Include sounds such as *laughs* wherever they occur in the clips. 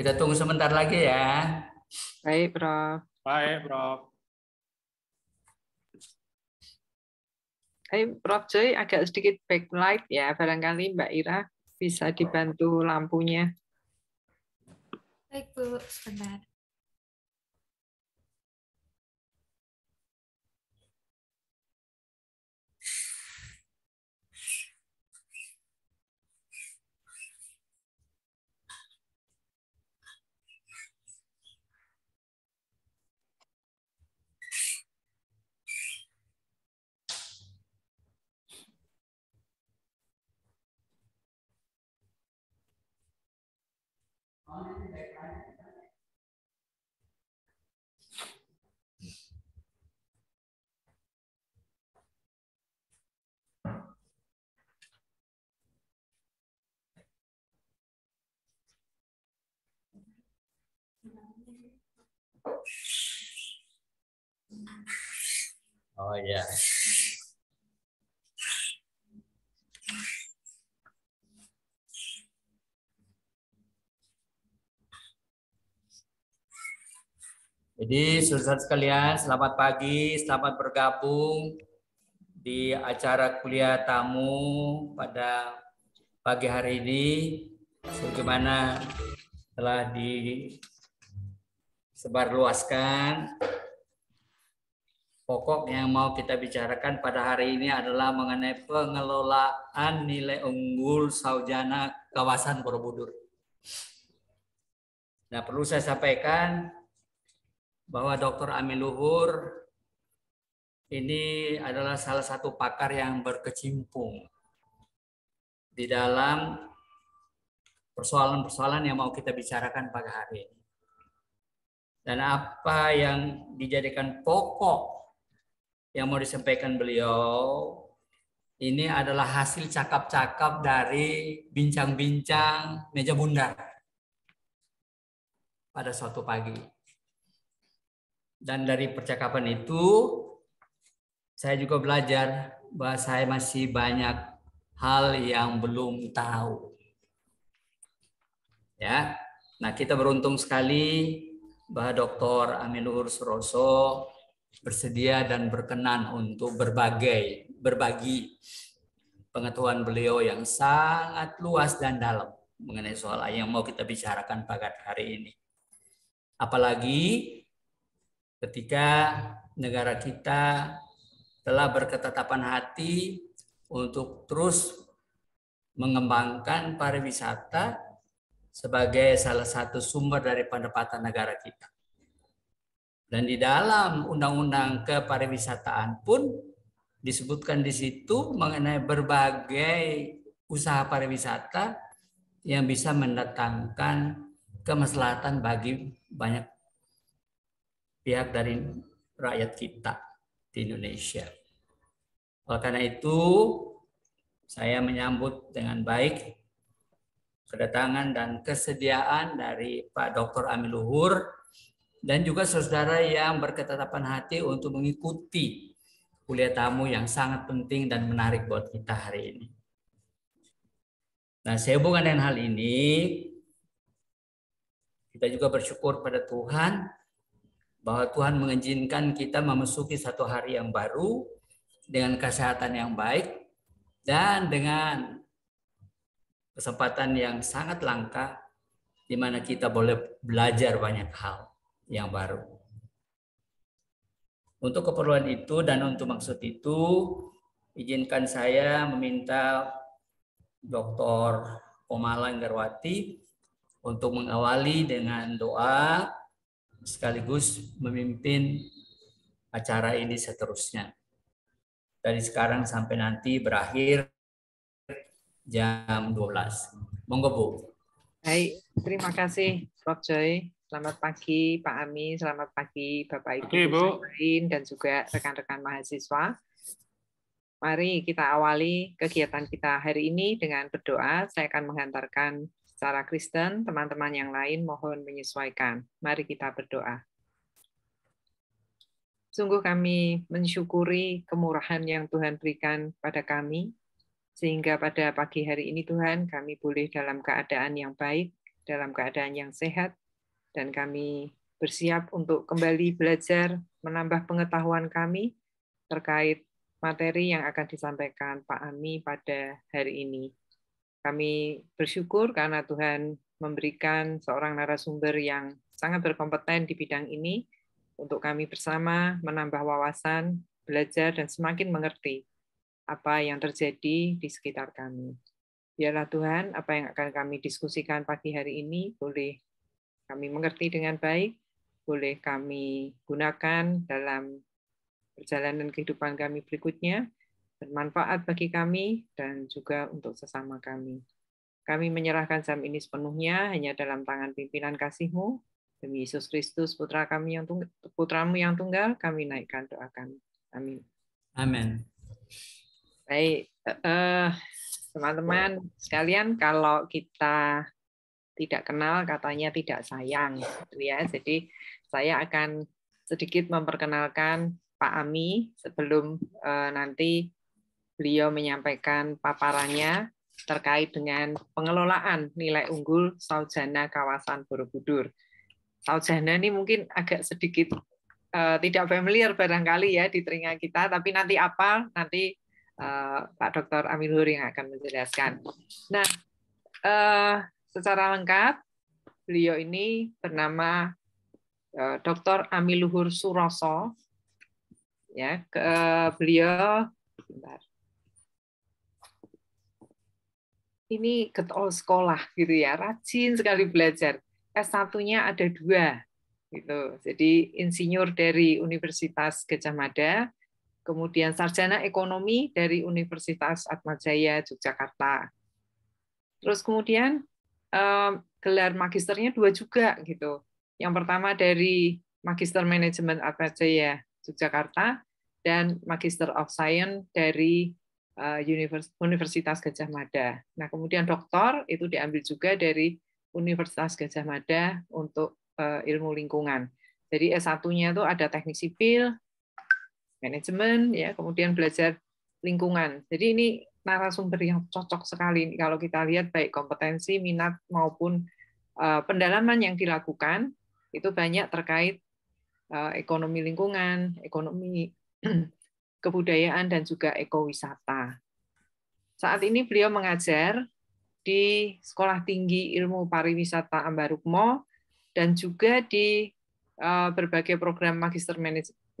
Kita tunggu sebentar lagi ya. Baik, Prof. Baik, Prof. Hai, Prof. Joy agak sedikit backlight ya. Barangkali Mbak Ira bisa dibantu lampunya. Baik, Bu. Sebentar. Oh ya. Jadi saudara sekalian, selamat pagi, selamat bergabung di acara kuliah tamu pada pagi hari ini. Sebagaimana telah disebarluaskan, pokok yang mau kita bicarakan pada hari ini adalah mengenai pengelolaan nilai unggul saujana kawasan Borobudur. Nah, perlu saya sampaikan bahwa Dr. Amin Luhur ini adalah salah satu pakar yang berkecimpung di dalam persoalan-persoalan yang mau kita bicarakan pada hari ini. Dan apa yang dijadikan pokok yang mau disampaikan beliau ini adalah hasil cakap-cakap dari bincang-bincang meja bundar pada suatu pagi. Dan dari percakapan itu saya juga belajar bahwa saya masih banyak hal yang belum tahu. Ya. Nah, kita beruntung sekali bahwa Dr. Aminur Suroso bersedia dan berkenan untuk berbagai berbagi pengetahuan beliau yang sangat luas dan dalam mengenai soal yang mau kita bicarakan pada hari ini. Apalagi ketika negara kita telah berketetapan hati untuk terus mengembangkan pariwisata sebagai salah satu sumber dari pendapatan negara kita. Dan di dalam undang-undang kepariwisataan pun disebutkan di situ mengenai berbagai usaha pariwisata yang bisa mendatangkan kemaslahatan bagi banyak pihak dari rakyat kita di Indonesia. Oleh karena itu, saya menyambut dengan baik kedatangan dan kesediaan dari Pak Dr. Amil Luhur dan juga saudara yang berketetapan hati untuk mengikuti kuliah tamu yang sangat penting dan menarik buat kita hari ini. Nah, sehubungan dengan hal ini, kita juga bersyukur pada Tuhan bahwa Tuhan mengizinkan kita memasuki satu hari yang baru dengan kesehatan yang baik dan dengan kesempatan yang sangat langka di mana kita boleh belajar banyak hal yang baru. Untuk keperluan itu dan untuk maksud itu, izinkan saya meminta Dr. Komala Garwati untuk mengawali dengan doa sekaligus memimpin acara ini seterusnya. Dari sekarang sampai nanti berakhir jam 12. Monggo Bu. Baik, terima kasih Prof. Joy. Selamat pagi Pak Ami, selamat pagi Bapak Ibu Oke, Bu. lain dan juga rekan-rekan mahasiswa. Mari kita awali kegiatan kita hari ini dengan berdoa. Saya akan menghantarkan secara Kristen, teman-teman yang lain mohon menyesuaikan. Mari kita berdoa. Sungguh kami mensyukuri kemurahan yang Tuhan berikan pada kami, sehingga pada pagi hari ini Tuhan kami boleh dalam keadaan yang baik, dalam keadaan yang sehat, dan kami bersiap untuk kembali belajar menambah pengetahuan kami terkait materi yang akan disampaikan Pak Ami pada hari ini. Kami bersyukur karena Tuhan memberikan seorang narasumber yang sangat berkompeten di bidang ini untuk kami bersama menambah wawasan, belajar, dan semakin mengerti apa yang terjadi di sekitar kami. Biarlah Tuhan, apa yang akan kami diskusikan pagi hari ini boleh kami mengerti dengan baik, boleh kami gunakan dalam perjalanan kehidupan kami berikutnya, bermanfaat bagi kami dan juga untuk sesama kami. Kami menyerahkan jam ini sepenuhnya hanya dalam tangan pimpinan kasih-Mu, Demi Yesus Kristus, putra kami yang tunggal, putramu yang tunggal, kami naikkan doa kami. Amin. Amin. Baik, uh, teman-teman sekalian, kalau kita tidak kenal, katanya tidak sayang, gitu ya. Jadi saya akan sedikit memperkenalkan Pak Ami sebelum uh, nanti beliau menyampaikan paparannya terkait dengan pengelolaan nilai unggul Saujana kawasan Borobudur. Saujana ini mungkin agak sedikit uh, tidak familiar barangkali ya di telinga kita, tapi nanti apa nanti uh, Pak Dr. Amilur yang akan menjelaskan. Nah, uh, secara lengkap beliau ini bernama Dr. Amiluhur Suroso. Ya, ke beliau bentar. Ini getol sekolah gitu ya, rajin sekali belajar S1-nya ada dua. Gitu. Jadi insinyur dari Universitas Gajah Mada, kemudian sarjana ekonomi dari Universitas Atmajaya Yogyakarta. Terus kemudian gelar magisternya dua juga gitu. Yang pertama dari Magister Manajemen Atmajaya Yogyakarta dan Magister of Science dari Universitas Gajah Mada. Nah, kemudian doktor itu diambil juga dari Universitas Gajah Mada untuk uh, ilmu lingkungan. Jadi S1-nya itu ada teknik sipil, manajemen, ya, kemudian belajar lingkungan. Jadi ini narasumber yang cocok sekali kalau kita lihat baik kompetensi, minat maupun uh, pendalaman yang dilakukan itu banyak terkait ekonomi lingkungan, ekonomi *clears throat* kebudayaan dan juga ekowisata. Saat ini beliau mengajar di Sekolah Tinggi Ilmu Pariwisata Ambarukmo dan juga di eh, berbagai program magister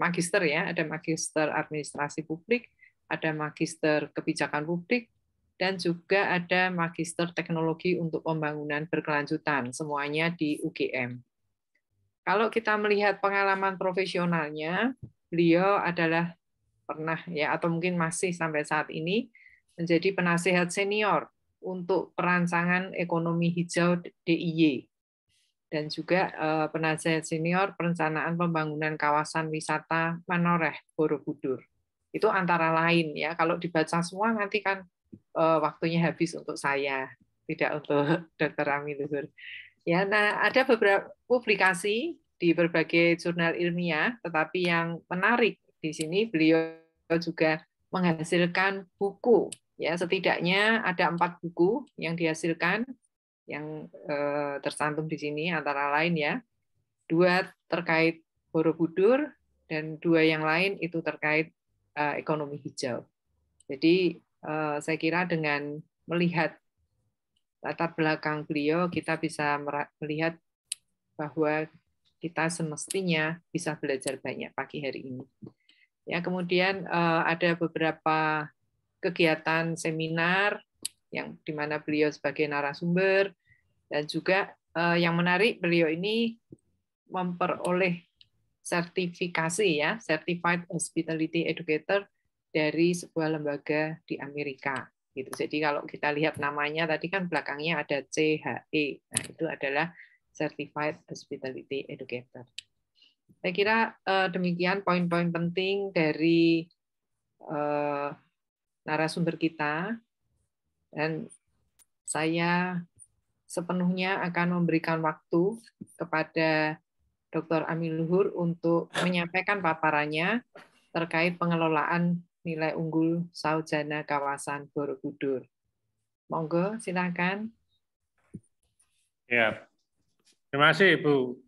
magister ya, ada magister administrasi publik, ada magister kebijakan publik, dan juga ada magister teknologi untuk pembangunan berkelanjutan, semuanya di UGM. Kalau kita melihat pengalaman profesionalnya, beliau adalah pernah ya atau mungkin masih sampai saat ini menjadi penasehat senior untuk perancangan ekonomi hijau DIY dan juga eh, penasihat senior perencanaan pembangunan kawasan wisata Manoreh Borobudur. Itu antara lain ya. Kalau dibaca semua nanti kan eh, waktunya habis untuk saya, tidak untuk *laughs* Dr. Ami Luhur. Ya, nah ada beberapa publikasi di berbagai jurnal ilmiah, tetapi yang menarik di sini beliau juga menghasilkan buku Ya, setidaknya ada empat buku yang dihasilkan yang eh, tersantum di sini antara lain ya dua terkait Borobudur dan dua yang lain itu terkait eh, ekonomi hijau. Jadi eh, saya kira dengan melihat latar belakang beliau kita bisa melihat bahwa kita semestinya bisa belajar banyak pagi hari ini. Ya, kemudian eh, ada beberapa kegiatan seminar yang di mana beliau sebagai narasumber dan juga eh, yang menarik beliau ini memperoleh sertifikasi ya, Certified Hospitality Educator dari sebuah lembaga di Amerika gitu. Jadi kalau kita lihat namanya tadi kan belakangnya ada CHE. Nah, itu adalah Certified Hospitality Educator. Saya kira eh, demikian poin-poin penting dari eh, narasumber kita dan saya sepenuhnya akan memberikan waktu kepada Dr. Amil Luhur untuk menyampaikan paparannya terkait pengelolaan nilai unggul saujana kawasan Borobudur. Monggo, silakan. Ya, terima kasih Ibu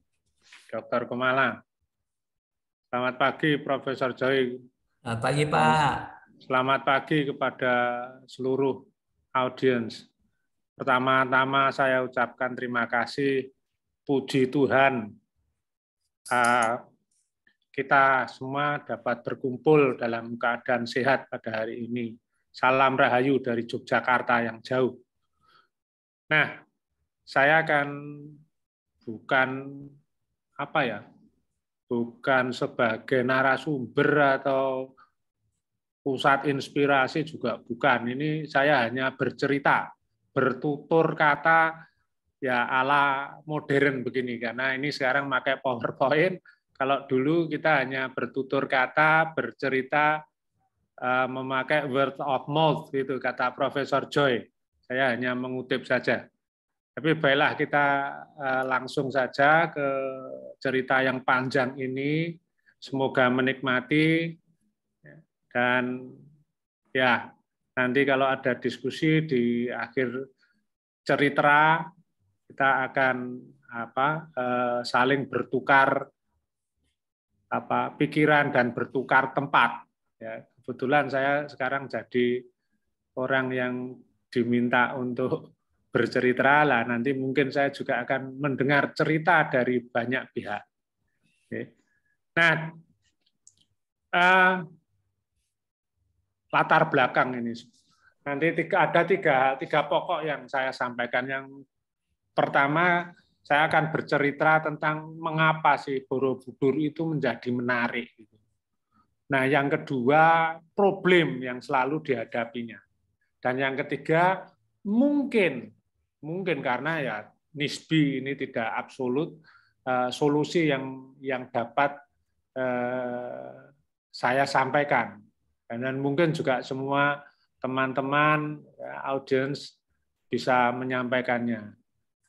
Dr. Kumala. Selamat pagi Profesor Joy. Selamat pagi Pak. Selamat pagi kepada seluruh audiens. Pertama-tama saya ucapkan terima kasih, puji Tuhan, ah, kita semua dapat berkumpul dalam keadaan sehat pada hari ini. Salam Rahayu dari Yogyakarta yang jauh. Nah, saya akan bukan apa ya, bukan sebagai narasumber atau pusat inspirasi juga bukan. Ini saya hanya bercerita, bertutur kata ya ala modern begini karena ini sekarang pakai PowerPoint. Kalau dulu kita hanya bertutur kata, bercerita eh, memakai word of mouth gitu kata Profesor Joy. Saya hanya mengutip saja. Tapi baiklah kita eh, langsung saja ke cerita yang panjang ini. Semoga menikmati dan ya nanti kalau ada diskusi di akhir cerita kita akan apa eh, saling bertukar apa pikiran dan bertukar tempat. Ya, kebetulan saya sekarang jadi orang yang diminta untuk bercerita lah nanti mungkin saya juga akan mendengar cerita dari banyak pihak. Oke. Nah, uh, latar belakang ini nanti tiga, ada tiga tiga pokok yang saya sampaikan. Yang pertama saya akan bercerita tentang mengapa sih Borobudur itu menjadi menarik. Nah, yang kedua problem yang selalu dihadapinya, dan yang ketiga mungkin mungkin karena ya nisbi ini tidak absolut uh, solusi yang yang dapat uh, saya sampaikan. Dan mungkin juga semua teman-teman ya, audiens bisa menyampaikannya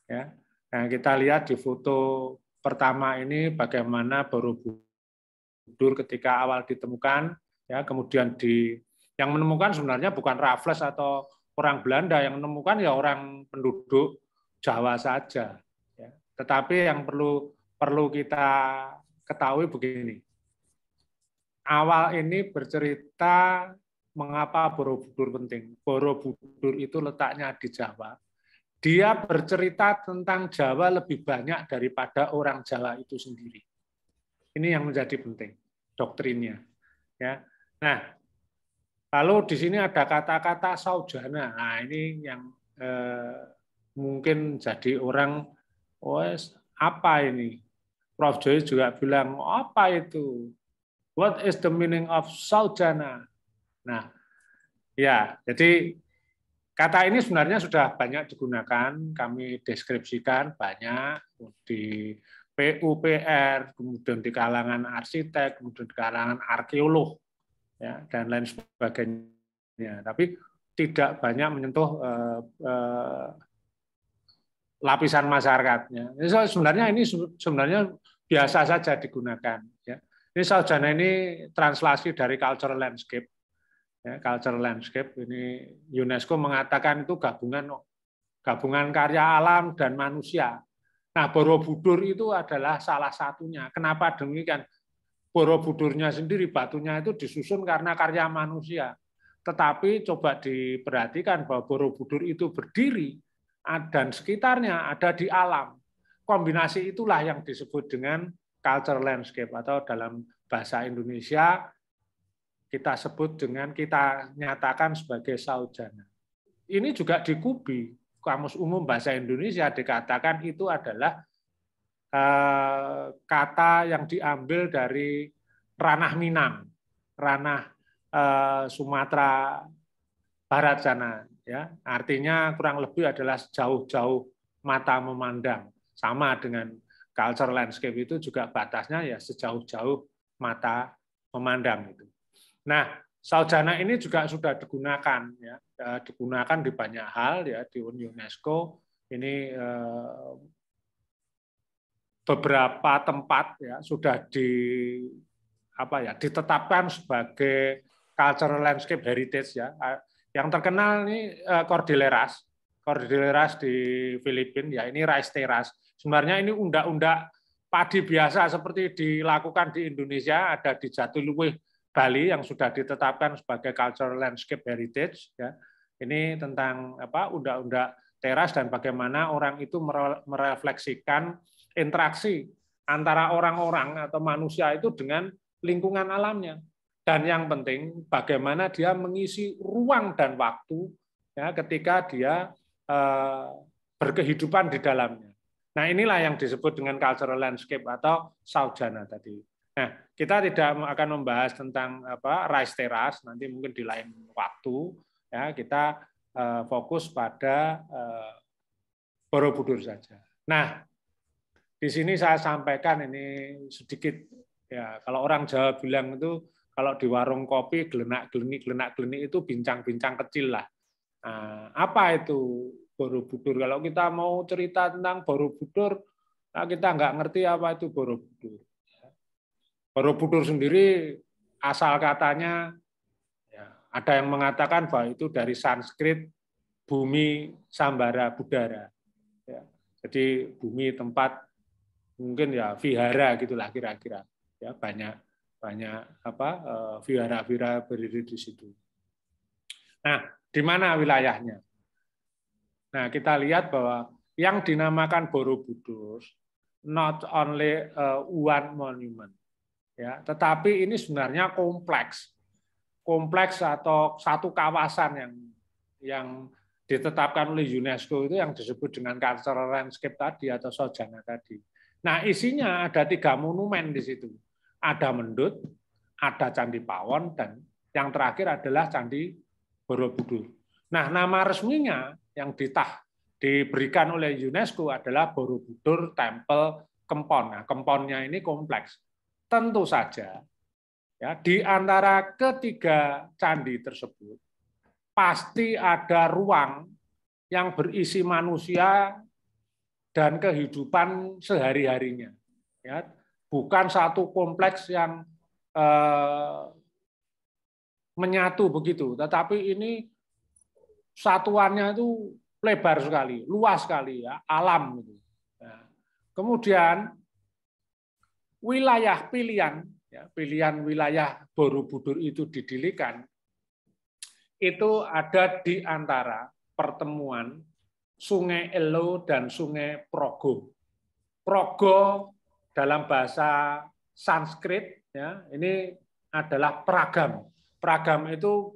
ya. Nah kita lihat di foto pertama ini bagaimana Borobudur ketika awal ditemukan ya. Kemudian di yang menemukan sebenarnya bukan Raffles atau orang Belanda yang menemukan ya orang penduduk Jawa saja. Ya. Tetapi yang perlu perlu kita ketahui begini. Awal ini bercerita mengapa Borobudur penting. Borobudur itu letaknya di Jawa. Dia bercerita tentang Jawa lebih banyak daripada orang Jawa itu sendiri. Ini yang menjadi penting doktrinnya. Ya. Nah, Lalu di sini ada kata-kata saujana. Nah, ini yang eh, mungkin jadi orang, oh apa ini? Prof. Joy juga bilang, apa itu? What is the meaning of saujana? Nah, ya, jadi kata ini sebenarnya sudah banyak digunakan, kami deskripsikan banyak di PUPR, kemudian di kalangan arsitek, kemudian di kalangan arkeolog ya dan lain sebagainya. Tapi tidak banyak menyentuh uh, uh, lapisan masyarakatnya. Ini sebenarnya ini sebenarnya biasa saja digunakan. Ya. Ini sarjana ini translasi dari cultural landscape. Ya, cultural landscape ini UNESCO mengatakan itu gabungan gabungan karya alam dan manusia. Nah, Borobudur itu adalah salah satunya. Kenapa demikian? Borobudurnya sendiri batunya itu disusun karena karya manusia. Tetapi coba diperhatikan bahwa Borobudur itu berdiri dan sekitarnya ada di alam. Kombinasi itulah yang disebut dengan culture landscape atau dalam bahasa Indonesia kita sebut dengan kita nyatakan sebagai saujana. Ini juga di Kubi, Kamus Umum Bahasa Indonesia dikatakan itu adalah kata yang diambil dari ranah Minang, ranah eh, Sumatera Barat sana. Ya, artinya kurang lebih adalah sejauh-jauh mata memandang. Sama dengan culture landscape itu juga batasnya ya sejauh-jauh mata memandang itu. Nah, saujana ini juga sudah digunakan ya, eh, digunakan di banyak hal ya di UNESCO ini beberapa tempat ya sudah di apa ya ditetapkan sebagai cultural landscape heritage ya. Yang terkenal ini eh, Cordilleras. Cordilleras di Filipina, ya ini rice terrace. Sebenarnya ini undang-undang padi biasa seperti dilakukan di Indonesia, ada di Jatiluwih, Bali yang sudah ditetapkan sebagai cultural landscape heritage. Ya. Ini tentang apa undang-undang teras dan bagaimana orang itu merefleksikan interaksi antara orang-orang atau manusia itu dengan lingkungan alamnya. Dan yang penting bagaimana dia mengisi ruang dan waktu ya ketika dia eh, berkehidupan di dalamnya. Nah, inilah yang disebut dengan cultural landscape atau saujana tadi. Nah, kita tidak akan membahas tentang apa rice terrace nanti mungkin di lain waktu ya kita eh, fokus pada eh, Borobudur saja. Nah, di sini saya sampaikan ini sedikit ya kalau orang Jawa bilang itu kalau di warung kopi gelenak gelenik gelenak gelenik itu bincang-bincang kecil lah. Nah, apa itu Borobudur. Kalau kita mau cerita tentang Borobudur, nah kita nggak ngerti apa itu Borobudur. Borobudur sendiri asal katanya ya, ada yang mengatakan bahwa itu dari Sanskrit bumi sambara budara. Ya, jadi bumi tempat mungkin ya vihara gitulah kira-kira. Ya banyak banyak apa eh, vihara-vihara berdiri di situ. Nah, di mana wilayahnya? Nah, kita lihat bahwa yang dinamakan Borobudur not only one monument, ya, tetapi ini sebenarnya kompleks, kompleks atau satu kawasan yang yang ditetapkan oleh UNESCO itu yang disebut dengan cultural landscape tadi atau sojana tadi. Nah, isinya ada tiga monumen di situ. Ada Mendut, ada Candi Pawon, dan yang terakhir adalah Candi Borobudur. Nah, nama resminya yang ditah diberikan oleh UNESCO adalah Borobudur Temple Kempon. Nah, Kemponnya ini kompleks. Tentu saja ya di antara ketiga candi tersebut pasti ada ruang yang berisi manusia dan kehidupan sehari-harinya. Ya, bukan satu kompleks yang eh, menyatu begitu, tetapi ini satuannya itu lebar sekali, luas sekali ya, alam gitu. Kemudian wilayah pilihan, ya, pilihan wilayah Borobudur itu didirikan, itu ada di antara pertemuan Sungai Elo dan Sungai Progo. Progo dalam bahasa Sanskrit ya, ini adalah peragam. Peragam itu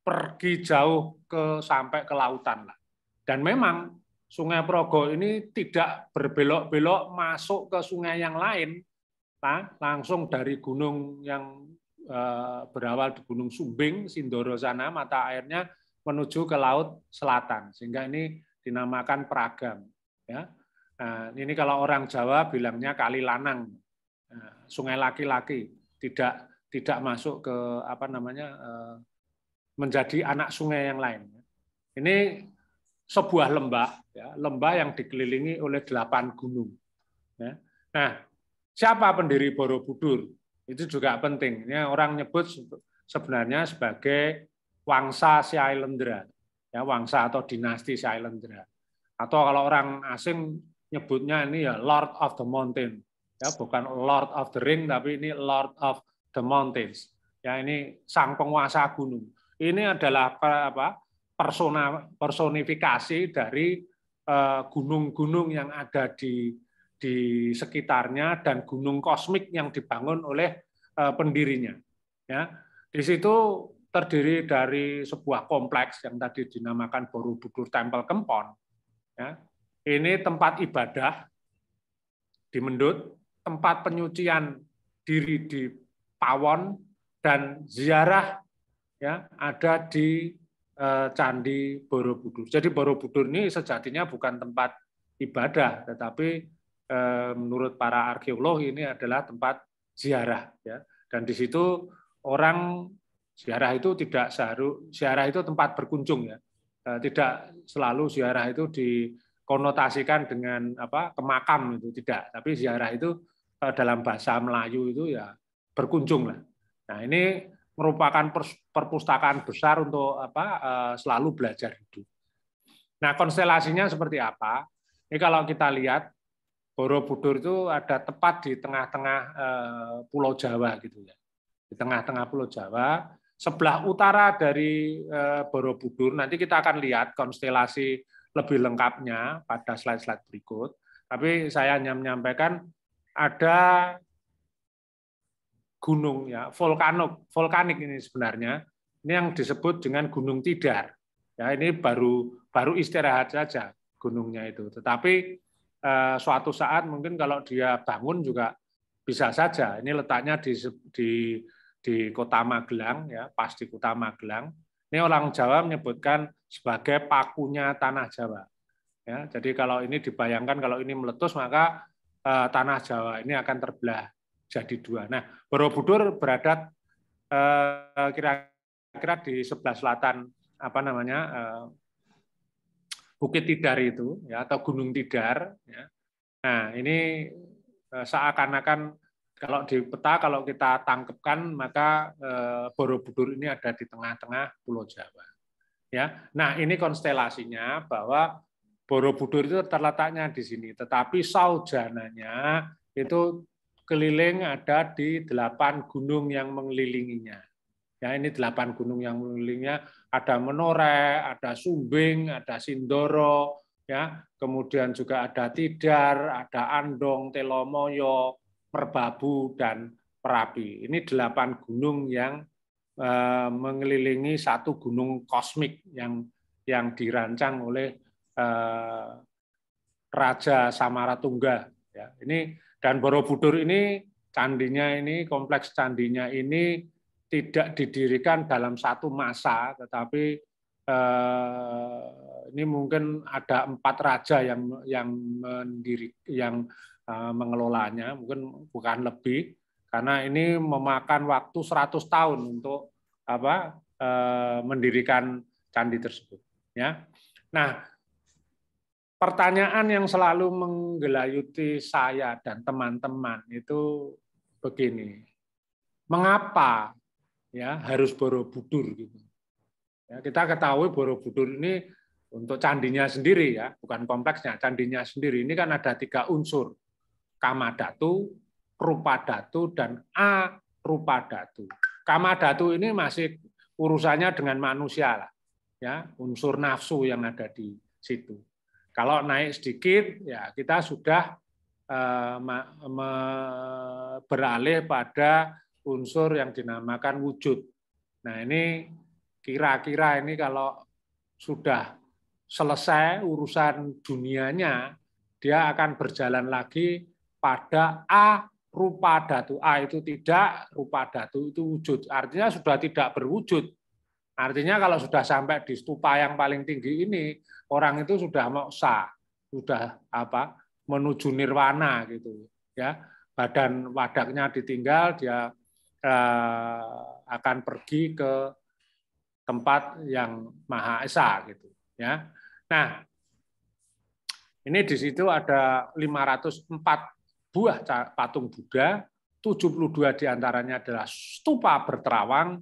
pergi jauh ke sampai ke lautan lah. Dan memang Sungai Progo ini tidak berbelok-belok masuk ke sungai yang lain, nah, langsung dari gunung yang eh, berawal di Gunung Sumbing, Sindoro sana, mata airnya menuju ke laut selatan, sehingga ini dinamakan Peragam. Ya. Nah, ini kalau orang Jawa bilangnya Kali Lanang, nah, sungai laki-laki, tidak tidak masuk ke apa namanya eh, menjadi anak sungai yang lain. Ini sebuah lembah, ya, lembah yang dikelilingi oleh delapan gunung. Ya. Nah, siapa pendiri Borobudur? Itu juga penting. Ini orang nyebut sebenarnya sebagai Wangsa Syailendra, ya, Wangsa atau dinasti Syailendra. Atau kalau orang asing nyebutnya ini ya Lord of the Mountain, ya bukan Lord of the Ring, tapi ini Lord of the Mountains. Ya ini sang penguasa gunung. Ini adalah apa? persona personifikasi dari eh, gunung-gunung yang ada di di sekitarnya dan gunung kosmik yang dibangun oleh eh, pendirinya. Ya, di situ terdiri dari sebuah kompleks yang tadi dinamakan Borobudur Temple Kempon. Ya, ini tempat ibadah di Mendut, tempat penyucian diri di Pawon dan ziarah ya ada di Eh, Candi Borobudur. Jadi Borobudur ini sejatinya bukan tempat ibadah, tetapi eh, menurut para arkeolog ini adalah tempat ziarah. Ya. Dan di situ orang ziarah itu tidak seharus ziarah itu tempat berkunjung ya. Eh, tidak selalu ziarah itu dikonotasikan dengan apa kemakam itu tidak, tapi ziarah itu dalam bahasa Melayu itu ya berkunjung lah. Nah ini merupakan perpustakaan besar untuk apa eh, selalu belajar hidup. Nah, konstelasinya seperti apa? Ini kalau kita lihat Borobudur itu ada tepat di tengah-tengah eh, Pulau Jawa gitu ya. Di tengah-tengah Pulau Jawa, sebelah utara dari eh, Borobudur nanti kita akan lihat konstelasi lebih lengkapnya pada slide-slide berikut. Tapi saya hanya menyampaikan ada gunung ya, vulkanik, vulkanik ini sebenarnya. Ini yang disebut dengan Gunung Tidar. Ya, ini baru baru istirahat saja gunungnya itu. Tetapi eh, suatu saat mungkin kalau dia bangun juga bisa saja. Ini letaknya di di di Kota Magelang ya, pas di Kota Magelang. Ini orang Jawa menyebutkan sebagai pakunya tanah Jawa. Ya, jadi kalau ini dibayangkan kalau ini meletus maka eh, tanah Jawa ini akan terbelah jadi dua. Nah, Borobudur berada eh, kira-kira di sebelah selatan apa namanya eh, Bukit Tidar itu ya atau Gunung Tidar ya. Nah, ini eh, seakan-akan kalau di peta kalau kita tangkepkan maka eh, Borobudur ini ada di tengah-tengah Pulau Jawa. Ya. Nah, ini konstelasinya bahwa Borobudur itu terletaknya di sini, tetapi saujananya itu keliling ada di delapan gunung yang mengelilinginya. Ya, ini delapan gunung yang mengelilinginya ada Menore, ada Sumbing, ada Sindoro, ya, kemudian juga ada Tidar, ada Andong, Telomoyo, Merbabu dan Perapi. Ini delapan gunung yang eh, mengelilingi satu gunung kosmik yang yang dirancang oleh eh, Raja Samaratungga. Ya, ini dan Borobudur ini candinya ini kompleks candinya ini tidak didirikan dalam satu masa, tetapi eh, ini mungkin ada empat raja yang yang mendiri yang mengelolanya, mungkin bukan lebih, karena ini memakan waktu 100 tahun untuk apa eh, mendirikan candi tersebut. Ya, nah pertanyaan yang selalu menggelayuti saya dan teman-teman itu begini, mengapa ya harus Borobudur gitu. Ya, kita ketahui Borobudur ini untuk candinya sendiri ya, bukan kompleksnya, candinya sendiri ini kan ada tiga unsur, Kamadatu, Rupadatu, dan A Rupadatu. Kamadatu ini masih urusannya dengan manusia lah, ya unsur nafsu yang ada di situ. Kalau naik sedikit, ya kita sudah eh, beralih pada unsur yang dinamakan wujud. Nah ini kira-kira ini kalau sudah selesai urusan dunianya, dia akan berjalan lagi pada A rupa datu. A itu tidak, rupa datu itu wujud. Artinya sudah tidak berwujud. Artinya kalau sudah sampai di stupa yang paling tinggi ini, orang itu sudah moksa, sudah apa menuju nirwana gitu ya. Badan wadaknya ditinggal, dia Eh, akan pergi ke tempat yang Maha Esa gitu ya. Nah, ini di situ ada 504 buah patung Buddha, 72 di antaranya adalah stupa berterawang,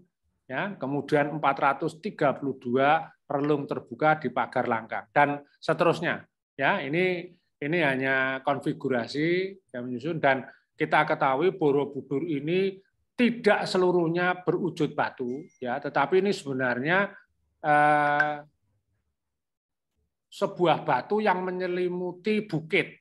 ya, kemudian 432 relung terbuka di pagar langka dan seterusnya. Ya, ini ini hanya konfigurasi yang menyusun dan kita ketahui Borobudur ini tidak seluruhnya berwujud batu, ya, tetapi ini sebenarnya eh, sebuah batu yang menyelimuti bukit.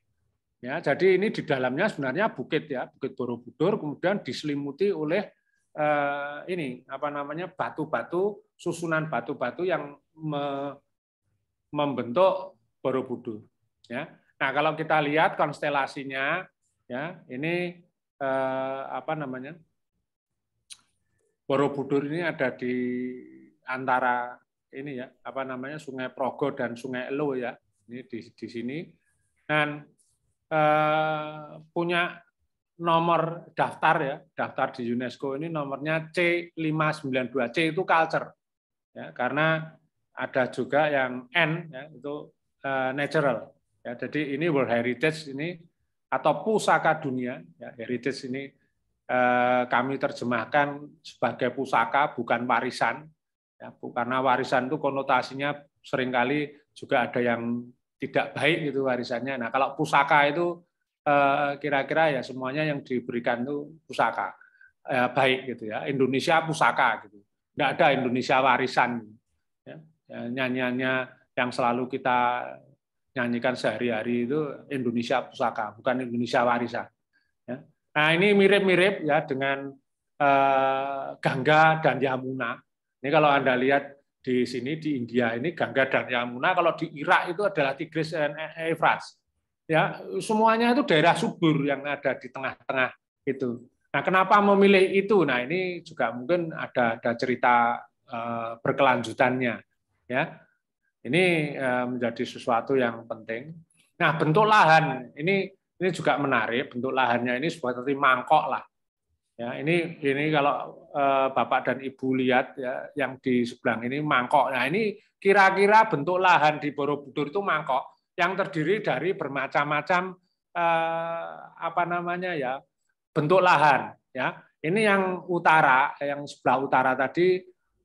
Ya, jadi ini di dalamnya sebenarnya bukit ya, bukit Borobudur, kemudian diselimuti oleh eh, ini apa namanya batu-batu, susunan batu-batu yang me, membentuk Borobudur. Ya. Nah, kalau kita lihat konstelasinya, ya ini eh, apa namanya Borobudur ini ada di antara ini ya apa namanya Sungai Progo dan Sungai Elo ya ini di di sini dan eh, punya nomor daftar ya daftar di UNESCO ini nomornya C592 C itu culture. Ya karena ada juga yang N ya itu eh, natural. Ya jadi ini World Heritage ini atau pusaka dunia ya heritage ini Eh, kami terjemahkan sebagai pusaka bukan warisan. Ya, karena warisan itu konotasinya sering kali juga ada yang tidak baik gitu warisannya. Nah, kalau pusaka itu eh, kira-kira ya semuanya yang diberikan itu pusaka eh, baik gitu ya. Indonesia pusaka gitu. Tidak ada Indonesia warisan. Ya, ya, nyanyiannya yang selalu kita nyanyikan sehari-hari itu Indonesia pusaka, bukan Indonesia warisan. Ya. Nah ini mirip-mirip ya dengan eh, Gangga dan Yamuna. Ini kalau anda lihat di sini di India ini Gangga dan Yamuna, kalau di Irak itu adalah Tigris dan Euphrates. Ya, semuanya itu daerah subur yang ada di tengah-tengah itu. Nah, kenapa memilih itu? Nah, ini juga mungkin ada ada cerita uh, berkelanjutannya, ya. Ini uh, menjadi sesuatu yang penting. Nah, bentuk lahan ini ini juga menarik. Bentuk lahannya ini seperti mangkok lah. Ya, ini ini kalau eh, Bapak dan Ibu lihat ya yang di sebelah ini mangkok. Nah, ini kira-kira bentuk lahan di Borobudur itu mangkok yang terdiri dari bermacam-macam eh, apa namanya ya bentuk lahan ya. Ini yang utara, yang sebelah utara tadi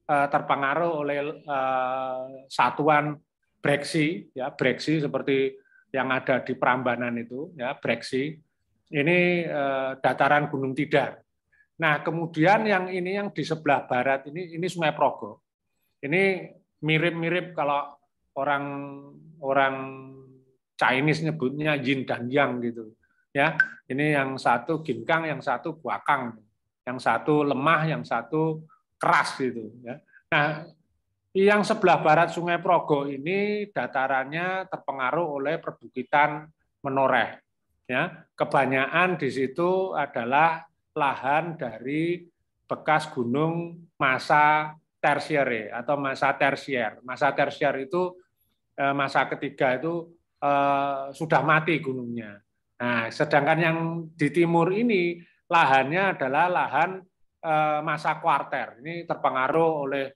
eh, terpengaruh oleh eh, satuan breksi ya, breksi seperti yang ada di Prambanan itu ya, breksi. Ini eh, dataran Gunung Tidar Nah, kemudian yang ini yang di sebelah barat ini ini Sungai Progo. Ini mirip-mirip kalau orang orang Chinese nyebutnya yin dan yang gitu. Ya, ini yang satu ginkang, yang satu guakang, yang satu lemah, yang satu keras gitu. Ya. Nah, yang sebelah barat Sungai Progo ini datarannya terpengaruh oleh perbukitan menoreh. Ya, kebanyakan di situ adalah lahan dari bekas gunung masa tersier atau masa tersier. Masa tersier itu eh, masa ketiga itu eh, sudah mati gunungnya. Nah, sedangkan yang di timur ini lahannya adalah lahan eh, masa kuarter. Ini terpengaruh oleh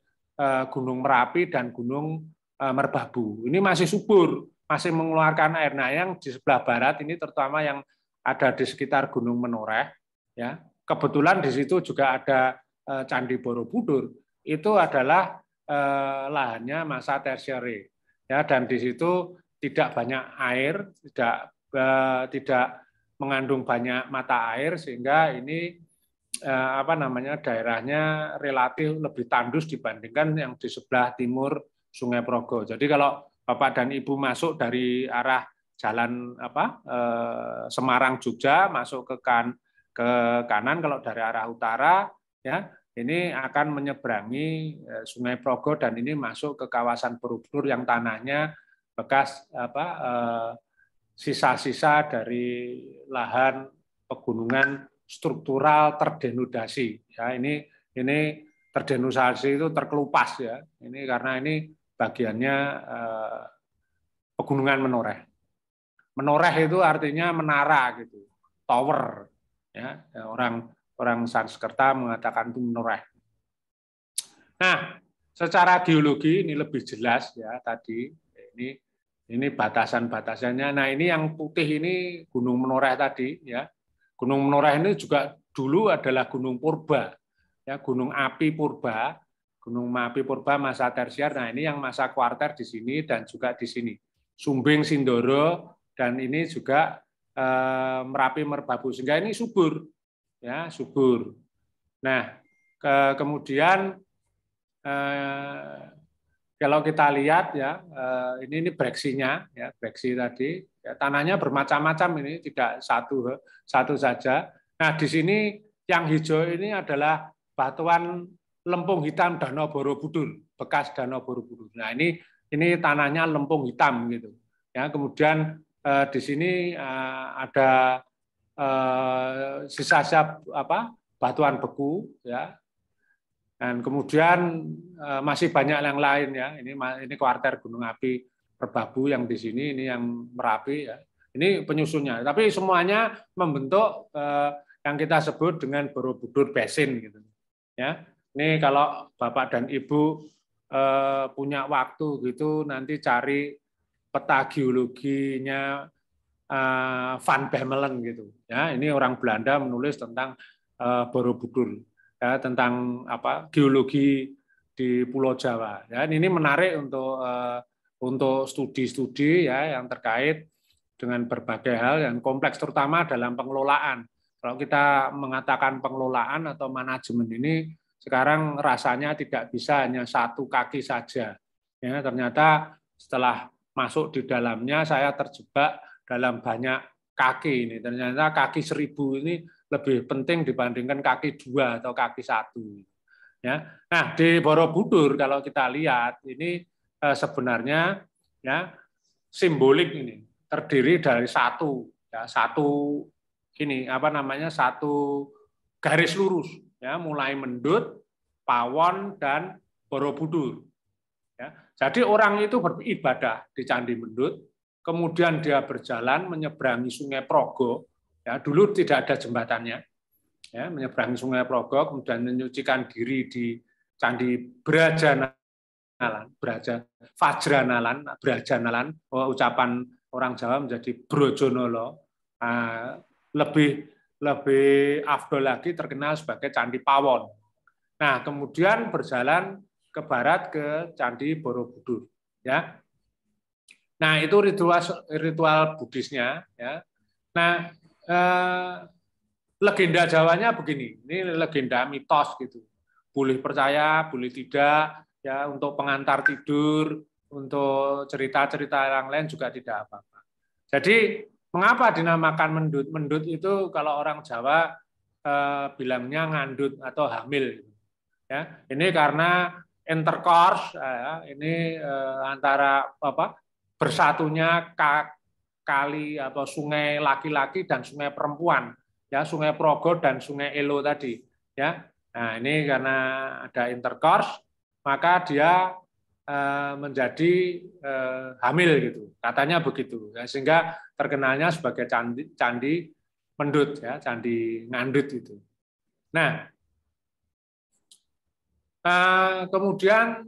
Gunung Merapi dan Gunung Merbabu. Ini masih subur, masih mengeluarkan air. Nah, yang di sebelah barat ini terutama yang ada di sekitar Gunung Menoreh, ya kebetulan di situ juga ada eh, Candi Borobudur itu adalah eh, lahannya masa tersieri ya dan di situ tidak banyak air tidak eh, tidak mengandung banyak mata air sehingga ini apa namanya daerahnya relatif lebih tandus dibandingkan yang di sebelah timur Sungai Progo. Jadi kalau Bapak dan Ibu masuk dari arah jalan apa Semarang Jogja masuk ke kan ke kanan kalau dari arah utara ya ini akan menyeberangi eh, Sungai Progo dan ini masuk ke kawasan Borobudur yang tanahnya bekas apa eh, sisa-sisa dari lahan pegunungan struktural terdenudasi ya. Ini ini terdenudasi itu terkelupas ya. Ini karena ini bagiannya eh, pegunungan menoreh. Menoreh itu artinya menara gitu tower Ya, ya, orang orang Sanskerta mengatakan itu menoreh. Nah, secara geologi ini lebih jelas ya tadi ini ini batasan-batasannya. Nah, ini yang putih ini Gunung Menoreh tadi ya. Gunung Menoreh ini juga dulu adalah Gunung Purba. Ya, Gunung Api Purba, Gunung Api Purba masa tersier. Nah, ini yang masa kuarter di sini dan juga di sini. Sumbing Sindoro dan ini juga Eh, Merapi Merbabu sehingga ini subur ya subur. Nah, ke, kemudian eh, kalau kita lihat ya eh, ini ini breksinya ya breksi tadi ya, tanahnya bermacam-macam ini tidak satu satu saja. Nah, di sini yang hijau ini adalah batuan lempung hitam Danau Borobudur, bekas Danau Borobudur. Nah, ini ini tanahnya lempung hitam gitu. Ya, kemudian Eh, di sini eh, ada eh, sisa-sisa apa batuan beku ya. Dan kemudian masih banyak yang lain ya. Ini ini kuarter gunung api Perbabu yang di sini ini yang merapi ya. Ini penyusunnya. Tapi semuanya membentuk yang kita sebut dengan Borobudur Basin gitu ya. Ini kalau bapak dan ibu punya waktu gitu nanti cari peta geologinya uh, Van Bemmelen gitu. Ya, ini orang Belanda menulis tentang uh, Borobudur, ya, tentang apa geologi di Pulau Jawa. Ya, ini menarik untuk uh, untuk studi-studi ya yang terkait dengan berbagai hal yang kompleks terutama dalam pengelolaan. Kalau kita mengatakan pengelolaan atau manajemen ini sekarang rasanya tidak bisa hanya satu kaki saja. Ya, ternyata setelah masuk di dalamnya saya terjebak dalam banyak kaki ini. Ternyata kaki seribu ini lebih penting dibandingkan kaki dua atau kaki satu. Ya. Nah di Borobudur kalau kita lihat ini eh, sebenarnya ya simbolik ini terdiri dari satu ya satu ini apa namanya satu garis lurus ya mulai Mendut, Pawon dan Borobudur. Ya. Jadi orang itu beribadah di Candi Mendut, kemudian dia berjalan menyeberangi Sungai Progo. Ya, dulu tidak ada jembatannya. Ya, menyeberangi Sungai Progo, kemudian menyucikan diri di Candi Brajanalan, Braja, Fajranalan, Brajanalan, oh, ucapan orang Jawa menjadi Brojonolo. Nah, lebih lebih afdol lagi terkenal sebagai Candi Pawon. Nah, kemudian berjalan ke barat ke Candi Borobudur. Ya, Nah, itu ritual ritual Buddhisnya ya. Nah, eh, legenda Jawanya begini. Ini legenda mitos gitu. Boleh percaya, boleh tidak ya untuk pengantar tidur, untuk cerita-cerita yang lain juga tidak apa-apa. Jadi, mengapa dinamakan mendut? Mendut itu kalau orang Jawa eh, bilangnya ngandut atau hamil. Ya, ini karena intercourse ya, ini eh, antara apa? bersatunya kali atau sungai laki-laki dan sungai perempuan ya. Sungai Progo dan sungai Elo tadi ya. Nah ini karena ada intercourse maka dia eh, menjadi eh, hamil gitu. Katanya begitu ya, sehingga terkenalnya sebagai candi candi mendut ya candi ngandut itu. Nah eh, kemudian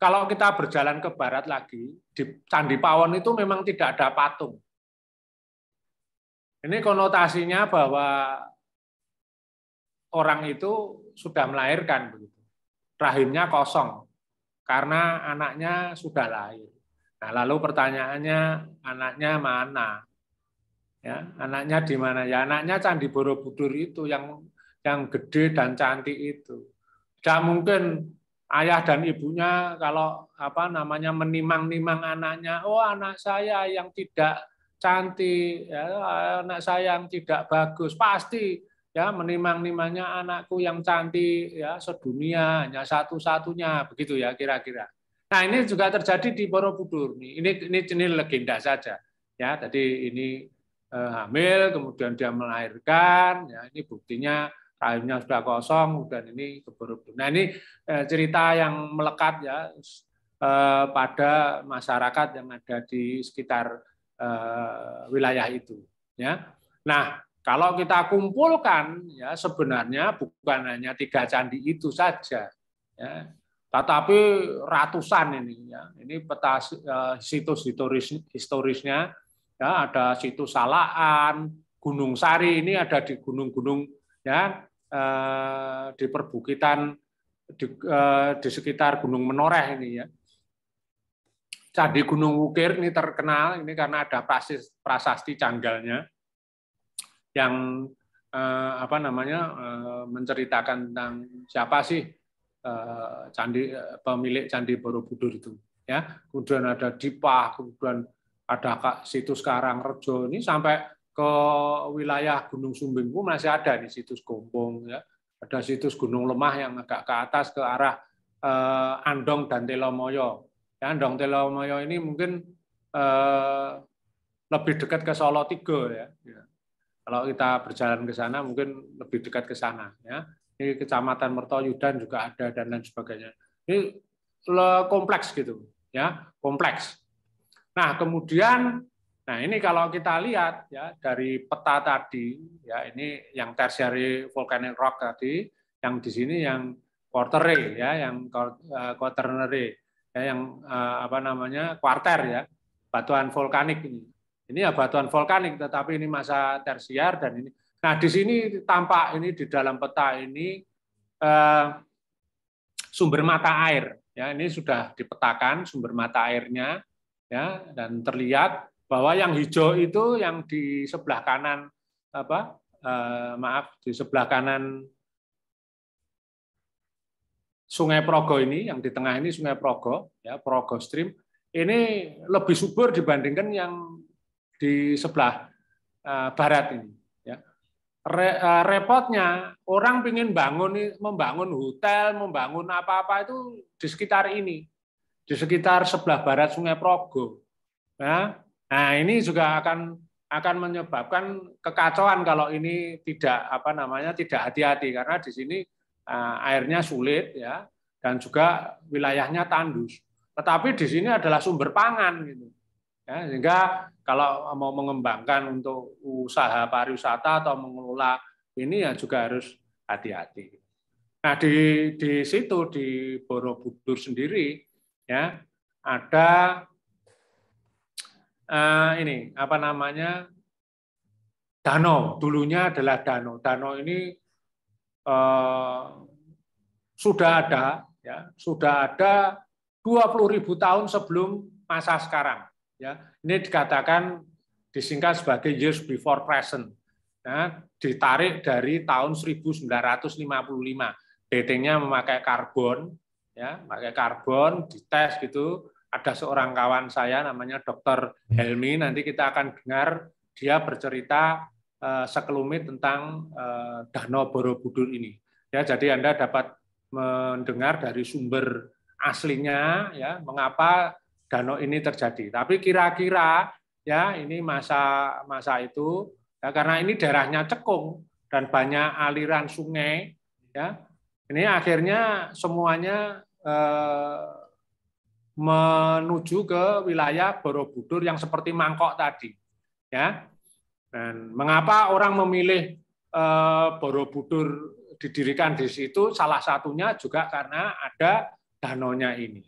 kalau kita berjalan ke barat lagi, di Candi Pawon itu memang tidak ada patung. Ini konotasinya bahwa orang itu sudah melahirkan begitu. Rahimnya kosong karena anaknya sudah lahir. Nah, lalu pertanyaannya anaknya mana? Ya, anaknya di mana? Ya, anaknya Candi Borobudur itu yang yang gede dan cantik itu. Tidak mungkin ayah dan ibunya kalau apa namanya menimang-nimang anaknya, oh anak saya yang tidak cantik, ya, anak saya yang tidak bagus, pasti ya menimang-nimangnya anakku yang cantik ya sedunia hanya satu-satunya begitu ya kira-kira. Nah ini juga terjadi di Borobudur nih. Ini ini ini legenda saja ya. Tadi ini eh, hamil kemudian dia melahirkan ya ini buktinya rahimnya sudah kosong dan ini keberuntungan. Nah ini eh, cerita yang melekat ya eh, pada masyarakat yang ada di sekitar eh, wilayah itu. Ya, nah kalau kita kumpulkan ya sebenarnya bukan hanya tiga candi itu saja, ya, tetapi ratusan ini ya. Ini peta situs historis historisnya ya ada situs Salaan, Gunung Sari ini ada di gunung-gunung ya di perbukitan di, eh, di sekitar Gunung Menoreh ini ya. Candi Gunung Wukir ini terkenal ini karena ada prasis, prasasti canggalnya yang eh, apa namanya eh, menceritakan tentang siapa sih eh, candi pemilik Candi Borobudur itu ya. Kemudian ada Dipah, kemudian ada situs Karangrejo ini sampai ke wilayah Gunung Sumbing pun masih ada di situs Gombong ya. Ada situs Gunung Lemah yang agak ke atas ke arah eh, Andong dan Telomoyo. Ya, Andong Telomoyo ini mungkin eh, lebih dekat ke Solo Tigo ya. ya. Kalau kita berjalan ke sana mungkin lebih dekat ke sana ya. Ini Kecamatan Mertoyudan juga ada dan lain sebagainya. Ini kompleks gitu ya, kompleks. Nah, kemudian Nah, ini kalau kita lihat ya dari peta tadi ya ini yang tertiary volcanic rock tadi, yang di sini yang quaternary ya, yang eh, quaternary ya yang eh, apa namanya? kuarter ya, batuan vulkanik ini. Ini ya batuan vulkanik tetapi ini masa tersier dan ini. Nah, di sini tampak ini di dalam peta ini eh, sumber mata air. Ya, ini sudah dipetakan sumber mata airnya, ya, dan terlihat bahwa yang hijau itu yang di sebelah kanan apa eh, maaf di sebelah kanan Sungai Progo ini yang di tengah ini Sungai Progo ya Progo Stream ini lebih subur dibandingkan yang di sebelah uh, barat ini ya. Re, uh, repotnya orang ingin bangun membangun hotel membangun apa-apa itu di sekitar ini di sekitar sebelah barat Sungai Progo ya nah ini juga akan akan menyebabkan kekacauan kalau ini tidak apa namanya tidak hati-hati karena di sini Eh, airnya sulit ya dan juga wilayahnya tandus. Tetapi di sini adalah sumber pangan gitu. Ya, sehingga kalau mau mengembangkan untuk usaha pariwisata atau mengelola ini ya juga harus hati-hati. Nah di di situ di Borobudur sendiri ya ada uh, ini apa namanya? Danau. Dulunya adalah danau. Danau ini Eh, sudah ada ya. Sudah ada 20 ribu tahun sebelum masa sekarang ya. Ini dikatakan disingkat sebagai years before present ya, ditarik dari tahun 1955 datingnya memakai karbon ya. Memakai karbon dites gitu ada seorang kawan saya namanya Dr. Helmi nanti kita akan dengar dia bercerita Eh, sekelumit tentang eh, Danau Borobudur ini. Ya, jadi Anda dapat mendengar dari sumber aslinya ya mengapa danau ini terjadi. Tapi kira-kira ya ini masa masa itu ya karena ini daerahnya cekung dan banyak aliran sungai ya. Ini akhirnya semuanya eh, menuju ke wilayah Borobudur yang seperti mangkok tadi. Ya, dan mengapa orang memilih eh, Borobudur didirikan di situ? Salah satunya juga karena ada danonya ini.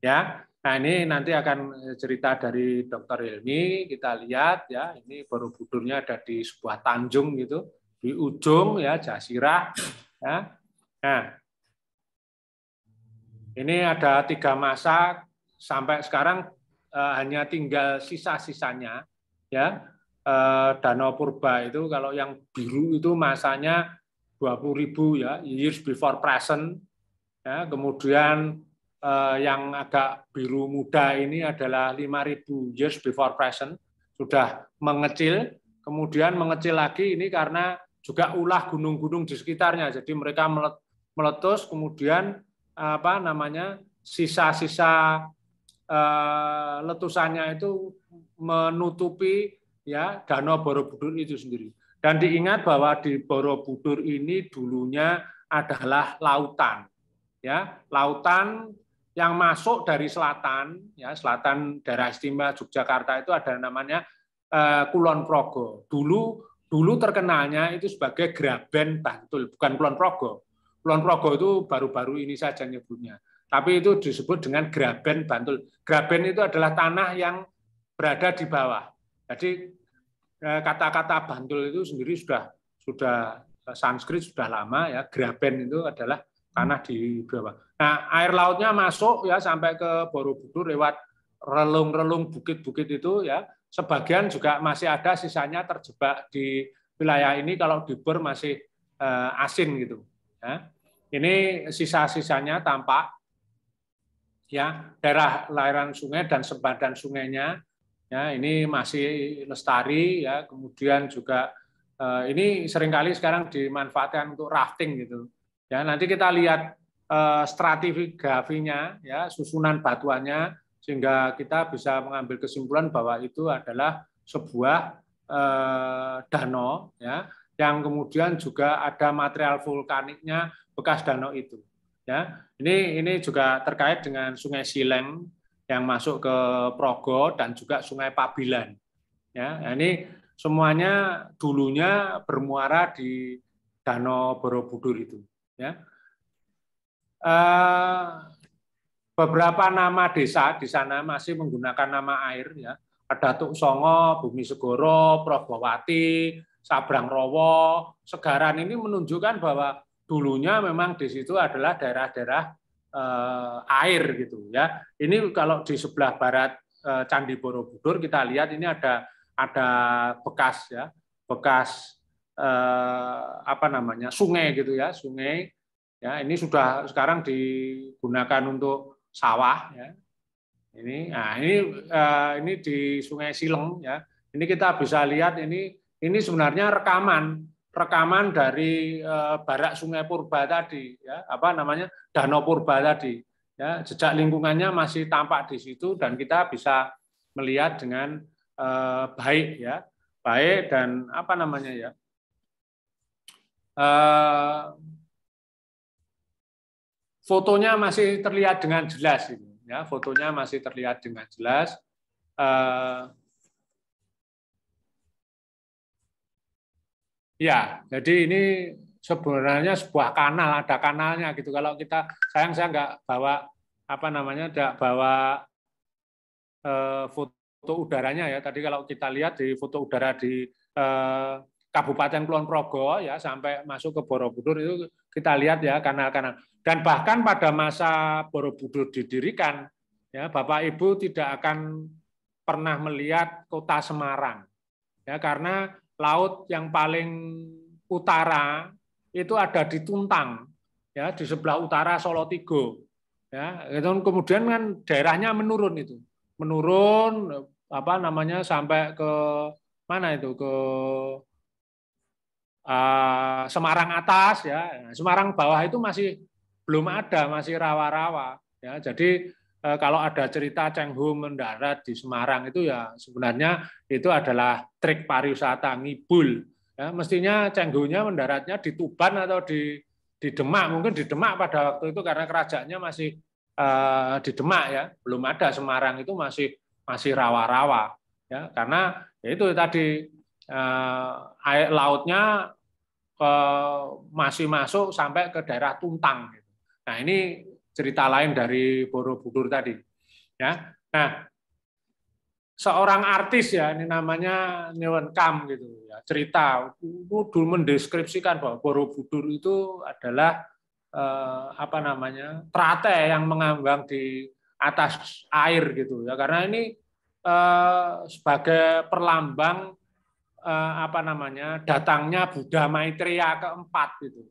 Ya, nah ini nanti akan cerita dari Dokter Ilmi. Kita lihat ya, ini Borobudurnya ada di sebuah tanjung gitu, di ujung ya Jasirah. Ya. Nah, ini ada tiga masa sampai sekarang eh, hanya tinggal sisa-sisanya ya eh, Danau Purba itu kalau yang biru itu masanya 20.000 ya, years before present. Ya, kemudian eh, yang agak biru muda ini adalah 5.000 years before present, sudah mengecil, kemudian mengecil lagi ini karena juga ulah gunung-gunung di sekitarnya. Jadi mereka meletus, kemudian apa namanya sisa-sisa eh, letusannya itu menutupi ya Danau Borobudur itu sendiri. Dan diingat bahwa di Borobudur ini dulunya adalah lautan. Ya, lautan yang masuk dari selatan, ya selatan daerah istimewa Yogyakarta itu ada namanya eh, Kulon Progo. Dulu dulu terkenalnya itu sebagai Graben Bantul, bukan Kulon Progo. Kulon Progo itu baru-baru ini saja nyebutnya. Tapi itu disebut dengan Graben Bantul. Graben itu adalah tanah yang berada di bawah. Jadi eh, kata-kata Bantul itu sendiri sudah sudah eh, Sanskrit sudah lama ya. Graben itu adalah tanah di bawah. Nah, air lautnya masuk ya sampai ke Borobudur lewat relung-relung bukit-bukit itu ya. Sebagian juga masih ada sisanya terjebak di wilayah ini kalau di Bor masih uh, asin gitu. Ya. Ini sisa-sisanya tampak ya daerah layaran sungai dan sempadan sungainya Ya, ini masih lestari ya. Kemudian juga eh, ini sering kali sekarang dimanfaatkan untuk rafting gitu. Ya, nanti kita lihat eh, stratigrafinya ya, susunan batuannya sehingga kita bisa mengambil kesimpulan bahwa itu adalah sebuah eh, danau ya yang kemudian juga ada material vulkaniknya bekas danau itu. Ya, ini ini juga terkait dengan Sungai Sileng yang masuk ke Progo dan juga Sungai Pabilan. Ya, nah ini semuanya dulunya bermuara di Danau Borobudur itu. Ya. Eh, beberapa nama desa di sana masih menggunakan nama air. Ya. Ada Tuk Songo, Bumi Segoro, Probowati, Sabrang Rowo, Segaran ini menunjukkan bahwa dulunya memang di situ adalah daerah-daerah eh, air gitu ya. Ini kalau di sebelah barat eh, Candi Borobudur kita lihat ini ada ada bekas ya, bekas eh, apa namanya sungai gitu ya, sungai ya ini sudah sekarang digunakan untuk sawah ya. Ini, nah ini eh, ini di Sungai Sileng ya. Ini kita bisa lihat ini ini sebenarnya rekaman rekaman dari eh, barak Sungai Purba tadi ya. Apa namanya? Danau Purba tadi ya. Jejak lingkungannya masih tampak di situ dan kita bisa melihat dengan eh, baik ya. Baik dan apa namanya ya. Eh, fotonya masih terlihat dengan jelas ini ya. Fotonya masih terlihat dengan jelas. Uh, ya jadi ini sebenarnya sebuah kanal ada kanalnya gitu. Kalau kita sayang saya nggak bawa apa namanya tidak bawa uh, foto udaranya ya. Tadi kalau kita lihat di foto udara di uh, Kabupaten Kulon Progo ya sampai masuk ke Borobudur itu kita lihat ya kanal-kanal. Dan bahkan pada masa Borobudur didirikan ya Bapak Ibu tidak akan pernah melihat kota Semarang. Ya karena laut yang paling utara itu ada di Tuntang ya di sebelah utara Solo Tigo ya. Itu kemudian kan daerahnya menurun itu. Menurun apa namanya sampai ke mana itu? Ke uh, Semarang atas ya. Semarang bawah itu masih belum ada masih rawa-rawa ya. Jadi kalau ada cerita Cheng mendarat di Semarang itu ya sebenarnya itu adalah trik pariwisata ngibul ya mestinya Cheng Hu-nya mendaratnya di Tuban atau di di Demak mungkin di Demak pada waktu itu karena kerajaannya masih uh, di Demak ya belum ada Semarang itu masih masih rawa-rawa ya karena ya itu tadi eh, air lautnya ke, masih masuk sampai ke daerah Tuntang. Gitu. Nah ini cerita lain dari Borobudur tadi. Ya, nah seorang artis ya ini namanya Newen Kam gitu ya cerita dulu mendeskripsikan bahwa Borobudur itu adalah eh, apa namanya trate yang mengambang di atas air gitu ya karena ini eh, sebagai perlambang eh, apa namanya datangnya Buddha Maitreya keempat gitu.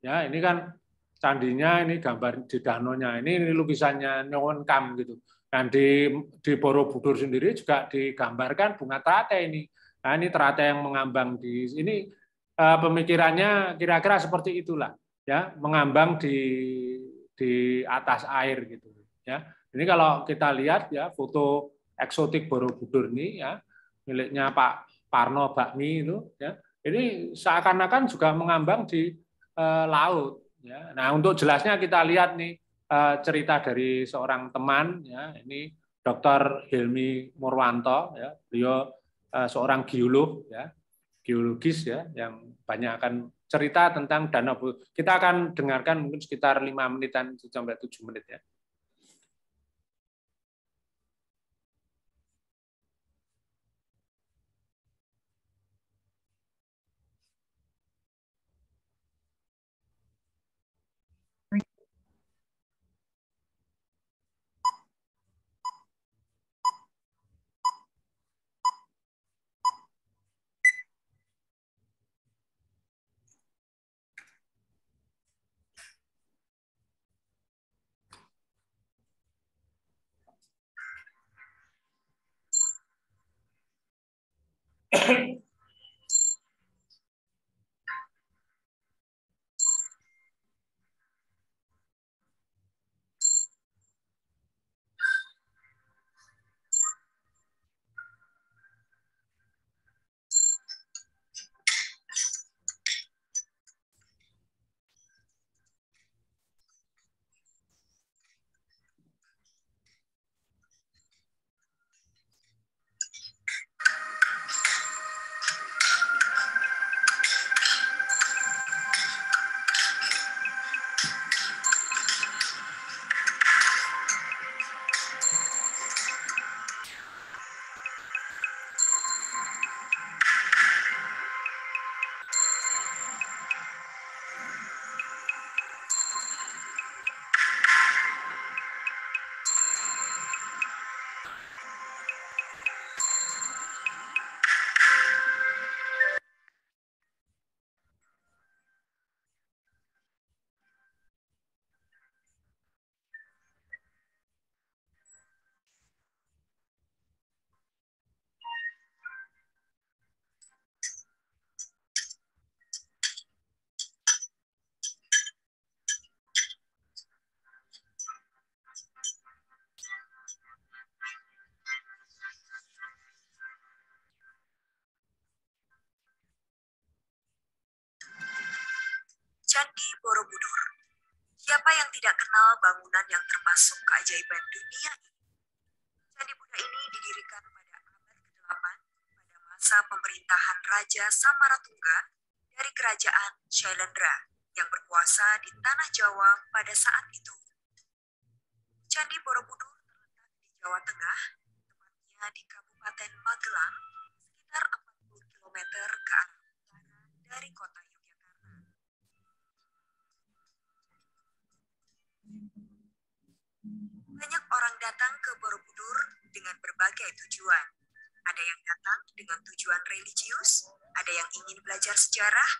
Ya, ini kan candinya ini gambar di danonya. Ini, ini lukisannya Nyon Kam gitu. Dan di di Borobudur sendiri juga digambarkan bunga terate ini. Nah, ini terate yang mengambang di ini eh, pemikirannya kira-kira seperti itulah ya, mengambang di di atas air gitu ya. Ini kalau kita lihat ya foto eksotik Borobudur ini ya miliknya Pak Parno Bakmi itu ya ini seakan-akan juga mengambang di uh, laut ya. Nah untuk jelasnya kita lihat nih uh, cerita dari seorang teman ya. Ini Dr. Hilmi Murwanto ya. Beliau uh, seorang geolog ya. Geologis ya yang banyak akan cerita tentang danau kita akan dengarkan mungkin sekitar lima menitan sampai tujuh menit ya Candi Borobudur. Siapa yang tidak kenal bangunan yang termasuk keajaiban dunia ini? Candi Buddha ini didirikan pada abad ke-8 pada masa pemerintahan Raja Samaratungga dari kerajaan Shailendra yang berkuasa di tanah Jawa pada saat itu. Candi Borobudur terletak di Jawa Tengah, tepatnya di Kabupaten Magelang, sekitar 40 km ke arah dari kota Yogyakarta. Banyak orang datang ke Borobudur dengan berbagai tujuan. Ada yang datang dengan tujuan religius, ada yang ingin belajar sejarah,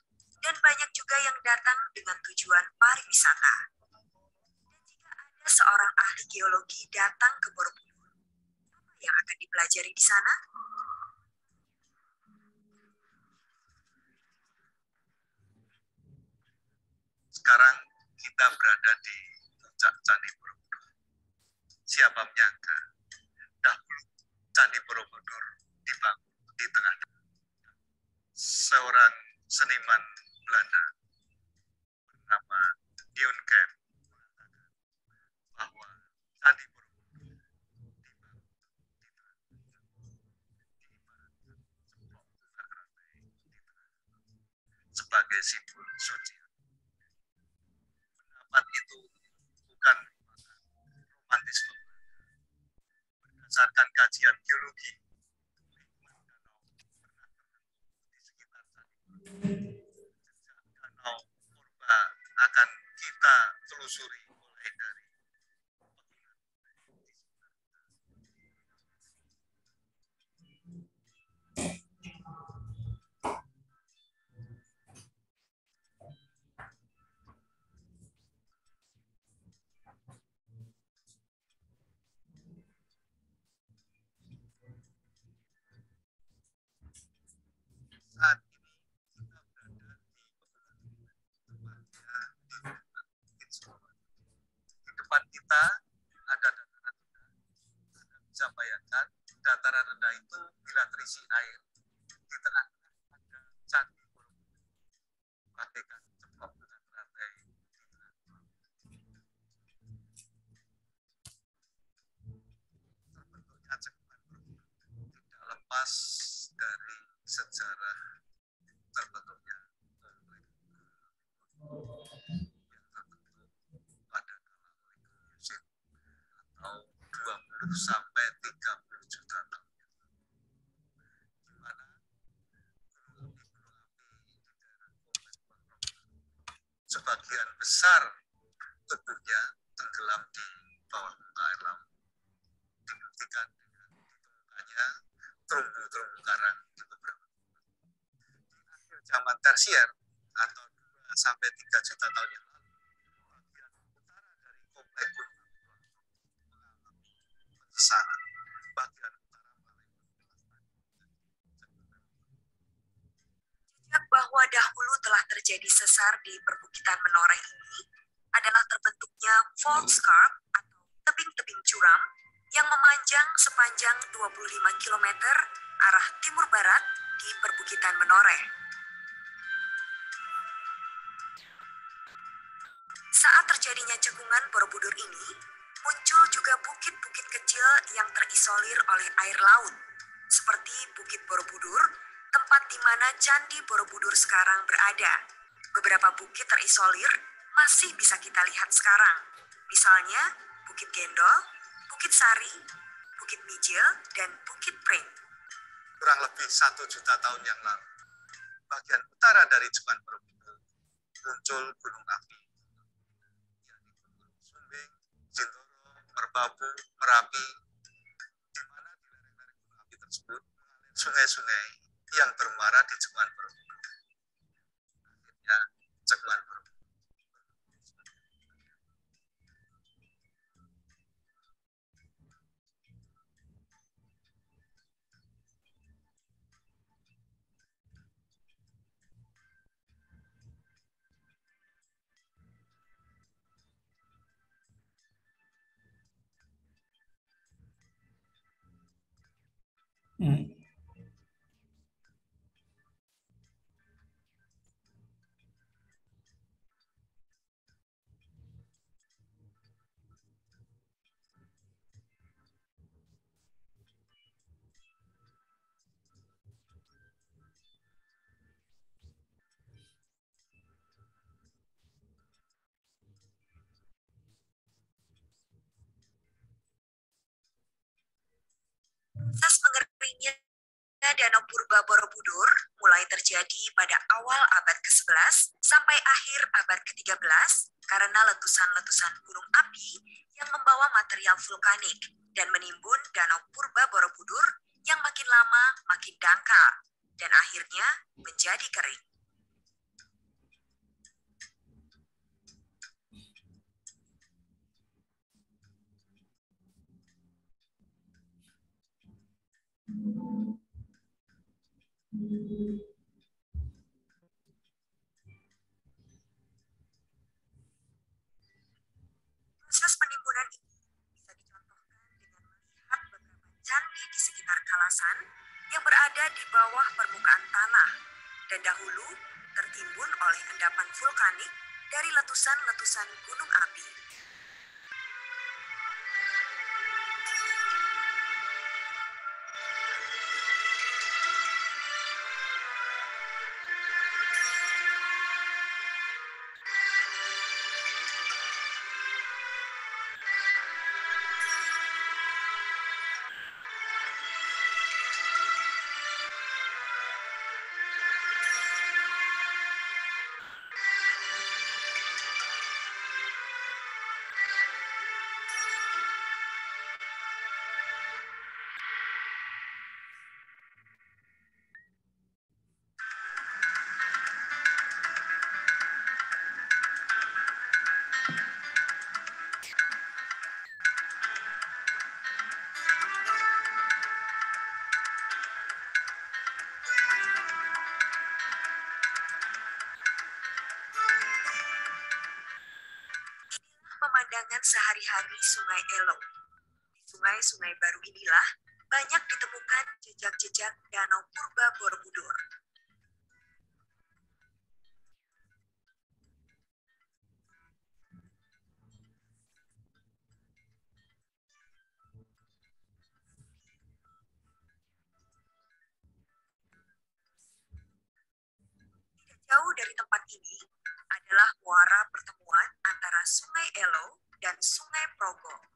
dan banyak juga yang datang dengan tujuan pariwisata. Dan jika ada seorang ahli geologi datang ke Borobudur, apa yang akan dipelajari di sana? Sekarang kita berada di puncak Candi Borobudur. Siapa menyangka dahulu Candi Borobudur dibangun di tengah seorang seniman Belanda. Bernama Dion Kemp bahwa Candi Borobudur dibangun sebagai simbol suci. Pendapat itu bukan romantisme berdasarkan kajian geologi. Sejak danau purba akan kita telusuri mulai dari pegunungan di sekitar kita. saat ini kita berada di pegunungan tepatnya di Gunung Kinslow. Di depan kita ada dataran rendah. Anda bisa bayangkan dataran rendah itu bila terisi air. Di tengah-tengah ada candi Borobudur. Ceplok dengan rantai tengah terbentuknya Borobudur tidak lepas dari sejarah terbentuknya komplek yang terbentuk pada kala Oligocene atau 20 sampai 30 juta tahun sebagian besar tubuhnya tenggelam di bawah muka air laut. Dibuktikan dengan ditemukannya terumbu-terumbu karang di beberapa. Di zaman tersier atau 2 sampai 3 juta tahun yang lalu, bagian utara dari komplek gunung api Borobudur mengalami penyesaran. Bagian utara Palembang Jejak bahwa dahulu telah terjadi sesar di perbukitan Menoreh ini adalah terbentuknya fault scarp atau tebing-tebing curam yang memanjang sepanjang 25 km arah timur barat di perbukitan Menoreh. Saat terjadinya cekungan Borobudur ini, terisolir oleh air laut, seperti Bukit Borobudur, tempat di mana Candi Borobudur sekarang berada. Beberapa bukit terisolir masih bisa kita lihat sekarang. Misalnya Bukit Gendol, Bukit Sari, Bukit Mijil, dan Bukit Pring. kurang lebih satu juta tahun yang lalu. Bagian utara dari Cekungan Borobudur muncul gunung api, Sumbing, Jintoro, Merbabu, Merapi, di mana di lereng-lereng gunung api tersebut mengalir sungai-sungai yang bermuara di Cekungan Borobudur. Akhirnya Cekungan Hum. Hmm. Purba Borobudur mulai terjadi pada awal abad ke-11 sampai akhir abad ke-13 karena letusan-letusan gunung api yang membawa material vulkanik dan menimbun danau Purba Borobudur yang makin lama makin dangkal dan akhirnya menjadi kering. Proses penimbunan ini bisa dicontohkan dengan melihat beberapa candi Kalasan yang berada di bawah permukaan tanah dan dahulu tertimbun oleh endapan vulkanik dari letusan-letusan gunung api. Sehari-hari Sungai Elo. Di sungai-sungai baru inilah banyak ditemukan jejak-jejak Danau Purba Borobudur. Tidak jauh dari tempat ini adalah muara pertemuan antara Sungai Elo dan Sungai Progo.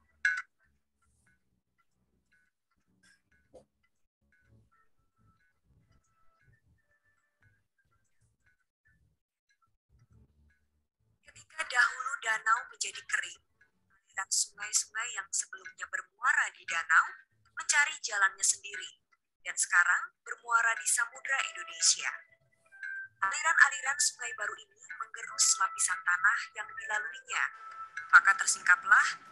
Maka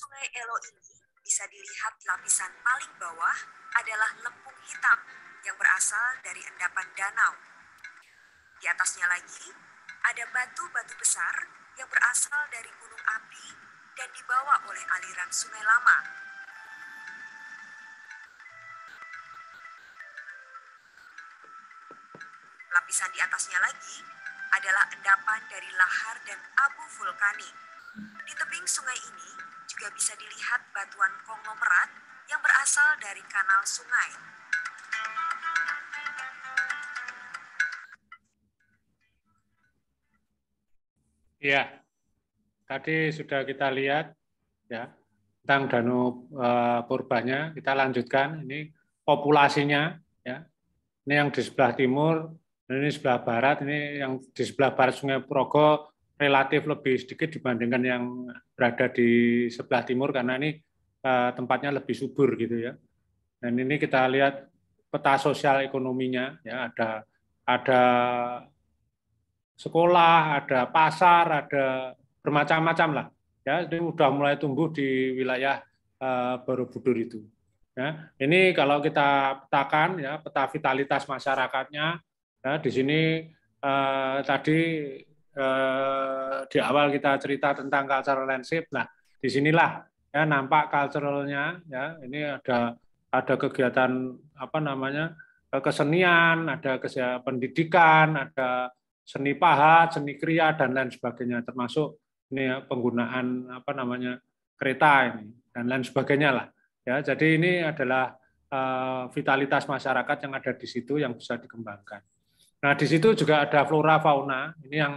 Sungai Elo ini bisa dilihat lapisan paling bawah adalah lempung hitam yang berasal dari endapan danau. Di atasnya lagi ada batu-batu besar yang berasal dari gunung api dan dibawa oleh aliran sungai lama. lapisan di atasnya lagi adalah endapan dari lahar dan abu vulkanik. Di tebing sungai ini juga bisa dilihat batuan konglomerat yang berasal dari kanal sungai. Iya, tadi sudah kita lihat ya tentang Danau uh, Purbanya. Kita lanjutkan ini populasinya ya. Ini yang di sebelah timur, ini sebelah barat, ini yang di sebelah barat Sungai Progo relatif lebih sedikit dibandingkan yang berada di sebelah timur karena ini uh, tempatnya lebih subur gitu ya. Dan ini kita lihat peta sosial ekonominya ya ada ada sekolah, ada pasar, ada bermacam-macam lah. Ya, ini sudah mulai tumbuh di wilayah uh, Borobudur itu. Ya, ini kalau kita petakan ya peta vitalitas masyarakatnya, ya, di sini uh, tadi uh, di awal kita cerita tentang cultural landscape. Nah, di sinilah ya nampak culturalnya. Ya, ini ada ada kegiatan apa namanya kesenian, ada pendidikan, ada seni pahat, seni kriya dan lain sebagainya termasuk ini ya, penggunaan apa namanya kereta ini dan lain sebagainya lah. Ya, jadi ini adalah uh, vitalitas masyarakat yang ada di situ yang bisa dikembangkan. Nah, di situ juga ada flora fauna. Ini yang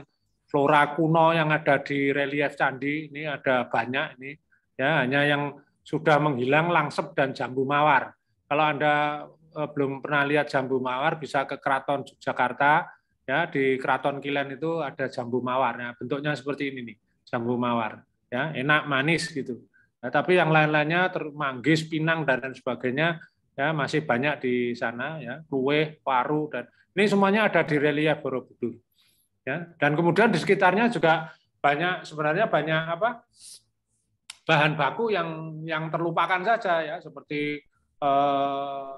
flora kuno yang ada di relief candi ini ada banyak ini. Ya hanya yang sudah menghilang langsep dan jambu mawar. Kalau Anda uh, belum pernah lihat jambu mawar bisa ke Keraton Yogyakarta. Ya di Keraton Kilen itu ada jambu mawar. Ya bentuknya seperti ini nih jambu mawar. Ya enak manis gitu. Ya, tapi yang lain-lainnya termanggis pinang dan lain sebagainya ya masih banyak di sana ya. Kue paru dan ini semuanya ada di relief Borobudur ya. Dan kemudian di sekitarnya juga banyak sebenarnya banyak apa bahan baku yang yang terlupakan saja ya seperti eh,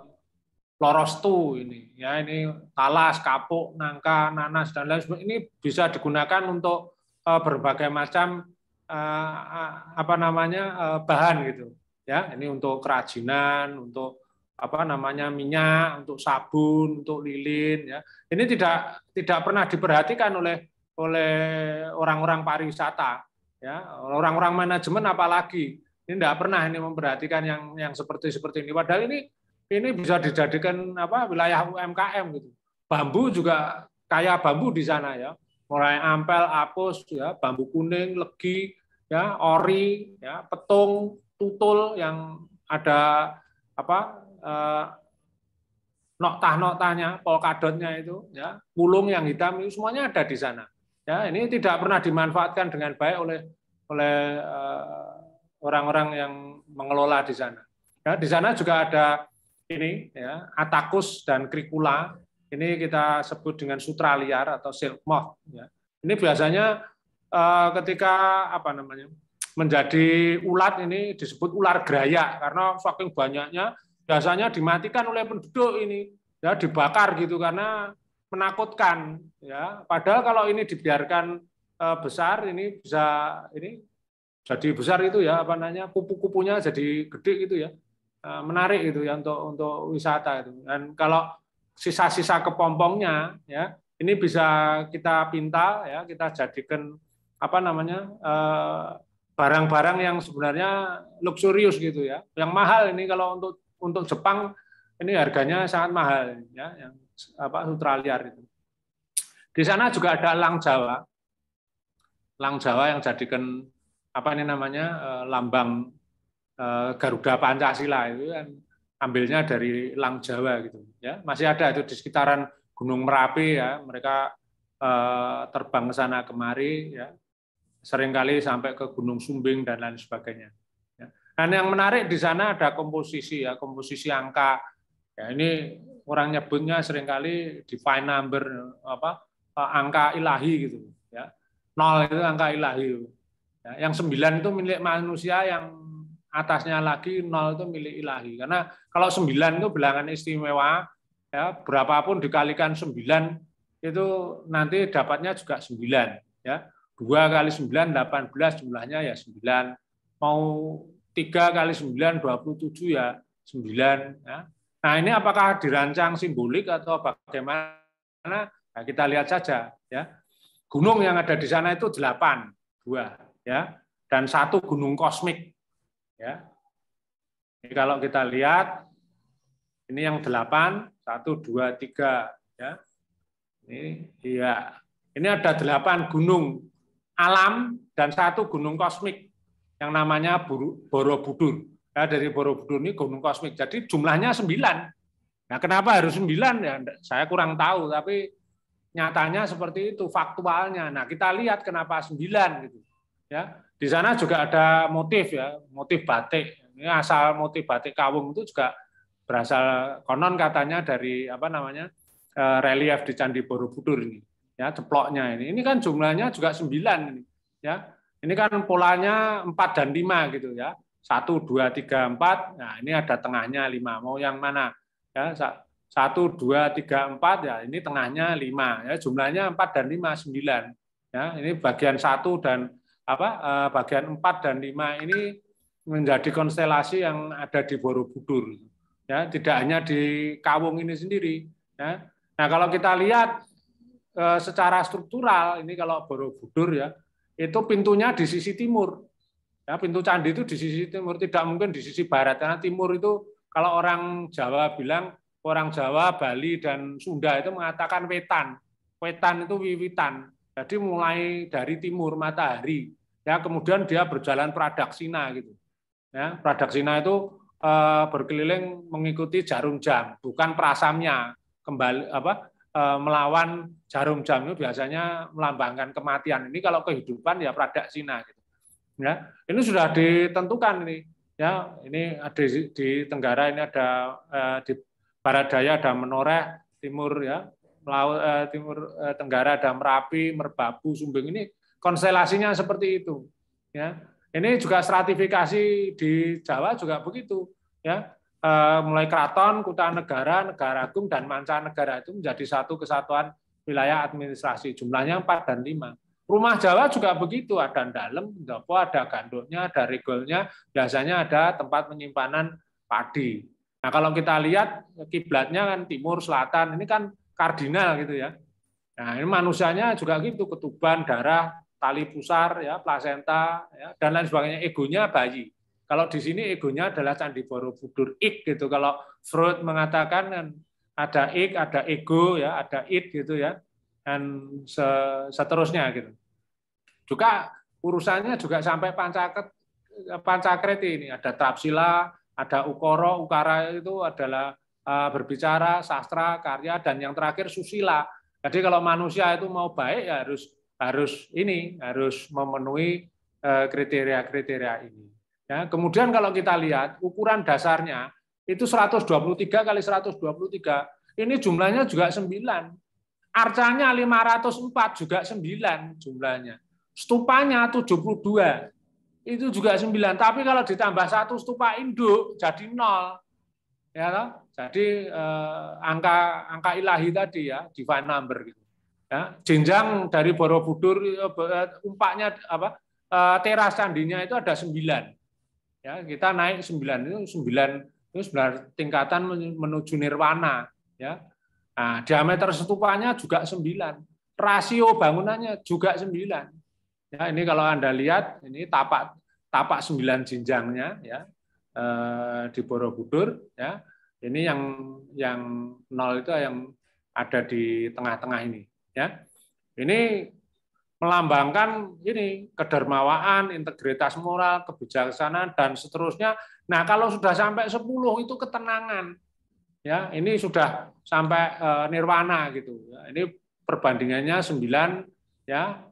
lorostu ini ya. Ini talas kapuk nangka nanas dan lain sebagainya. Ini bisa digunakan untuk uh, berbagai macam uh, apa namanya uh, bahan gitu ya. Ini untuk kerajinan untuk apa namanya minyak untuk sabun untuk lilin ya. Ini tidak tidak pernah diperhatikan oleh oleh orang-orang pariwisata ya. Orang-orang manajemen apalagi. Ini tidak pernah ini memperhatikan yang yang seperti seperti ini. Padahal ini ini bisa dijadikan apa wilayah UMKM gitu. Bambu juga kaya bambu di sana ya. Mulai ampel, apus ya, bambu kuning, legi, ya, ori, ya, petung, tutul yang ada apa eh, noktah-noktahnya, polkadotnya itu, ya, pulung yang hitam itu semuanya ada di sana. Ya, ini tidak pernah dimanfaatkan dengan baik oleh oleh eh, orang-orang yang mengelola di sana. Ya, di sana juga ada ini ya Atakus dan Krikula ini kita sebut dengan sutra liar atau silk moth ya. Ini biasanya uh, ketika apa namanya menjadi ulat ini disebut ular geraya karena saking banyaknya biasanya dimatikan oleh penduduk ini ya dibakar gitu karena menakutkan ya padahal kalau ini dibiarkan uh, besar ini bisa ini jadi besar itu ya apa namanya kupu-kupunya jadi gede gitu ya Eh, menarik itu ya untuk untuk wisata itu. Dan kalau sisa-sisa kepompongnya ya ini bisa kita pinta ya kita jadikan apa namanya eh, barang-barang yang sebenarnya luxurious gitu ya. Yang mahal ini kalau untuk untuk Jepang ini harganya sangat mahal ya yang apa sutra liar itu. Di sana juga ada lang Jawa. Lang Jawa yang jadikan apa ini namanya eh, lambang Eh, Garuda Pancasila itu kan ambilnya dari Lang Jawa gitu ya masih ada itu di sekitaran Gunung Merapi ya mereka eh, terbang ke sana kemari ya sering kali sampai ke Gunung Sumbing dan lain sebagainya ya. Dan yang menarik di sana ada komposisi ya komposisi angka ya ini orang nyebutnya sering kali divine number apa eh, angka ilahi gitu ya nol itu angka ilahi ya. yang sembilan itu milik manusia yang atasnya lagi nol itu milik ilahi. Karena kalau sembilan itu bilangan istimewa, ya berapapun dikalikan sembilan itu nanti dapatnya juga sembilan. Ya, dua kali sembilan delapan belas jumlahnya ya sembilan. Mau tiga kali sembilan dua puluh tujuh ya sembilan. Ya. Nah ini apakah dirancang simbolik atau bagaimana? Nah, kita lihat saja ya. Gunung yang ada di sana itu delapan, dua ya, dan satu gunung kosmik ya. Jadi kalau kita lihat ini yang delapan, satu, dua, tiga ya. Ini iya. Ini ada delapan gunung alam dan satu gunung kosmik yang namanya Borobudur. Ya, dari Borobudur ini gunung kosmik. Jadi jumlahnya sembilan. Nah, kenapa harus sembilan? Ya, saya kurang tahu, tapi nyatanya seperti itu faktualnya. Nah, kita lihat kenapa sembilan gitu. Ya, di sana juga ada motif ya, motif batik. Ini asal motif batik kawung itu juga berasal konon katanya dari apa namanya eh, relief di Candi Borobudur ini. Ya, ceploknya ini. Ini kan jumlahnya juga sembilan ini. Ya, ini kan polanya empat dan lima gitu ya. Satu, dua, tiga, empat. Nah, ini ada tengahnya lima. Mau yang mana? Ya, satu, dua, tiga, empat, ya ini tengahnya lima, ya jumlahnya empat dan lima, sembilan. Ya, ini bagian satu dan apa eh, bagian empat dan lima ini menjadi konstelasi yang ada di Borobudur. Ya, tidak hanya di Kawung ini sendiri. Ya. Nah, kalau kita lihat eh, secara struktural, ini kalau Borobudur ya, itu pintunya di sisi timur. Ya, pintu candi itu di sisi timur, tidak mungkin di sisi barat karena timur itu kalau orang Jawa bilang orang Jawa, Bali, dan Sunda itu mengatakan wetan. Wetan itu wiwitan. Jadi mulai dari timur matahari, ya kemudian dia berjalan pradaksina gitu. Ya, pradaksina itu e, berkeliling mengikuti jarum jam, bukan prasamnya kembali apa melawan jarum jam itu biasanya melambangkan kematian. Ini kalau kehidupan ya pradaksina gitu. Ya, ini sudah ditentukan ini. Ya, ini ada di, Tenggara ini ada e, di barat daya ada Menoreh, timur ya, Melaut, eh, timur eh, tenggara ada Merapi, Merbabu, Sumbing ini konstelasinya seperti itu. Ya, ini juga stratifikasi di Jawa juga begitu. Ya, eh, mulai keraton, kuta negara, negara agung dan mancanegara itu menjadi satu kesatuan wilayah administrasi. Jumlahnya 4 dan 5. Rumah Jawa juga begitu, ada dalam, ada gandoknya, ada regolnya, biasanya ada tempat penyimpanan padi. Nah, kalau kita lihat kiblatnya kan timur, selatan, ini kan kardinal gitu ya. Nah, ini manusianya juga gitu, ketuban, darah, tali pusar, ya, plasenta, ya, dan lain sebagainya. Egonya bayi. Kalau di sini egonya adalah Candi Borobudur ik gitu. Kalau Freud mengatakan kan ada ik, ada ego, ya, ada it gitu ya, dan seterusnya gitu. Juga urusannya juga sampai pancakret, pancakreti ini ada Trapsila, ada ukoro, ukara itu adalah uh, berbicara, sastra, karya, dan yang terakhir susila. Jadi kalau manusia itu mau baik ya harus harus ini harus memenuhi uh, kriteria-kriteria ini. Ya, kemudian kalau kita lihat ukuran dasarnya itu 123 kali 123, ini jumlahnya juga 9. Arcanya 504 juga 9 jumlahnya. Stupanya 72 itu juga sembilan. Tapi kalau ditambah satu stupa induk jadi nol. Ya, toh? jadi eh, angka angka ilahi tadi ya, divine number gitu. Ya, jenjang dari Borobudur eh, umpaknya apa? Eh, teras candinya itu ada sembilan. Ya, kita naik sembilan itu sembilan itu sembilan tingkatan menuju nirwana. Ya, nah, diameter stupanya juga sembilan. Rasio bangunannya juga sembilan. Ya, ini kalau Anda lihat, ini tapak tapak sembilan jenjangnya ya eh, di Borobudur ya. Ini yang yang nol itu yang ada di tengah-tengah ini ya. Ini melambangkan ini kedermawaan, integritas moral, kebijaksanaan dan seterusnya. Nah, kalau sudah sampai 10 itu ketenangan. Ya, ini sudah sampai eh, nirwana gitu. Ya, ini perbandingannya 9 ya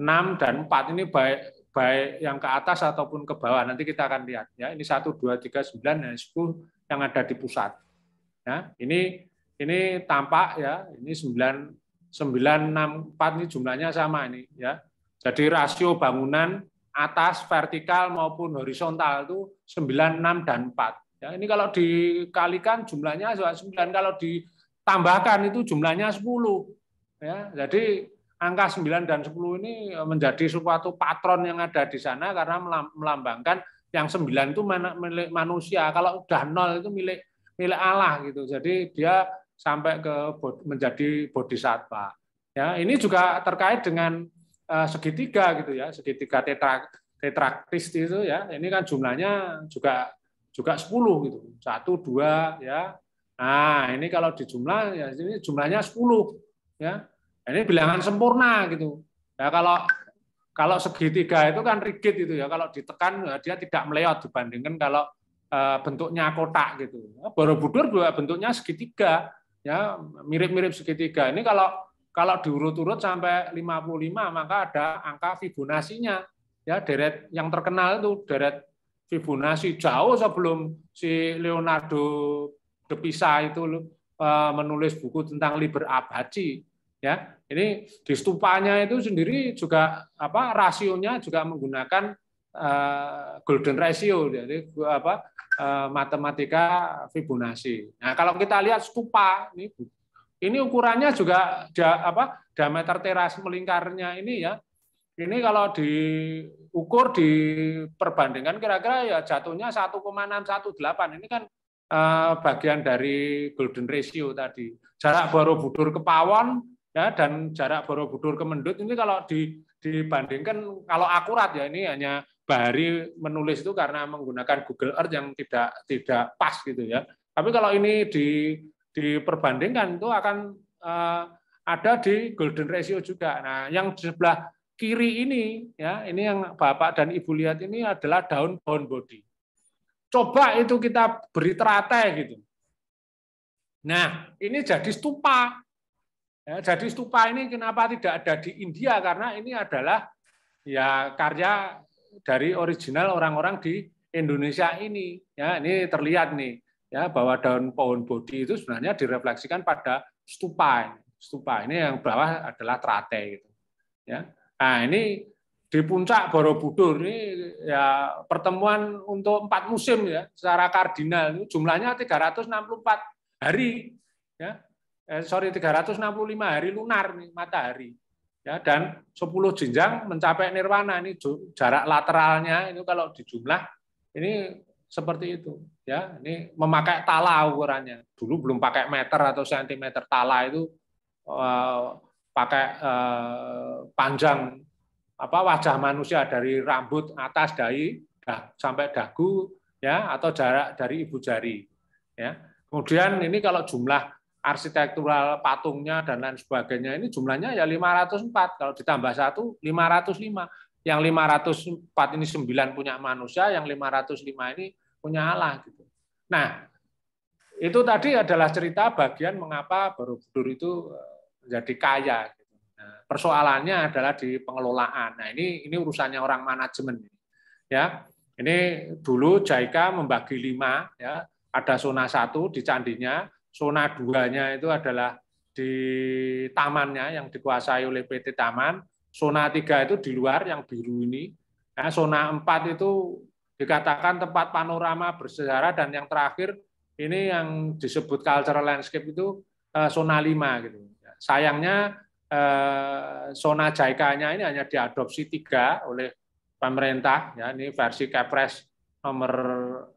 6 dan 4 ini baik baik yang ke atas ataupun ke bawah. Nanti kita akan lihat ya. Ini 1 2 3 9 dan 10 yang ada di pusat. Ya, ini ini tampak ya, ini 9 9 6 4 ini jumlahnya sama ini ya. Jadi rasio bangunan atas vertikal maupun horizontal itu 9 6 dan 4. Ya, ini kalau dikalikan jumlahnya 9, kalau ditambahkan itu jumlahnya 10. Ya, jadi angka 9 dan 10 ini menjadi suatu patron yang ada di sana karena melambangkan yang 9 itu milik manusia. Kalau udah nol itu milik milik Allah gitu. Jadi dia sampai ke menjadi bodhisattva. Ya, ini juga terkait dengan uh, segitiga gitu ya, segitiga tetra tetraktis itu ya. Ini kan jumlahnya juga juga 10 gitu. Satu, dua ya. Nah, ini kalau dijumlah ya ini jumlahnya 10 ya. Ini bilangan sempurna gitu. Ya kalau kalau segitiga itu kan rigid itu ya. Kalau ditekan ya, dia tidak meleot dibandingkan kalau uh, bentuknya kotak gitu. Borobudur juga bentuknya segitiga ya, mirip-mirip segitiga. Ini kalau kalau diurut-urut sampai 55 maka ada angka Fibonacci-nya. Ya, deret yang terkenal itu deret Fibonacci jauh sebelum si Leonardo de Pisa itu uh, menulis buku tentang Liber Abaci ya ini di stupanya itu sendiri juga apa rasionya juga menggunakan uh, golden ratio jadi apa matematika Fibonacci. Nah kalau kita lihat stupa ini ini ukurannya juga dia, apa diameter teras melingkarnya ini ya. Ini kalau diukur diperbandingkan kira-kira ya jatuhnya 1,618 ini kan bagian dari golden ratio tadi. Jarak Borobudur ke Pawon ya dan jarak Borobudur ke Mendut. Ini kalau di, dibandingkan kalau akurat ya ini hanya Bahari menulis itu karena menggunakan Google Earth yang tidak tidak pas gitu ya. Tapi kalau ini di diperbandingkan itu akan uh, ada di golden ratio juga. Nah, yang di sebelah kiri ini ya, ini yang Bapak dan Ibu lihat ini adalah daun pohon bodi. Coba itu kita beri teratai gitu. Nah, ini jadi stupa. Ya, jadi stupa ini kenapa tidak ada di India karena ini adalah ya karya dari original orang-orang di Indonesia ini. Ya, ini terlihat nih ya bahwa daun pohon bodi itu sebenarnya direfleksikan pada stupa. Stupa ini yang bawah adalah teratai gitu. Ya. Nah, ini di puncak Borobudur ini ya pertemuan untuk empat musim ya secara kardinal jumlahnya 364 hari ya eh, sorry 365 hari lunar nih matahari ya dan 10 jenjang mencapai nirwana. Ini jarak lateralnya itu kalau dijumlah ini seperti itu. Ya ini memakai tala ukurannya. Dulu belum pakai meter atau sentimeter tala itu eh, pakai eh, panjang apa wajah manusia dari rambut atas dahi sampai dagu ya atau jarak dari ibu jari. Ya kemudian ini kalau jumlah arsitektural patungnya dan lain sebagainya ini jumlahnya ya 504 kalau ditambah satu 505 yang 504 ini 9 punya manusia yang 505 ini punya Allah gitu. Nah itu tadi adalah cerita bagian mengapa Borobudur itu eh, menjadi kaya gitu. nah, persoalannya adalah di pengelolaan. Nah ini ini urusannya orang manajemen ya. Ini dulu JICA membagi lima ya. Ada zona satu di candinya Zona duanya itu adalah di tamannya yang dikuasai oleh PT Taman. Zona tiga itu di luar yang biru ini. Nah, zona empat itu dikatakan tempat panorama bersejarah dan yang terakhir ini yang disebut cultural landscape itu eh, zona lima gitu. Sayangnya eh, zona Jaikanya ini hanya diadopsi tiga oleh pemerintah ya ini versi Kepres nomor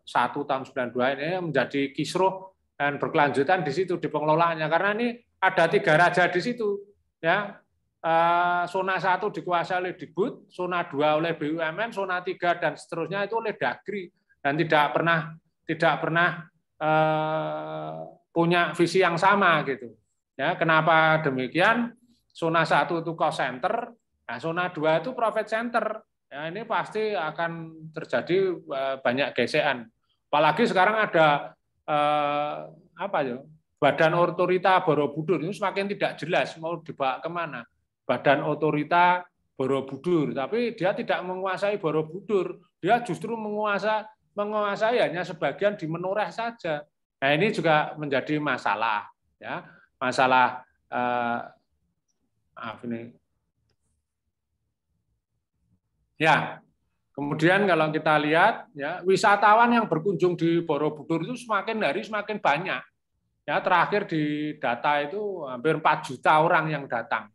1 tahun 92 ini menjadi kisruh dan berkelanjutan di situ di pengelolaannya karena ini ada tiga raja di situ ya eh, zona satu dikuasai oleh Dibut, zona dua oleh BUMN, zona tiga dan seterusnya itu oleh Dagri dan tidak pernah tidak pernah eh, punya visi yang sama gitu. Ya, kenapa demikian? Zona satu itu cost center, nah zona dua itu profit center. Ya, ini pasti akan terjadi eh, banyak gesekan. Apalagi sekarang ada eh, apa ya Badan Otorita Borobudur itu semakin tidak jelas mau dibawa ke mana. Badan Otorita Borobudur, tapi dia tidak menguasai Borobudur, dia justru menguasai menguasai hanya sebagian di Menoreh saja. Nah ini juga menjadi masalah, ya masalah eh, maaf ini. Ya, Kemudian kalau kita lihat ya wisatawan yang berkunjung di Borobudur itu semakin hari semakin banyak. Ya terakhir di data itu hampir 4 juta orang yang datang.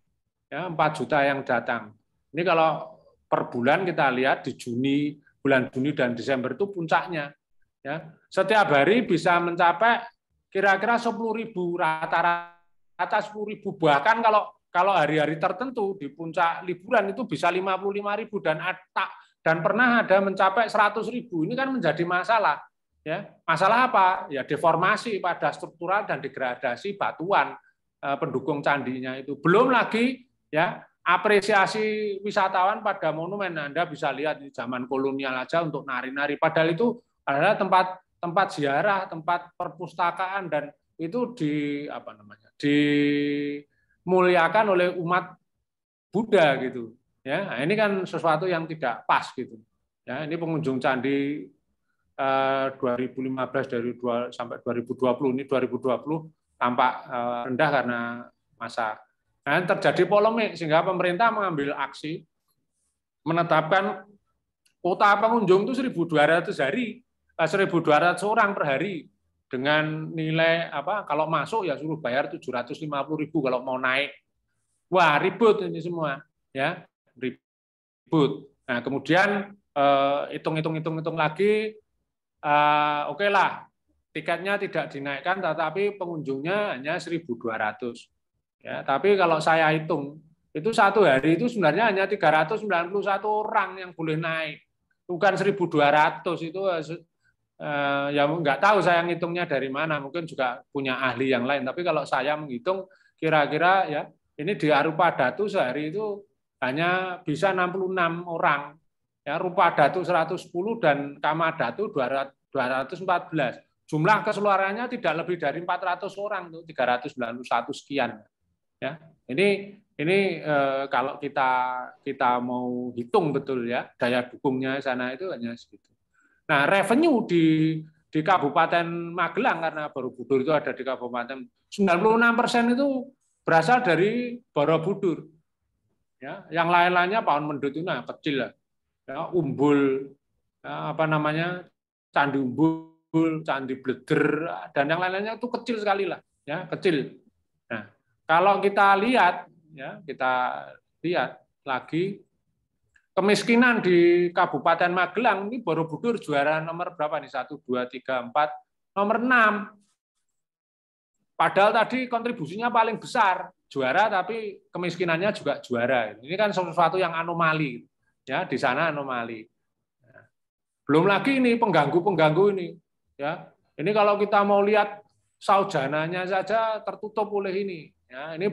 Ya 4 juta yang datang. Ini kalau per bulan kita lihat di Juni, bulan Juni dan Desember itu puncaknya. Ya, setiap hari bisa mencapai kira-kira 10.000 rata-rata 10.000 bahkan kalau kalau hari-hari tertentu di puncak liburan itu bisa 55.000 dan tak dan pernah ada mencapai 100.000. Ini kan menjadi masalah. Ya, masalah apa? Ya deformasi pada struktural dan degradasi batuan eh, pendukung candinya itu. Belum lagi ya apresiasi wisatawan pada monumen. Anda bisa lihat di zaman kolonial aja untuk nari-nari. Padahal itu adalah tempat tempat ziarah, tempat perpustakaan dan itu di apa namanya? dimuliakan oleh umat Buddha gitu. Ya, nah, ini kan sesuatu yang tidak pas gitu. Ya, ini pengunjung candi eh, 2015 dari 2 sampai 2020 ini 2020 tampak eh, rendah karena masa Nah, terjadi polemik sehingga pemerintah mengambil aksi menetapkan kuota pengunjung itu 1.200 hari, 1.200 eh, orang per hari dengan nilai apa kalau masuk ya suruh bayar 750.000 kalau mau naik. Wah, ribut ini semua, ya. Ribut. Nah, kemudian eh, hitung-hitung-hitung-hitung lagi eh, oke okay lah tiketnya tidak dinaikkan tetapi pengunjungnya hanya 1.200 Ya, tapi kalau saya hitung, itu satu hari itu sebenarnya hanya 391 orang yang boleh naik. Bukan 1.200 itu eh, ya nggak tahu saya ngitungnya dari mana, mungkin juga punya ahli yang lain. Tapi kalau saya menghitung kira-kira ya ini di Arupa Datu sehari itu hanya bisa 66 orang. Ya, Rupa Datu 110 dan Kama Datu 214. Jumlah keseluruhannya tidak lebih dari 400 orang tuh 391 sekian. Ya, ini ini eh, kalau kita kita mau hitung betul ya daya dukungnya sana itu hanya segitu. Nah, revenue di di Kabupaten Magelang karena Borobudur itu ada di Kabupaten 96 persen itu berasal dari Borobudur. Ya, yang lain-lainnya pohon mendut itu nah, kecil lah. Ya, umbul ya, apa namanya candi umbul, candi bleder dan yang lain-lainnya itu kecil sekali lah, ya kecil. Nah, kalau kita lihat, ya kita lihat lagi kemiskinan di Kabupaten Magelang ini Borobudur juara nomor berapa nih? Satu, dua, tiga, empat, nomor enam. Padahal tadi kontribusinya paling besar juara, tapi kemiskinannya juga juara. Ini kan sesuatu yang anomali, ya di sana anomali. Belum lagi ini pengganggu-pengganggu ini, ya. Ini kalau kita mau lihat saujananya saja tertutup oleh ini, Ya, ini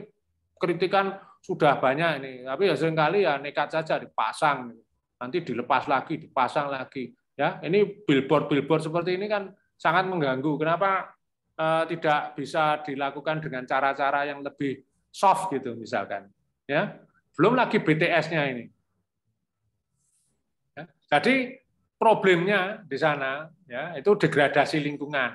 kritikan sudah banyak ini, tapi ya sering kali ya nekat saja dipasang, nanti dilepas lagi, dipasang lagi. Ya, ini billboard-billboard seperti ini kan sangat mengganggu. Kenapa eh, tidak bisa dilakukan dengan cara-cara yang lebih soft gitu misalkan? Ya, belum lagi BTS-nya ini. Ya, jadi problemnya di sana ya itu degradasi lingkungan.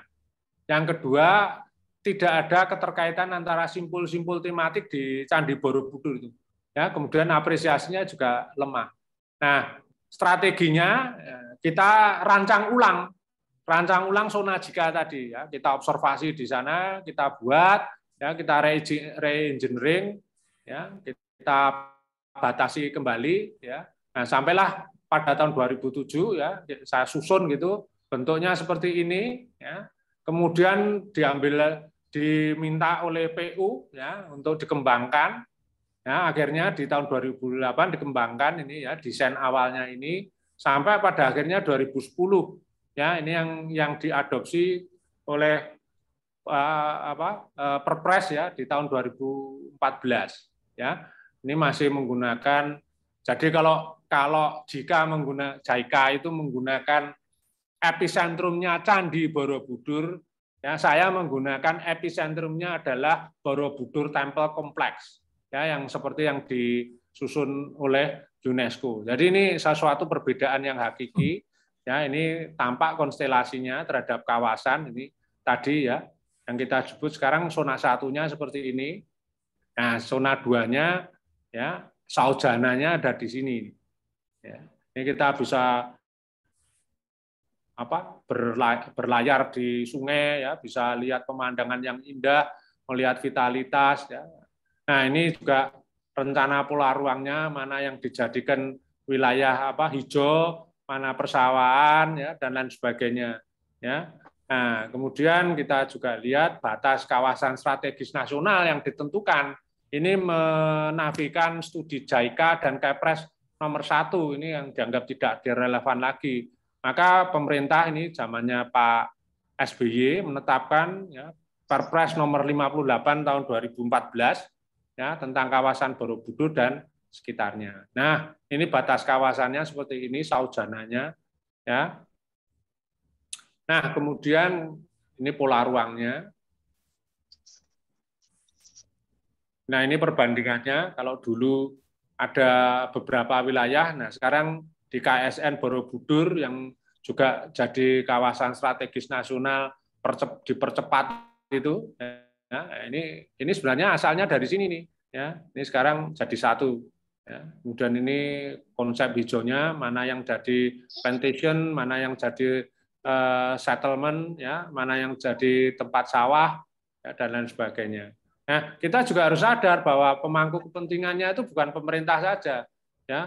Yang kedua tidak ada keterkaitan antara simpul-simpul tematik di Candi Borobudur itu. Ya, kemudian apresiasinya juga lemah. Nah, strateginya ya, kita rancang ulang, rancang ulang zona jika tadi ya, kita observasi di sana, kita buat, ya, kita re-engineering, ya, kita batasi kembali, ya. Nah, sampailah pada tahun 2007 ya, saya susun gitu, bentuknya seperti ini, ya. Kemudian diambil diminta oleh PU ya untuk dikembangkan. Ya, akhirnya di tahun 2008 dikembangkan ini ya desain awalnya ini sampai pada akhirnya 2010 ya ini yang yang diadopsi oleh apa uh, Perpres ya di tahun 2014 ya. Ini masih menggunakan jadi kalau kalau jika menggunakan JIKA itu menggunakan epicentrumnya Candi Borobudur Ya, saya menggunakan epicentrumnya adalah Borobudur Temple Complex, ya, yang seperti yang disusun oleh UNESCO. Jadi ini sesuatu perbedaan yang hakiki. Ya, ini tampak konstelasinya terhadap kawasan ini tadi ya, yang kita sebut sekarang zona satunya seperti ini. Nah, zona duanya ya, saujananya ada di sini. Ya, ini kita bisa apa berlayar di sungai ya bisa lihat pemandangan yang indah melihat vitalitas ya nah ini juga rencana pola ruangnya mana yang dijadikan wilayah apa hijau mana persawahan ya dan lain sebagainya ya Nah, kemudian kita juga lihat batas kawasan strategis nasional yang ditentukan. Ini menafikan studi JICA dan Kepres nomor satu ini yang dianggap tidak direlevan lagi. Maka pemerintah ini zamannya Pak SBY menetapkan ya, Perpres nomor 58 tahun 2014 ya tentang kawasan Borobudur dan sekitarnya. Nah, ini batas kawasannya seperti ini saujananya ya. Nah, kemudian ini pola ruangnya. Nah, ini perbandingannya. Kalau dulu ada beberapa wilayah, nah sekarang di KSN Borobudur yang juga jadi kawasan strategis nasional dipercepat itu ya ini ini sebenarnya asalnya dari sini nih ya. Ini sekarang jadi satu ya. Kemudian ini konsep hijaunya mana yang jadi plantation mana yang jadi uh, settlement ya mana yang jadi tempat sawah ya, dan lain sebagainya nah kita juga harus sadar bahwa pemangku kepentingannya itu bukan pemerintah saja ya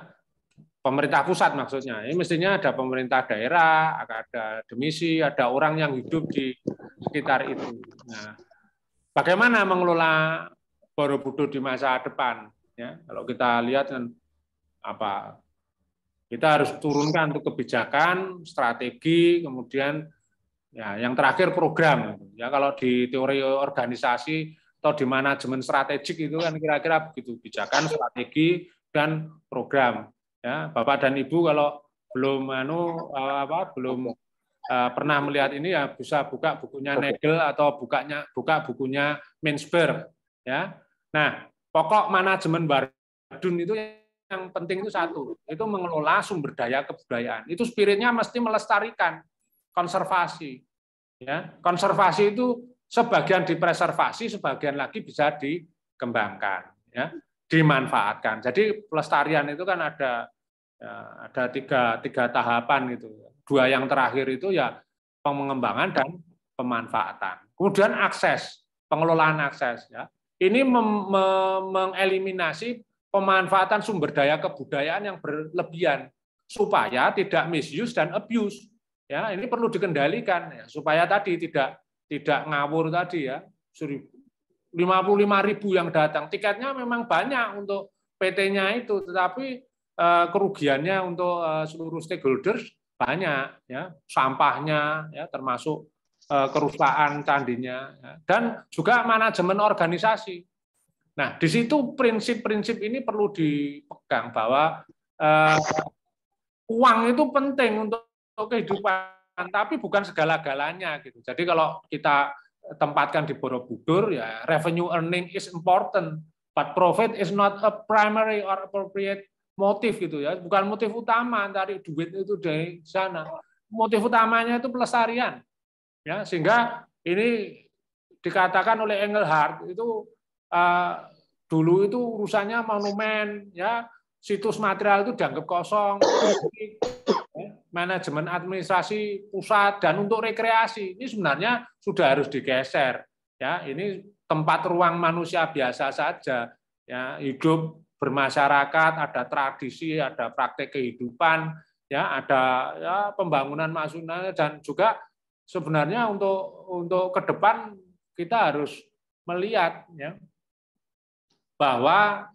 pemerintah pusat maksudnya. Ini mestinya ada pemerintah daerah, ada demisi, ada orang yang hidup di sekitar itu. Nah, bagaimana mengelola Borobudur di masa depan? Ya, kalau kita lihat kan apa kita harus turunkan untuk kebijakan, strategi, kemudian ya yang terakhir program. Ya kalau di teori organisasi atau di manajemen strategik itu kan kira-kira begitu, kebijakan, strategi dan program. Ya bapak dan ibu kalau belum anu eh, apa belum uh, pernah melihat ini ya bisa buka bukunya Nagel atau bukanya buka bukunya Minsberg ya nah pokok manajemen Bardun itu yang penting itu satu itu mengelola sumber daya kebudayaan itu spiritnya mesti melestarikan konservasi ya konservasi itu sebagian dipreservasi sebagian lagi bisa dikembangkan ya dimanfaatkan jadi pelestarian itu kan ada Ya, ada tiga, tiga tahapan gitu. Dua yang terakhir itu ya pengembangan dan pemanfaatan. Kemudian akses, pengelolaan akses. Ya. Ini mengeliminasi pemanfaatan sumber daya kebudayaan yang berlebihan supaya tidak misuse dan abuse. Ya, ini perlu dikendalikan ya, supaya tadi tidak tidak ngawur tadi ya. 55 ribu yang datang. Tiketnya memang banyak untuk PT-nya itu, tetapi Eh, kerugiannya untuk eh, seluruh stakeholders banyak ya sampahnya ya termasuk eh, kerusakan candinya ya, dan juga manajemen organisasi. Nah di situ prinsip-prinsip ini perlu dipegang bahwa uh, uang itu penting untuk, untuk kehidupan tapi bukan segala-galanya gitu. Jadi kalau kita tempatkan di Borobudur ya revenue earning is important but profit is not a primary or appropriate motif gitu ya, bukan motif utama dari duit itu dari sana. Motif utamanya itu pelestarian. Ya, sehingga ini dikatakan oleh Engelhardt itu uh, dulu itu urusannya monumen ya, situs material itu dianggap kosong. Ya, manajemen administrasi pusat dan untuk rekreasi. Ini sebenarnya sudah harus digeser ya. Ini tempat ruang manusia biasa saja ya. Hidup bermasyarakat, ada tradisi, ada praktek kehidupan, ya. Ada ya pembangunan maksudnya dan juga sebenarnya untuk untuk ke depan kita harus melihat ya bahwa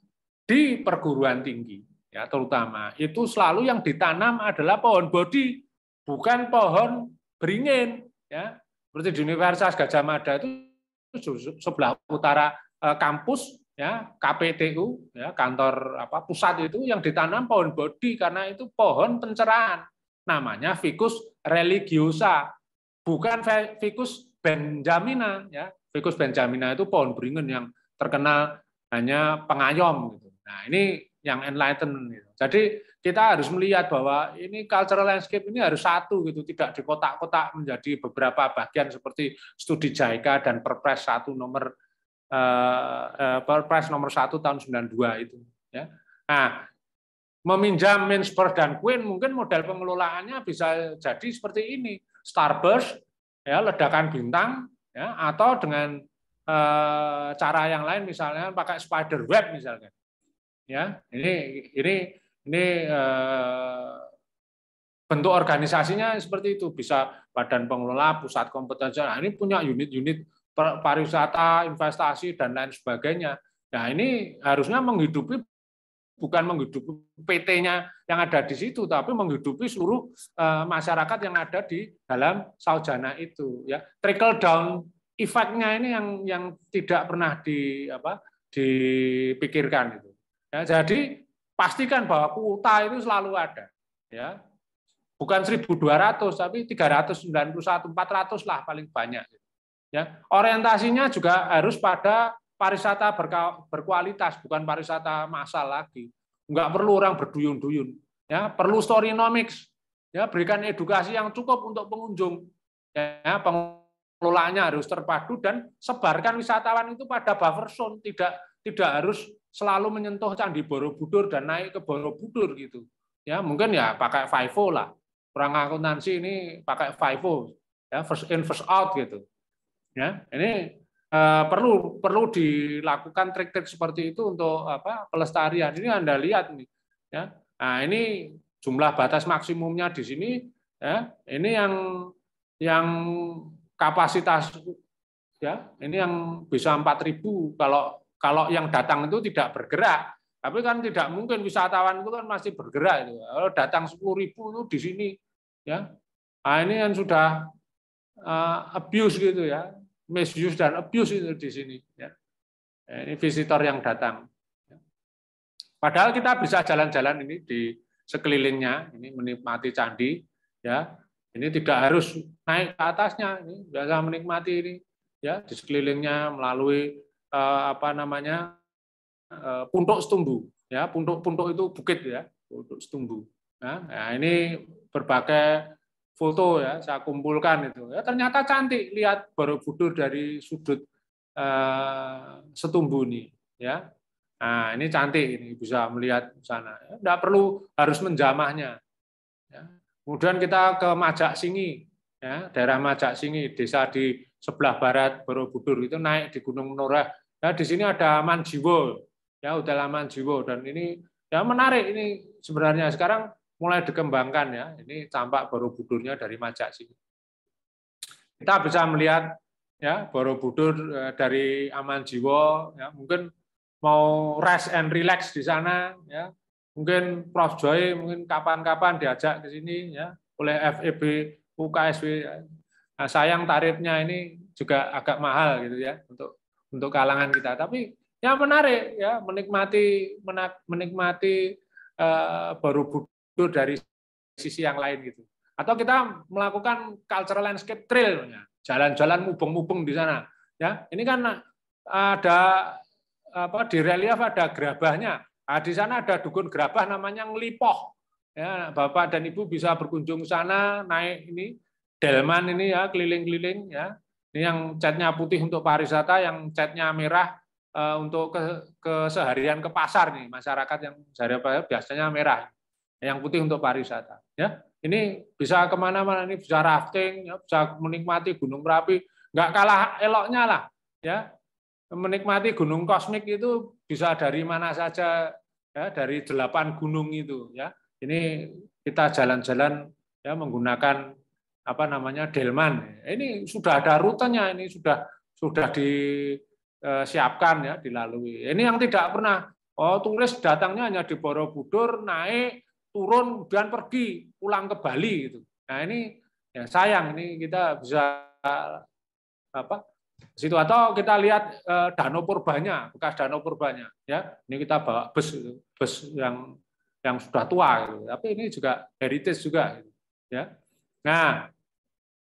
di perguruan tinggi ya terutama itu selalu yang ditanam adalah pohon bodi bukan pohon beringin ya. Seperti di Universitas Gajah Mada itu sebelah utara eh, kampus ya KPTU ya kantor apa pusat itu yang ditanam pohon bodi karena itu pohon pencerahan namanya Ficus religiosa bukan Ficus benjamina ya. Ficus benjamina itu pohon beringin yang terkenal hanya pengayom gitu. Nah, ini yang enlighten gitu. Jadi kita harus melihat bahwa ini cultural landscape ini harus satu gitu, tidak di kotak-kotak menjadi beberapa bagian seperti studi JICA dan Perpres satu nomor uh, Perpres nomor 1 tahun 92 itu. Ya. Nah, meminjam Minsberg dan Queen mungkin model pengelolaannya bisa jadi seperti ini, starburst, ya ledakan bintang, ya atau dengan cara yang lain misalnya pakai spider web misalnya. Ya, ini ini ini uh, bentuk organisasinya seperti itu. Bisa badan pengelola pusat kompetensi. Nah, ini punya unit-unit pariwisata investasi dan lain sebagainya. Nah ini harusnya menghidupi bukan menghidupi PT-nya yang ada di situ tapi menghidupi seluruh eh, masyarakat yang ada di dalam saujana itu ya. Trickle down efeknya ini yang yang tidak pernah di apa dipikirkan itu ya jadi pastikan bahwa kuota itu selalu ada ya. Bukan 1.200 tapi 391 400 lah paling banyak ya. Orientasinya juga harus pada pariwisata berkualitas bukan pariwisata massal lagi. Nggak perlu orang berduyun-duyun ya. Perlu storynomics ya. Berikan edukasi yang cukup untuk pengunjung ya pengelolaannya harus terpadu dan sebarkan wisatawan itu pada buffer zone tidak tidak harus selalu menyentuh candi Borobudur dan naik ke Borobudur gitu. Ya mungkin ya pakai FIFO lah. Orang akuntansi ini pakai FIFO ya first in first out gitu. Ya ini uh, perlu perlu dilakukan trik-trik seperti itu untuk apa pelestarian. Ini anda lihat nih ya. Nah ini jumlah batas maksimumnya di sini ya. Ini yang yang kapasitas ya ini yang bisa 4000 kalau kalau yang datang itu tidak bergerak tapi kan tidak mungkin wisatawan itu kan masih bergerak itu. Kalau datang 10 ribu itu di sini, ya, nah ini kan sudah uh, abuse gitu ya, misuse dan abuse itu di sini. Ya. Ini visitor yang datang. Padahal kita bisa jalan-jalan ini di sekelilingnya, ini menikmati candi, ya. Ini tidak harus naik ke atasnya, ini biasa menikmati ini, ya di sekelilingnya melalui uh, apa namanya Eh, puntuk setumbu. Ya puntuk-puntuk itu bukit ya puntuk setumbu. Nah, nah ini berbagai foto ya saya kumpulkan itu. Ya ternyata cantik. Lihat Borobudur dari sudut uh, setumbu ini. Ya nah ini cantik ini bisa melihat sana. Ya, tidak perlu harus menjamahnya. Ya. Kemudian kita ke Majak Singi ya daerah Majak Singi desa di sebelah barat Borobudur itu naik di Gunung Menoreh ya di sini ada Manjiwo ya udah lama jiwo dan ini ya menarik ini sebenarnya. Sekarang mulai dikembangkan ya. Ini tampak Borobudurnya dari Majak sini kita bisa melihat ya Borobudur eh, dari Aman Jiwo ya mungkin mau rest and relax di sana ya mungkin Prof Joy mungkin kapan-kapan diajak ke sini ya oleh FEB UKSW nah, sayang tarifnya ini juga agak mahal gitu ya untuk untuk kalangan kita tapi ya menarik ya menikmati menikmati uh, Borobudur dari sisi yang lain gitu. Atau kita melakukan cultural landscape trail jalan-jalan mubeng-mubeng di sana. Ya, ini kan ada apa di relief ada gerabahnya. Nah, di sana ada dukun gerabah namanya Ngelipoh. Ya, Bapak dan Ibu bisa berkunjung sana naik ini delman ini ya keliling-keliling ya. Ini yang catnya putih untuk pariwisata, yang catnya merah Eh, untuk ke keseharian ke pasar nih masyarakat yang sehari biasanya merah, yang putih untuk pariwisata. Ya, ini bisa ke mana-mana ini bisa rafting, ya, bisa menikmati Gunung Merapi, nggak kalah eloknya lah. Ya, menikmati Gunung Kosmik itu bisa dari mana saja, ya, dari delapan gunung itu. Ya, ini kita jalan-jalan ya menggunakan apa namanya delman. Ini sudah ada rutenya, ini sudah sudah di Eh, ya dilalui. Ini yang tidak pernah oh turis datangnya hanya di Borobudur naik turun dan pergi pulang ke Bali gitu. Nah ini ya sayang ini kita bisa apa situ. Atau kita lihat eh, danau purbanya bekas danau purbanya ya. Ini kita bawa bus bus yang yang sudah tua gitu. tapi ini juga heritage juga gitu. ya. Nah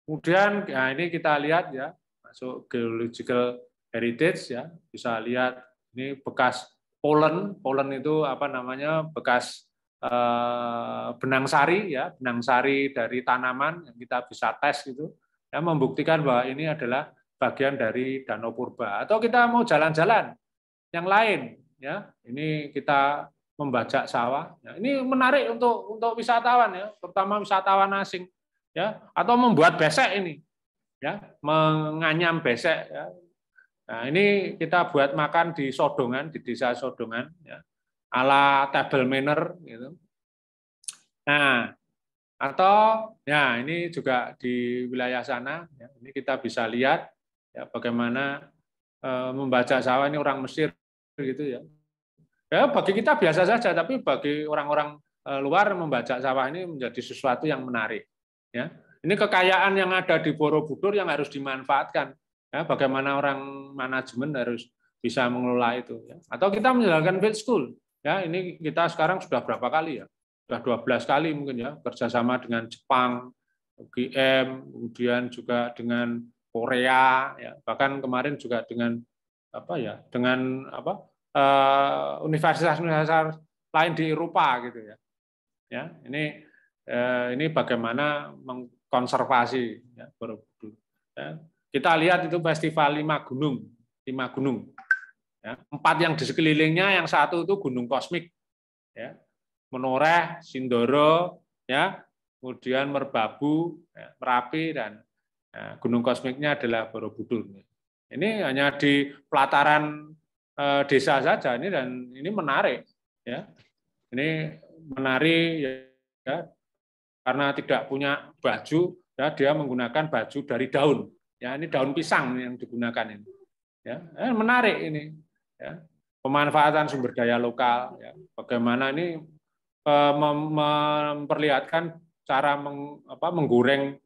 kemudian ya ini kita lihat ya masuk geological heritage ya. Bisa lihat ini bekas Polen Polen itu apa namanya? Bekas eh, benang sari ya. Benang sari dari tanaman yang kita bisa tes gitu. Ya membuktikan bahwa ini adalah bagian dari Danau Purba. Atau kita mau jalan-jalan yang lain ya. Ini kita membajak sawah ya, ini menarik untuk untuk wisatawan ya. Terutama wisatawan asing ya. Atau membuat besek ini ya. Menganyam besek ya. Nah, ini kita buat makan di Sodongan, di desa Sodongan, ya, ala table manner. Gitu. Nah, Atau ya ini juga di wilayah sana, ya, ini kita bisa lihat ya bagaimana eh, membaca sawah ini orang Mesir gitu ya. Ya bagi kita biasa saja, tapi bagi orang-orang eh, luar membaca sawah ini menjadi sesuatu yang menarik. Ya, ini kekayaan yang ada di Borobudur yang harus dimanfaatkan. Ya, bagaimana orang manajemen harus bisa mengelola itu. Ya. Atau kita menjalankan field school. Ya, ini kita sekarang sudah berapa kali ya? Sudah 12 kali mungkin ya kerjasama dengan Jepang, UGM, kemudian juga dengan Korea, ya. bahkan kemarin juga dengan apa ya, dengan apa eh, universitas-universitas lain di Eropa gitu ya. Ya, ini eh, ini bagaimana mengkonservasi ya, Borobudur. Ya. Kita lihat itu festival lima gunung, lima gunung. Ya, empat yang di sekelilingnya, yang satu itu gunung kosmik. Ya, Menoreh, Sindoro, ya, kemudian Merbabu, ya, Merapi, dan ya, gunung kosmiknya adalah Borobudur. Ini hanya di pelataran eh, desa saja ini dan ini menarik, ya. Ini menarik ya, karena tidak punya baju, ya dia menggunakan baju dari daun. Ya, ini daun pisang yang digunakan ini. Ya, eh, menarik ini. Ya. Pemanfaatan sumber daya lokal. Ya. Bagaimana ini Eh, memperlihatkan cara meng, apa, menggoreng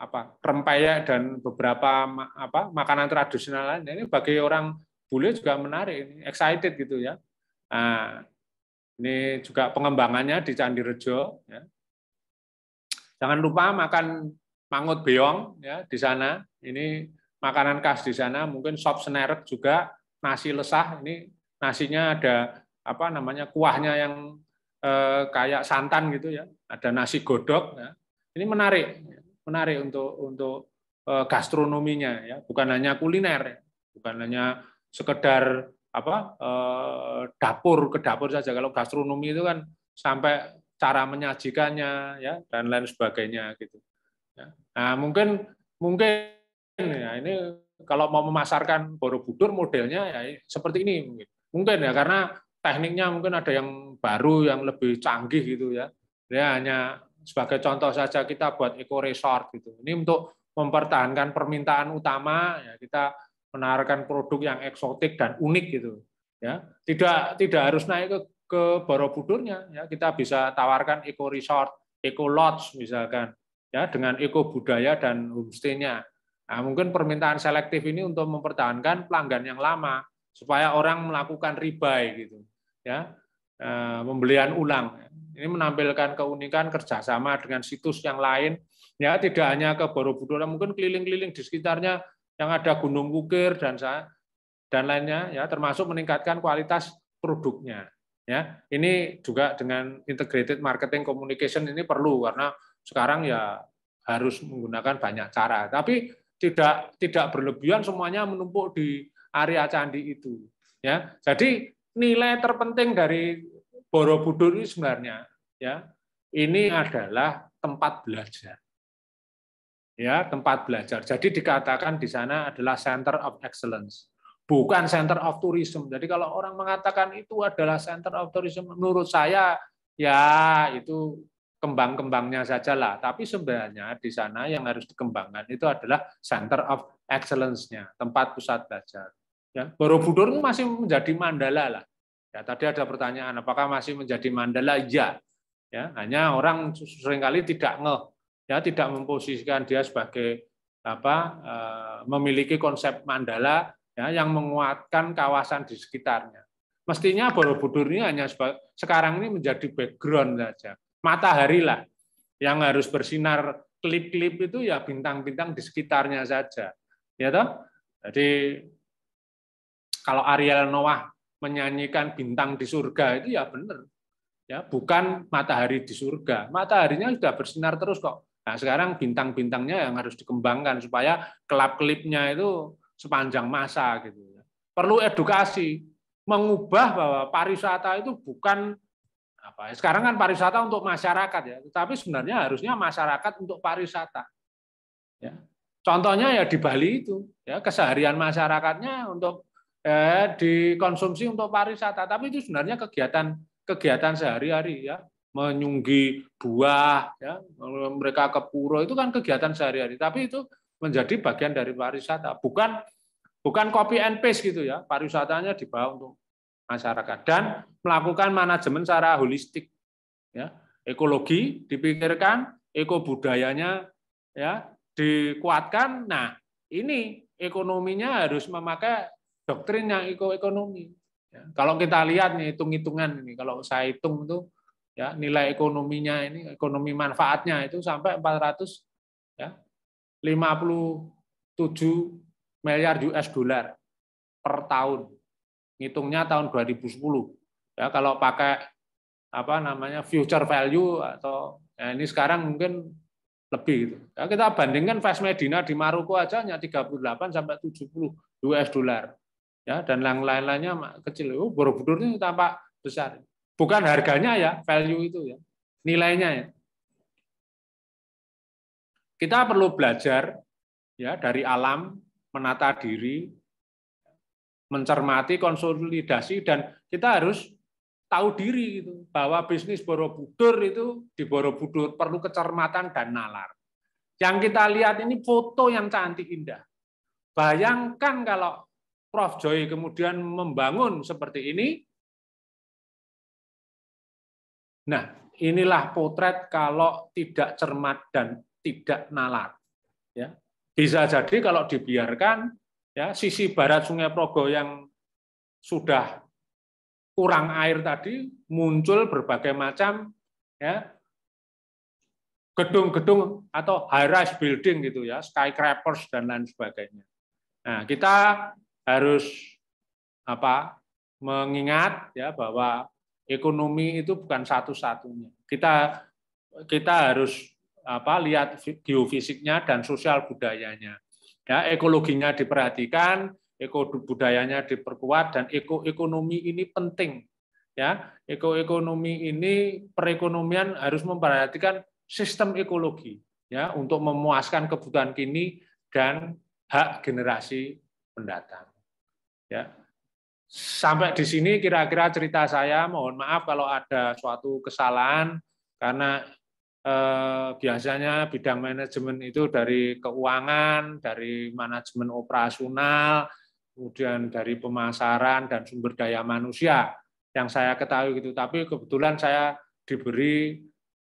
apa rempeyek dan beberapa apa makanan tradisional lain ini bagi orang bule juga menarik ini excited gitu ya nah, ini juga pengembangannya di Candi Rejo ya. jangan lupa makan mangut beong ya di sana ini makanan khas di sana mungkin sop senerek juga nasi lesah ini nasinya ada apa namanya kuahnya yang eh, kayak santan gitu ya, ada nasi godok. Ya. Ini menarik, menarik untuk untuk eh, gastronominya ya, bukan hanya kuliner, ya. bukan hanya sekedar apa eh, dapur ke dapur saja. Kalau gastronomi itu kan sampai cara menyajikannya ya dan lain sebagainya gitu. Ya. Nah mungkin mungkin ya ini kalau mau memasarkan Borobudur modelnya ya seperti ini mungkin mungkin ya karena tekniknya mungkin ada yang baru yang lebih canggih gitu ya. Ya hanya sebagai contoh saja kita buat eco resort gitu. Ini untuk mempertahankan permintaan utama ya kita menawarkan produk yang eksotik dan unik gitu. Ya, tidak tidak harus naik ke ke Borobudurnya ya. Kita bisa tawarkan eco resort, eco lodge misalkan ya dengan eco budaya dan homestay-nya. Nah, mungkin permintaan selektif ini untuk mempertahankan pelanggan yang lama supaya orang melakukan ribai gitu ya pembelian ulang. Ini menampilkan keunikan kerjasama dengan situs yang lain. Ya tidak hanya ke Borobudur mungkin keliling-keliling di sekitarnya yang ada Gunung Wukir dan dan lainnya ya termasuk meningkatkan kualitas produknya. Ya ini juga dengan integrated marketing communication ini perlu karena sekarang ya harus menggunakan banyak cara. Tapi tidak tidak berlebihan semuanya menumpuk di area candi itu ya. Jadi nilai terpenting dari Borobudur ini sebenarnya ya ini adalah tempat belajar. Ya, tempat belajar. Jadi dikatakan di sana adalah center of excellence, bukan center of tourism. Jadi kalau orang mengatakan itu adalah center of tourism, menurut saya ya itu kembang-kembangnya saja lah. Tapi sebenarnya di sana yang harus dikembangkan itu adalah center of excellence-nya, tempat pusat belajar. Ya, Borobudur masih menjadi mandala lah. Ya, tadi ada pertanyaan, apakah masih menjadi mandala? Ya, ya hanya orang sering kali tidak ngeh, ya tidak memposisikan dia sebagai apa eh, memiliki konsep mandala ya, yang menguatkan kawasan di sekitarnya. Mestinya Borobudur ini hanya sekarang ini menjadi background saja, matahari lah yang harus bersinar klip-klip itu ya bintang-bintang di sekitarnya saja, ya toh. Jadi kalau Ariel Noah menyanyikan bintang di surga itu ya benar. Ya, bukan matahari di surga. Mataharinya sudah bersinar terus kok. Nah, sekarang bintang-bintangnya yang harus dikembangkan supaya kelap-kelipnya itu sepanjang masa gitu ya. Perlu edukasi, mengubah bahwa pariwisata itu bukan apa ya, sekarang kan pariwisata untuk masyarakat ya, tetapi sebenarnya harusnya masyarakat untuk pariwisata. Ya. Contohnya ya di Bali itu, ya keseharian masyarakatnya untuk eh, dikonsumsi untuk pariwisata, tapi itu sebenarnya kegiatan kegiatan sehari-hari ya. menyunggi buah, ya, mereka ke pura itu kan kegiatan sehari-hari. Tapi itu menjadi bagian dari pariwisata, bukan bukan copy and paste gitu ya. Pariwisatanya dibawa untuk masyarakat dan melakukan manajemen secara holistik, ya. Ekologi dipikirkan, eko budayanya ya dikuatkan. Nah, ini ekonominya harus memakai doktrin yang ekonomi. Ya, kalau kita lihat nih hitung-hitungan ini, kalau saya hitung itu ya nilai ekonominya ini ekonomi manfaatnya itu sampai 400 ya 57 miliar US dollar per tahun. Ngitungnya tahun 2010. Ya kalau pakai apa namanya future value atau ya ini sekarang mungkin lebih gitu. Ya, kita bandingkan Fast Medina di Maroko aja hanya 38 sampai 70 US dollar ya dan yang lain-lainnya kecil. Oh, Borobudur ini tampak besar. Bukan harganya ya, value itu ya, nilainya ya. Kita perlu belajar ya dari alam, menata diri, mencermati, konsolidasi dan kita harus tahu diri gitu bahwa bisnis Borobudur itu di Borobudur perlu kecermatan dan nalar. Yang kita lihat ini foto yang cantik indah. Bayangkan kalau Prof. Joy kemudian membangun seperti ini. Nah, inilah potret kalau tidak cermat dan tidak nalar. Ya. Bisa jadi kalau dibiarkan, ya sisi barat Sungai Progo yang sudah kurang air tadi muncul berbagai macam ya gedung-gedung atau high rise building gitu ya, skyscrapers dan lain sebagainya. Nah, kita harus apa mengingat ya bahwa ekonomi itu bukan satu-satunya. Kita kita harus apa lihat geofisiknya dan sosial budayanya. Ya, ekologinya diperhatikan, eko budayanya diperkuat dan eko ekonomi ini penting. Ya, eko ekonomi ini perekonomian harus memperhatikan sistem ekologi ya untuk memuaskan kebutuhan kini dan hak generasi mendatang. Ya. Sampai di sini kira-kira cerita saya. Mohon maaf kalau ada suatu kesalahan karena eh, biasanya bidang manajemen itu dari keuangan, dari manajemen operasional, kemudian dari pemasaran dan sumber daya manusia yang saya ketahui gitu. Tapi kebetulan saya diberi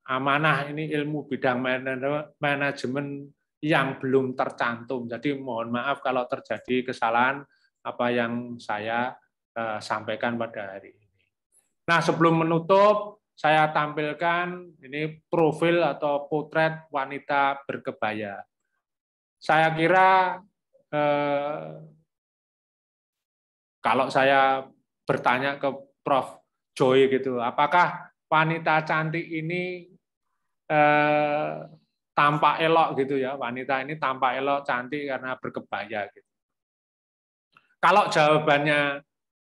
amanah ini ilmu bidang manajemen yang belum tercantum. Jadi mohon maaf kalau terjadi kesalahan apa yang saya uh, sampaikan pada hari ini. Nah, sebelum menutup, saya tampilkan ini profil atau potret wanita berkebaya. Saya kira eh, kalau saya bertanya ke Prof. Joy gitu, apakah wanita cantik ini eh, tampak elok gitu ya, wanita ini tampak elok cantik karena berkebaya gitu. Kalau jawabannya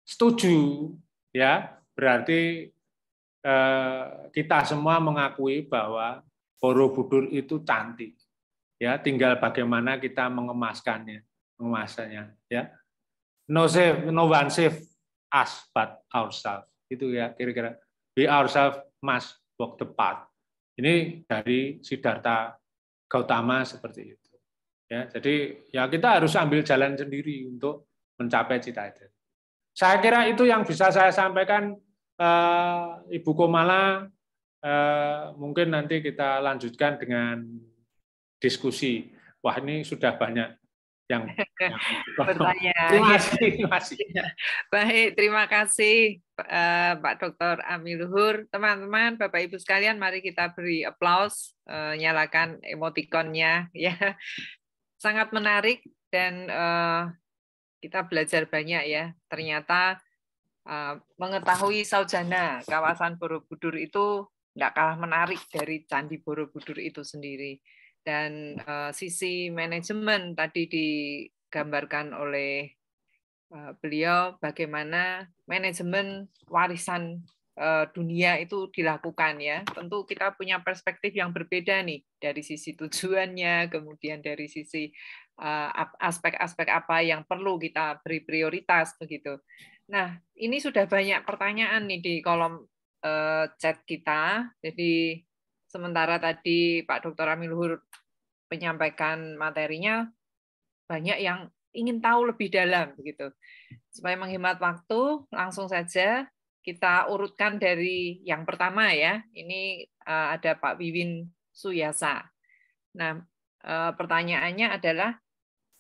setuju, ya berarti eh, kita semua mengakui bahwa Borobudur itu cantik. Ya, tinggal bagaimana kita mengemaskannya, mengemaskannya. Ya, no save, no one save us but ourselves. Itu ya kira-kira. We ourselves must walk the path. Ini dari Siddhartha Gautama seperti itu. Ya, jadi ya kita harus ambil jalan sendiri untuk mencapai cita-cita. Saya kira itu yang bisa saya sampaikan eh, Ibu Komala. Eh, mungkin nanti kita lanjutkan dengan diskusi. Wah ini sudah banyak yang, *laughs* yang bertanya. Terima kasih. Terima kasih. Baik, terima kasih eh, Pak Dr. Amiluhur. Teman-teman, Bapak Ibu sekalian, mari kita beri aplaus, nyalakan emotikonnya ya. Sangat menarik dan kita belajar banyak ya. Ternyata uh, mengetahui Saujana, kawasan Borobudur itu tidak kalah menarik dari Candi Borobudur itu sendiri. Dan uh, sisi manajemen tadi digambarkan oleh uh, beliau bagaimana manajemen warisan dunia itu dilakukan ya. Tentu kita punya perspektif yang berbeda nih dari sisi tujuannya, kemudian dari sisi aspek-aspek apa yang perlu kita beri prioritas begitu. Nah, ini sudah banyak pertanyaan nih di kolom uh, chat kita. Jadi sementara tadi Pak Dr. Amiluhur menyampaikan materinya, banyak yang ingin tahu lebih dalam begitu. Supaya menghemat waktu, langsung saja kita urutkan dari yang pertama ya. Ini uh, ada Pak Wiwin Suyasa. Nah, pertanyaannya adalah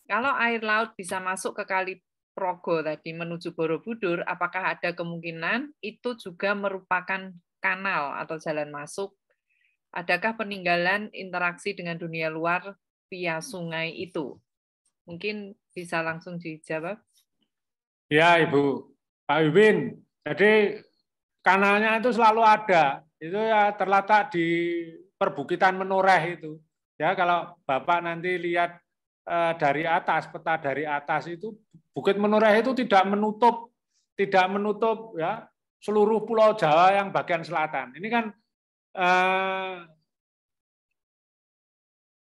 kalau air laut bisa masuk ke kali Progo tadi menuju Borobudur, apakah ada kemungkinan itu juga merupakan kanal atau jalan masuk? Adakah peninggalan interaksi dengan dunia luar via sungai itu? Mungkin bisa langsung dijawab. Ya, Ibu. Pak Wiwin, jadi kanalnya itu selalu ada. Itu ya terletak di perbukitan Menoreh itu. Ya, kalau Bapak nanti lihat dari atas, peta dari atas itu Bukit Menoreh itu tidak menutup tidak menutup ya seluruh pulau Jawa yang bagian selatan. Ini kan eh,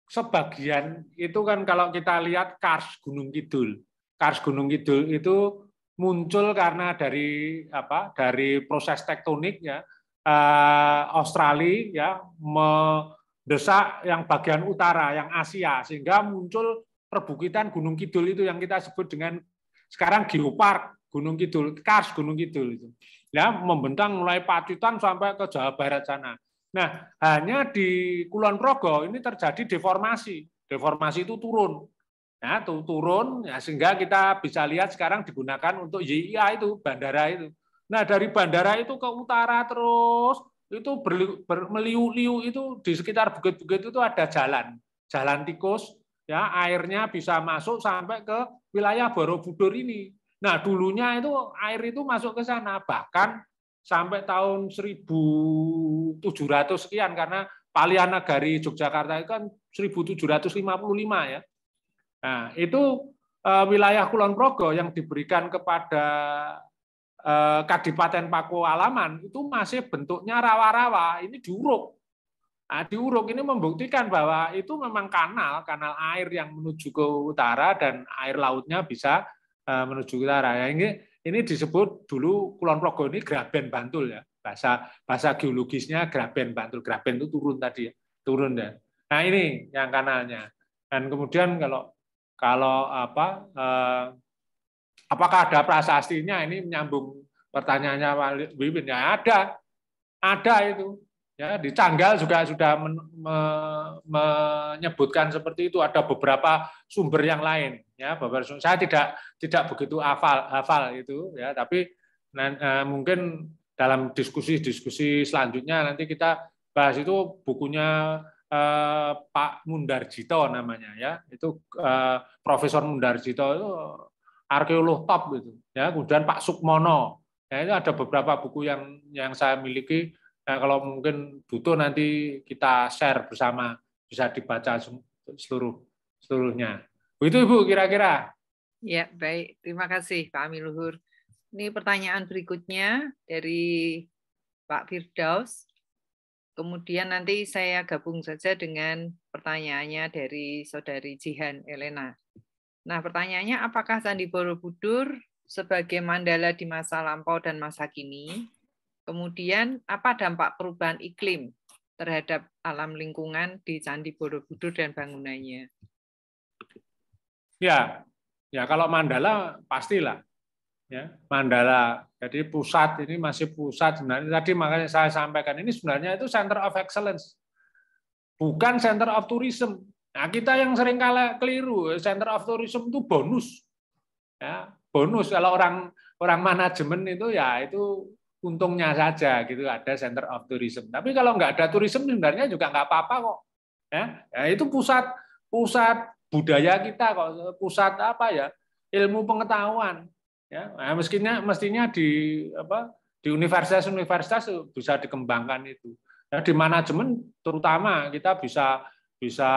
sebagian itu kan kalau kita lihat Kars Gunung Kidul. Kars Gunung Kidul itu muncul karena dari apa? dari proses tektonik ya eh, Australia ya mendesak yang bagian utara yang Asia sehingga muncul perbukitan Gunung Kidul itu yang kita sebut dengan sekarang Geopark Gunung Kidul, Kars Gunung Kidul itu. Ya, membentang mulai Pacitan sampai ke Jawa Barat sana. Nah, hanya di Kulon Progo ini terjadi deformasi. Deformasi itu turun. Ya, itu turun ya sehingga kita bisa lihat sekarang digunakan untuk YIA itu bandara itu. Nah, dari bandara itu ke utara terus itu bermeliu-liu itu di sekitar bukit-bukit itu ada jalan, jalan tikus ya airnya bisa masuk sampai ke wilayah Borobudur ini. Nah, dulunya itu air itu masuk ke sana, bahkan sampai tahun 1700 sekian karena Palianagari Yogyakarta itu kan 1755 ya. Nah, itu eh, wilayah Kulon Progo yang diberikan kepada eh, Kadipaten Pako Alaman itu masih bentuknya rawa-rawa, ini diuruk. Nah, diuruk ini membuktikan bahwa itu memang kanal, kanal air yang menuju ke utara dan air lautnya bisa eh, menuju ke utara. Ya, ini ini disebut dulu Kulon Progo ini Graben Bantul ya. Bahasa bahasa geologisnya Graben Bantul. Graben itu turun tadi ya, turun ya. Nah, ini yang kanalnya. Dan kemudian kalau kalau apa eh, apakah ada prasastinya ini menyambung pertanyaannya Pak Wiwin ya ada. Ada itu Ya, di Canggal juga sudah men, me, menyebutkan seperti itu. Ada beberapa sumber yang lain. Ya, beberapa sumber. Saya tidak tidak begitu hafal hafal itu, ya. Tapi nah, mungkin dalam diskusi-diskusi selanjutnya nanti kita bahas itu bukunya eh, Pak Mundarjito namanya, ya. Itu eh, Profesor Mundarjito itu arkeolog top gitu. Ya, kemudian Pak Sukmono. Ya, itu ada beberapa buku yang yang saya miliki Nah, kalau mungkin butuh nanti kita share bersama, bisa dibaca seluruh seluruhnya. Begitu Ibu kira-kira. Ya, baik. Terima kasih Pak Amiluhur. Ini pertanyaan berikutnya dari Pak Firdaus. Kemudian nanti saya gabung saja dengan pertanyaannya dari Saudari Jihan Elena. Nah, pertanyaannya apakah Candi Borobudur sebagai mandala di masa lampau dan masa kini Kemudian apa dampak perubahan iklim terhadap alam lingkungan di Candi Borobudur dan bangunannya? Ya, ya kalau Mandala pastilah. Ya, Mandala. Jadi pusat ini masih pusat sebenarnya. Tadi makanya saya sampaikan ini sebenarnya itu center of excellence. Bukan center of tourism. Nah, kita yang sering kalah keliru, center of tourism itu bonus. Ya, bonus kalau orang orang manajemen itu ya itu untungnya saja gitu ada center of tourism. Tapi kalau nggak ada tourism sebenarnya juga nggak apa-apa kok. Ya, ya itu pusat pusat budaya kita kok, pusat apa ya ilmu pengetahuan. Ya, nah, mestinya mestinya di apa di universitas-universitas bisa dikembangkan itu. Ya, di manajemen terutama kita bisa bisa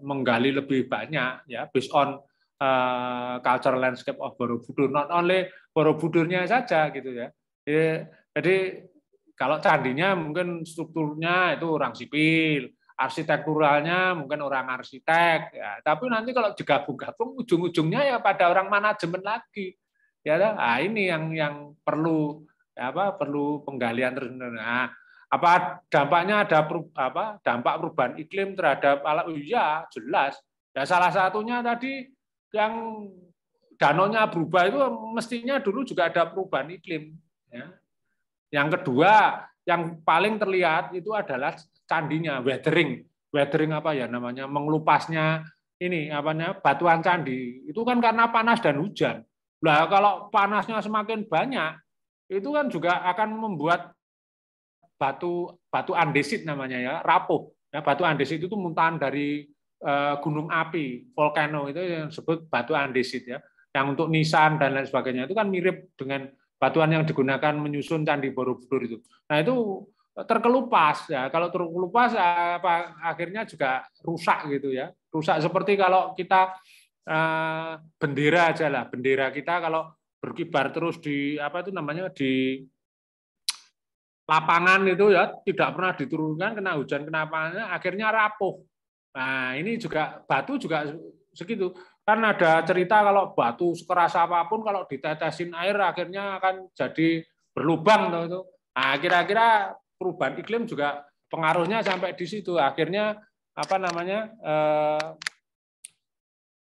menggali lebih banyak ya based on uh, cultural landscape of Borobudur not only Borobudurnya saja gitu ya Ya, jadi kalau candinya mungkin strukturnya itu orang sipil, arsitekturalnya mungkin orang arsitek, ya. tapi nanti kalau digabung-gabung ujung-ujungnya ya pada orang manajemen lagi. Ya, nah ini yang yang perlu apa perlu penggalian terus nah, apa dampaknya ada apa dampak perubahan iklim terhadap alat iya jelas ya salah satunya tadi yang danonya berubah itu mestinya dulu juga ada perubahan iklim ya. Yang kedua yang paling terlihat itu adalah candinya weathering. Weathering apa ya namanya? Mengelupasnya ini apanya batuan candi. Itu kan karena panas dan hujan. Lah kalau panasnya semakin banyak itu kan juga akan membuat batu batu andesit namanya ya rapuh. Ya batu andesit itu muntahan dari uh, gunung api volcano itu yang disebut batu andesit ya. Yang untuk nisan dan lain sebagainya itu kan mirip dengan batuan yang digunakan menyusun candi borobudur itu. Nah itu terkelupas ya. Kalau terkelupas apa akhirnya juga rusak gitu ya. Rusak seperti kalau kita uh, bendera aja lah. Bendera kita kalau berkibar terus di apa itu namanya di lapangan itu ya tidak pernah diturunkan kena hujan kena panas akhirnya rapuh. Nah ini juga batu juga segitu kan ada cerita kalau batu sekeras apa pun kalau ditetesin air akhirnya akan jadi berlubang tuh itu. Nah kira-kira perubahan iklim juga pengaruhnya sampai di situ akhirnya apa namanya eh,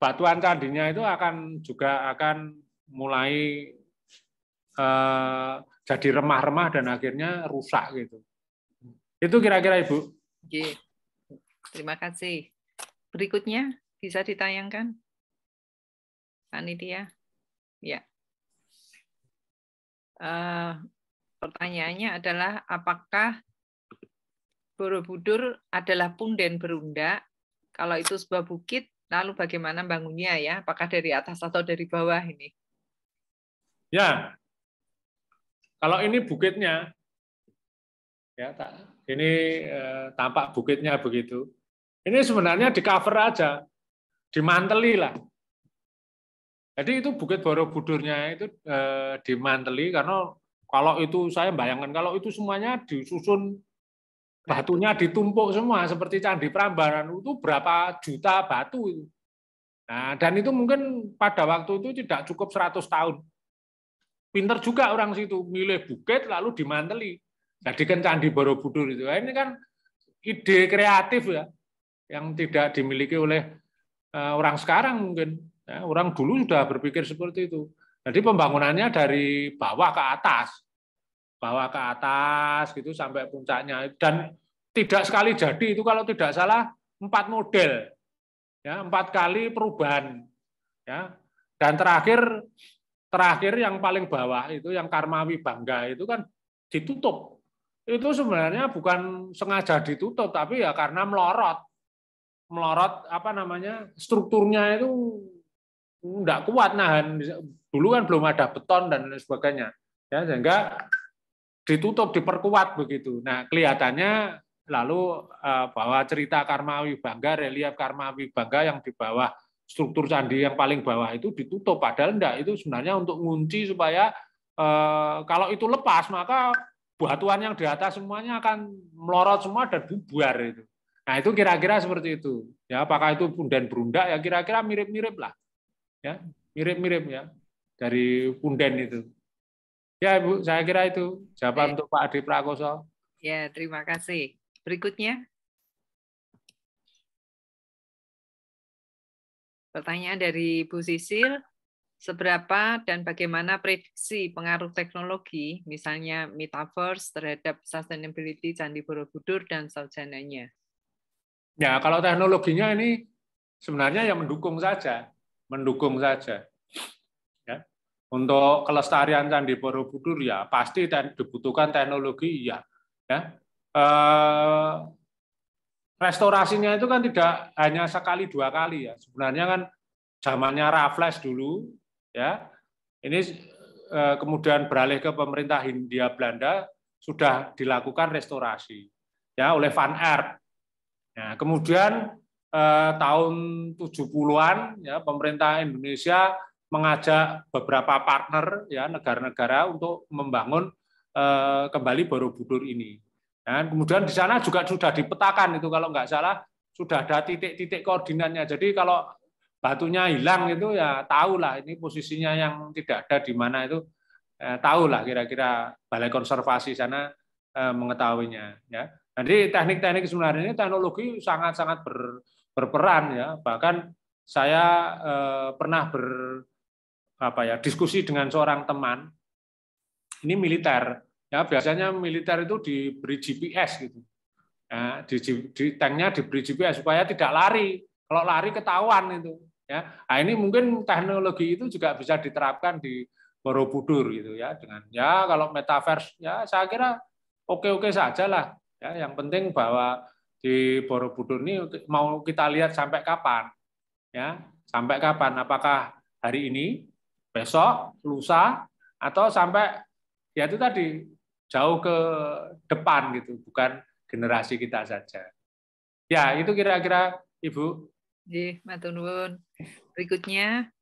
batuan candinya itu akan juga akan mulai uh, jadi remah-remah dan akhirnya rusak gitu. Itu kira-kira Ibu. Oke. Terima kasih. Berikutnya bisa ditayangkan? Panitia? Ya. Uh, pertanyaannya adalah apakah Borobudur adalah punden berunda? Kalau itu sebuah bukit, lalu bagaimana bangunnya ya? Apakah dari atas atau dari bawah ini? Ya, kalau ini bukitnya, ya ini eh, tampak bukitnya begitu. Ini sebenarnya di cover aja, dimanteli lah. Jadi itu bukit Borobudurnya itu eh, dimanteli karena kalau itu saya bayangkan kalau itu semuanya disusun batunya ditumpuk semua seperti candi Prambanan itu berapa juta batu itu. Nah, dan itu mungkin pada waktu itu tidak cukup 100 tahun. Pinter juga orang situ, milih bukit lalu dimanteli. Jadikan candi Borobudur itu. Nah, ini kan ide kreatif ya, yang tidak dimiliki oleh eh, orang sekarang mungkin. Ya, orang dulu sudah berpikir seperti itu. Jadi pembangunannya dari bawah ke atas, bawah ke atas gitu sampai puncaknya dan tidak sekali jadi itu kalau tidak salah empat model, ya empat kali perubahan, ya dan terakhir terakhir yang paling bawah itu yang Karmawi Bangga itu kan ditutup. Itu sebenarnya bukan sengaja ditutup tapi ya karena melorot. Melorot apa namanya? strukturnya itu enggak kuat nahan. Dulu kan belum ada beton dan lain sebagainya. Ya sehingga ditutup, diperkuat begitu. Nah, kelihatannya lalu eh, bahwa cerita Karmawi Bangga, relief Karmawi Bangga yang di bawah struktur candi yang paling bawah itu ditutup padahal enggak itu sebenarnya untuk ngunci supaya eh, kalau itu lepas maka batuan yang di atas semuanya akan melorot semua dan bubar itu. Nah, itu kira-kira seperti itu. Ya, apakah itu punden berundak ya kira-kira mirip-mirip lah. Ya, mirip-mirip ya dari punden itu. Ya, Ibu, saya kira itu jawaban untuk Pak Adi Prakoso. Ya, terima kasih. Berikutnya. Pertanyaan dari Bu Sisil, seberapa dan bagaimana prediksi pengaruh teknologi, misalnya metaverse terhadap sustainability Candi Borobudur dan sarjananya? Ya, kalau teknologinya ini sebenarnya yang mendukung saja, mendukung saja. Ya. Untuk kelestarian Candi Borobudur ya pasti dibutuhkan teknologi ya. Ya. Eh, restorasinya itu kan tidak hanya sekali dua kali ya. Sebenarnya kan zamannya Raffles dulu ya. Ini eh, kemudian beralih ke pemerintah Hindia Belanda sudah dilakukan restorasi ya oleh Van Eyck. Nah, kemudian eh, tahun 70-an ya pemerintah Indonesia mengajak beberapa partner ya negara-negara untuk membangun eh, kembali Borobudur ini. Dan kemudian di sana juga sudah dipetakan itu kalau nggak salah sudah ada titik-titik koordinatnya. Jadi kalau batunya hilang itu ya tahu lah ini posisinya yang tidak ada di mana itu eh, tahu lah kira-kira balai konservasi sana eh, mengetahuinya ya. Jadi teknik-teknik sebenarnya ini teknologi sangat-sangat ber, berperan ya. Bahkan saya eh, pernah ber apa ya diskusi dengan seorang teman. Ini militer. Ya biasanya militer itu diberi GPS gitu. Ya, di, di tanknya diberi GPS supaya tidak lari. Kalau lari ketahuan itu ya. Nah, ini mungkin teknologi itu juga bisa diterapkan di Borobudur gitu ya dengan ya kalau metaverse ya saya kira oke-oke saja lah ya yang penting bahwa di Borobudur ini mau kita lihat sampai kapan ya sampai kapan apakah hari ini besok, lusa, atau sampai ya itu tadi jauh ke depan gitu, bukan generasi kita saja. Ya, itu kira-kira Ibu. Ji, matur Berikutnya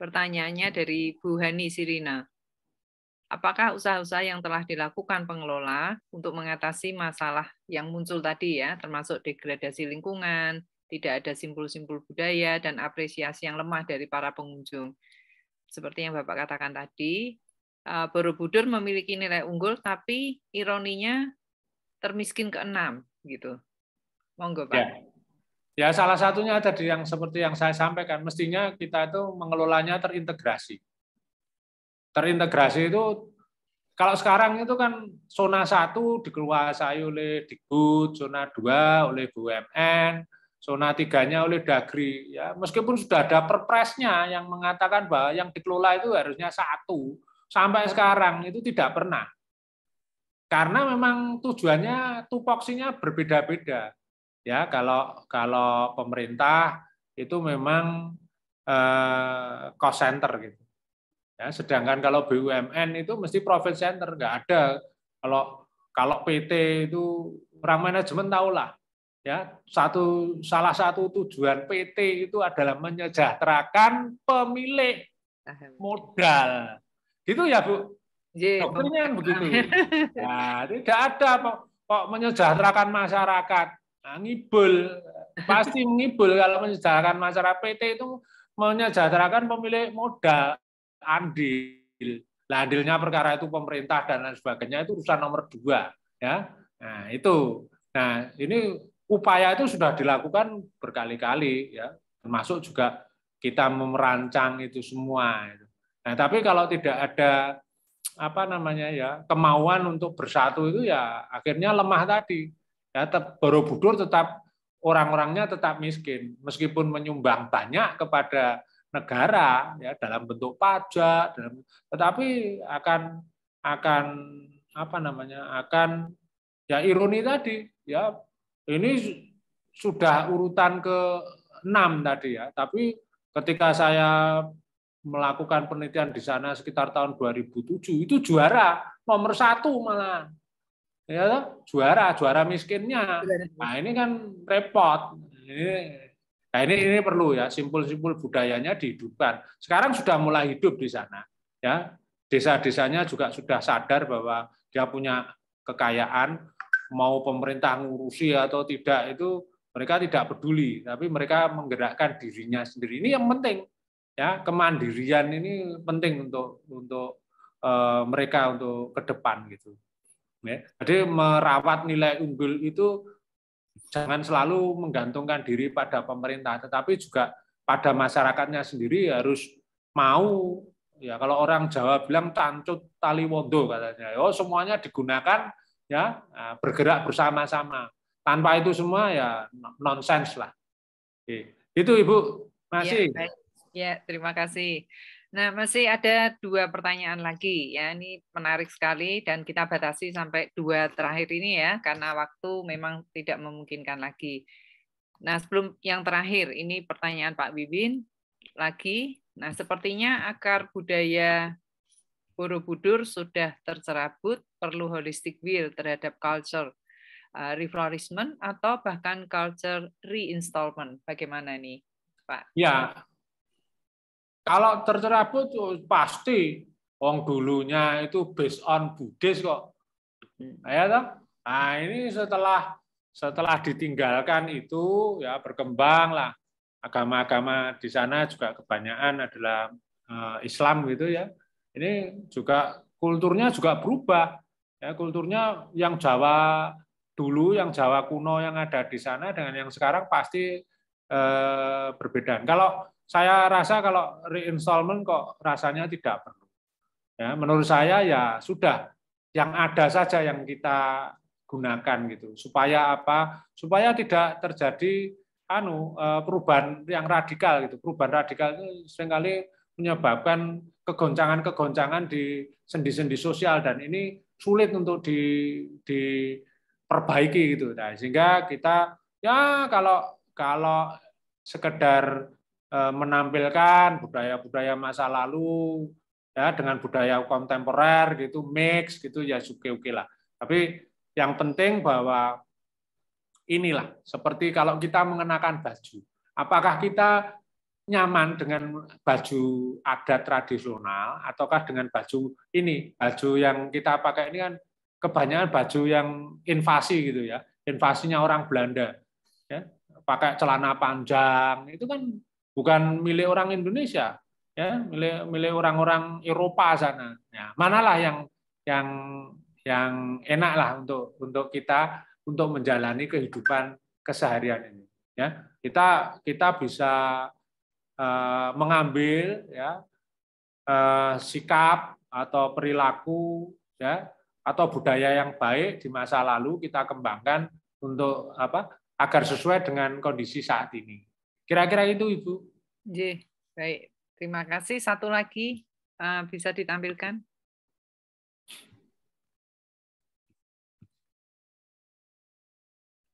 pertanyaannya dari Bu Hani Sirina. Apakah usaha-usaha yang telah dilakukan pengelola untuk mengatasi masalah yang muncul tadi ya, termasuk degradasi lingkungan, tidak ada simpul-simpul budaya dan apresiasi yang lemah dari para pengunjung seperti yang Bapak katakan tadi, eh, Borobudur memiliki nilai unggul, tapi ironinya termiskin keenam, gitu. Monggo Pak. Ya. ya, salah satunya tadi yang seperti yang saya sampaikan, mestinya kita itu mengelolanya terintegrasi. Terintegrasi itu kalau sekarang itu kan zona satu dikuasai oleh Dikbud, zona dua oleh BUMN, zona tiganya oleh Dagri. Ya, meskipun sudah ada perpresnya yang mengatakan bahwa yang dikelola itu harusnya satu, sampai sekarang itu tidak pernah. Karena memang tujuannya tupoksinya berbeda-beda. Ya, kalau kalau pemerintah itu memang eh, cost center gitu. Ya, sedangkan kalau BUMN itu mesti profit center, nggak ada. Kalau kalau PT itu orang manajemen tahulah ya satu salah satu tujuan PT itu adalah menyejahterakan pemilik modal. Gitu ya bu? Dokternya kan begitu. Nah, *laughs* tidak ada kok, kok menyejahterakan masyarakat. Nah, ngibul. Pasti ngibul kalau menyejahterakan masyarakat PT itu menyejahterakan pemilik modal andil. Lah andilnya perkara itu pemerintah dan lain sebagainya itu urusan nomor dua ya. Nah itu. Nah ini upaya itu sudah dilakukan berkali-kali ya. Termasuk juga kita merancang itu semua nah tapi kalau tidak ada apa namanya ya kemauan untuk bersatu itu ya akhirnya lemah tadi. Ya Borobudur tetap orang-orangnya tetap miskin. Meskipun menyumbang banyak kepada negara ya dalam bentuk pajak dalam, tetapi akan akan apa namanya akan ya ironi tadi ya ini sudah urutan ke-6 tadi ya, tapi ketika saya melakukan penelitian di sana sekitar tahun 2007 itu juara nomor satu malah ya juara juara miskinnya. Nah ini kan repot. Ini nah ini ini perlu ya simpul-simpul budayanya dihidupkan sekarang sudah mulai hidup di sana ya desa-desanya juga sudah sadar bahwa dia punya kekayaan mau pemerintah ngurusi atau tidak itu mereka tidak peduli, tapi mereka menggerakkan dirinya sendiri. Ini yang penting, ya kemandirian ini penting untuk untuk uh, mereka untuk ke depan gitu. Ya. Jadi merawat nilai unggul itu jangan selalu menggantungkan diri pada pemerintah, tetapi juga pada masyarakatnya sendiri harus mau ya kalau orang Jawa bilang tancut tali wondo katanya, oh semuanya digunakan ya nah, bergerak bersama-sama. Tanpa itu semua ya nonsens lah. Itu Ibu masih. Ya, ya, terima kasih. Nah, masih ada dua pertanyaan lagi ya. Ini menarik sekali dan kita batasi sampai dua terakhir ini ya karena waktu memang tidak memungkinkan lagi. Nah, sebelum yang terakhir ini pertanyaan Pak Bibin lagi. Nah, sepertinya akar budaya Borobudur sudah tercerabut, perlu holistic view terhadap culture uh, reflourishment atau bahkan culture reinstallment. Bagaimana nih, Pak? Ya, kalau tercerabut oh, pasti Wong dulunya itu based on Buddhis kok. Hmm. Ya toh? Nah, ini setelah setelah ditinggalkan itu ya berkembang lah agama-agama di sana juga kebanyakan adalah uh, Islam gitu ya ini juga kulturnya juga berubah. Ya, kulturnya yang Jawa dulu, yang Jawa kuno yang ada di sana dengan yang sekarang pasti eh, berbeda. Kalau saya rasa kalau reinstallment kok rasanya tidak perlu. Ya, menurut saya ya sudah yang ada saja yang kita gunakan gitu. Supaya apa? Supaya tidak terjadi anu eh, perubahan yang radikal gitu. Perubahan radikal itu sering kali menyebabkan kegoncangan-kegoncangan di sendi-sendi sosial dan ini sulit untuk di, diperbaiki gitu. Nah, sehingga kita ya kalau kalau sekedar menampilkan budaya-budaya masa lalu ya dengan budaya kontemporer gitu mix gitu ya oke-oke lah. Tapi yang penting bahwa inilah seperti kalau kita mengenakan baju. Apakah kita nyaman dengan baju adat tradisional ataukah dengan baju ini baju yang kita pakai ini kan kebanyakan baju yang invasi gitu ya invasinya orang Belanda ya pakai celana panjang itu kan bukan milik orang Indonesia ya. Milik milik orang-orang Eropa sana. Ya manalah yang yang yang enak lah untuk untuk kita untuk menjalani kehidupan keseharian ini ya. Kita kita bisa Eh, mengambil ya eh, sikap atau perilaku ya atau budaya yang baik di masa lalu kita kembangkan untuk apa agar sesuai dengan kondisi saat ini. Kira-kira itu Ibu. J, baik. Terima kasih. Satu lagi uh, bisa ditampilkan.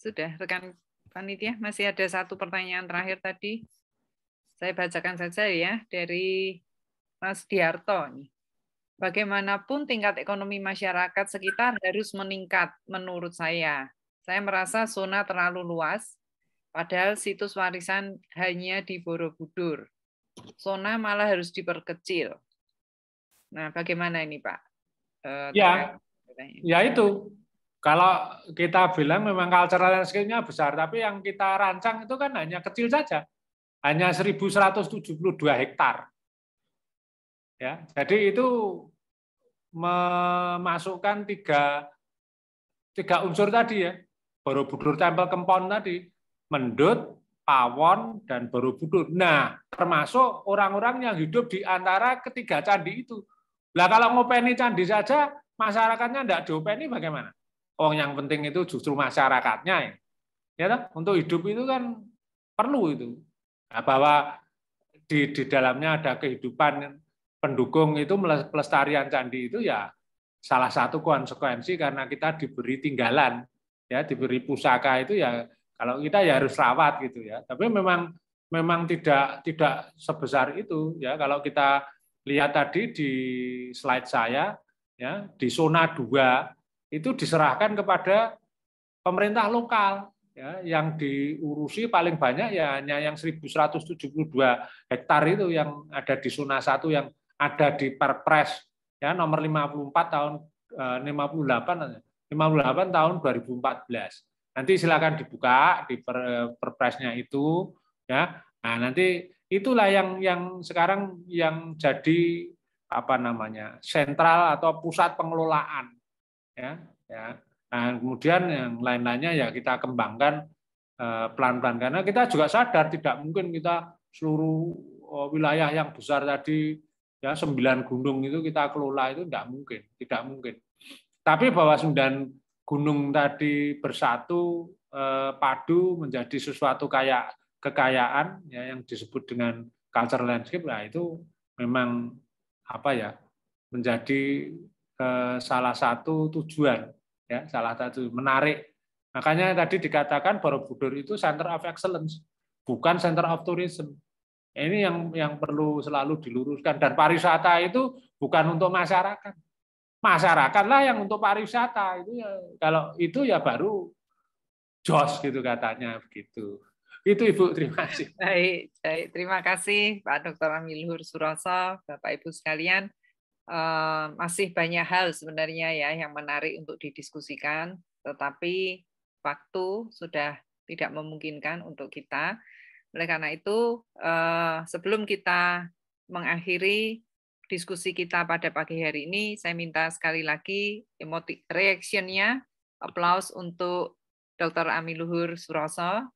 Sudah, rekan panitia masih ada satu pertanyaan terakhir tadi. Saya bacakan saja ya dari Mas Diarto. Bagaimanapun tingkat ekonomi masyarakat sekitar harus meningkat menurut saya. Saya merasa zona terlalu luas, padahal situs warisan hanya di Borobudur. Zona malah harus diperkecil. Nah, bagaimana ini Pak? Eh, ya, ya itu. Kalau kita bilang memang cultural landscape-nya besar, tapi yang kita rancang itu kan hanya kecil saja hanya 1172 hektar. Ya, jadi itu memasukkan tiga tiga unsur tadi ya. Borobudur Tempel Kempon tadi, Mendut, Pawon dan Borobudur. Nah, termasuk orang-orang yang hidup di antara ketiga candi itu. Lah kalau ngopeni candi saja masyarakatnya tidak diopeni bagaimana? Oh, yang penting itu justru masyarakatnya ya. Ya, untuk hidup itu kan perlu itu. Nah, bahwa di, di dalamnya ada kehidupan pendukung itu pelestarian candi itu ya salah satu konsekuensi karena kita diberi tinggalan ya diberi pusaka itu ya kalau kita ya harus rawat gitu ya tapi memang memang tidak tidak sebesar itu ya kalau kita lihat tadi di slide saya ya di zona 2 itu diserahkan kepada pemerintah lokal ya yang diurusi paling banyak ya hanya yang 1172 hektar itu yang ada di zona satu yang ada di Perpres ya nomor 54 tahun 58 58 tahun 2014. Nanti silakan dibuka di per, Perpresnya itu ya. Nah, nanti itulah yang yang sekarang yang jadi apa namanya? sentral atau pusat pengelolaan ya ya Nah, kemudian yang lain-lainnya ya kita kembangkan eh, pelan-pelan karena kita juga sadar tidak mungkin kita seluruh eh, wilayah yang besar tadi ya sembilan gunung itu kita kelola itu tidak mungkin, tidak mungkin. Tapi bahwa sembilan gunung tadi bersatu eh, padu menjadi sesuatu kayak kekayaan ya yang disebut dengan culture landscape. Lah itu memang apa ya menjadi salah satu tujuan ya salah satu menarik. Makanya tadi dikatakan Borobudur itu center of excellence bukan center of tourism. Ini yang yang perlu selalu diluruskan. Dan pariwisata itu bukan untuk masyarakat masyarakatlah yang untuk pariwisata. Itu ya kalau itu ya baru jos gitu katanya begitu. Itu ibu. Terima kasih. *laughs* Baik baik. Terima kasih Pak Dr. Amilhur Suroso Bapak Ibu sekalian. Uh, masih banyak hal sebenarnya ya yang menarik untuk didiskusikan, tetapi waktu sudah tidak memungkinkan untuk kita. Oleh karena itu, uh, sebelum kita mengakhiri diskusi kita pada pagi hari ini. Saya minta sekali lagi emoti reaction-nya, applause untuk Dr. Ami Luhur Suroso.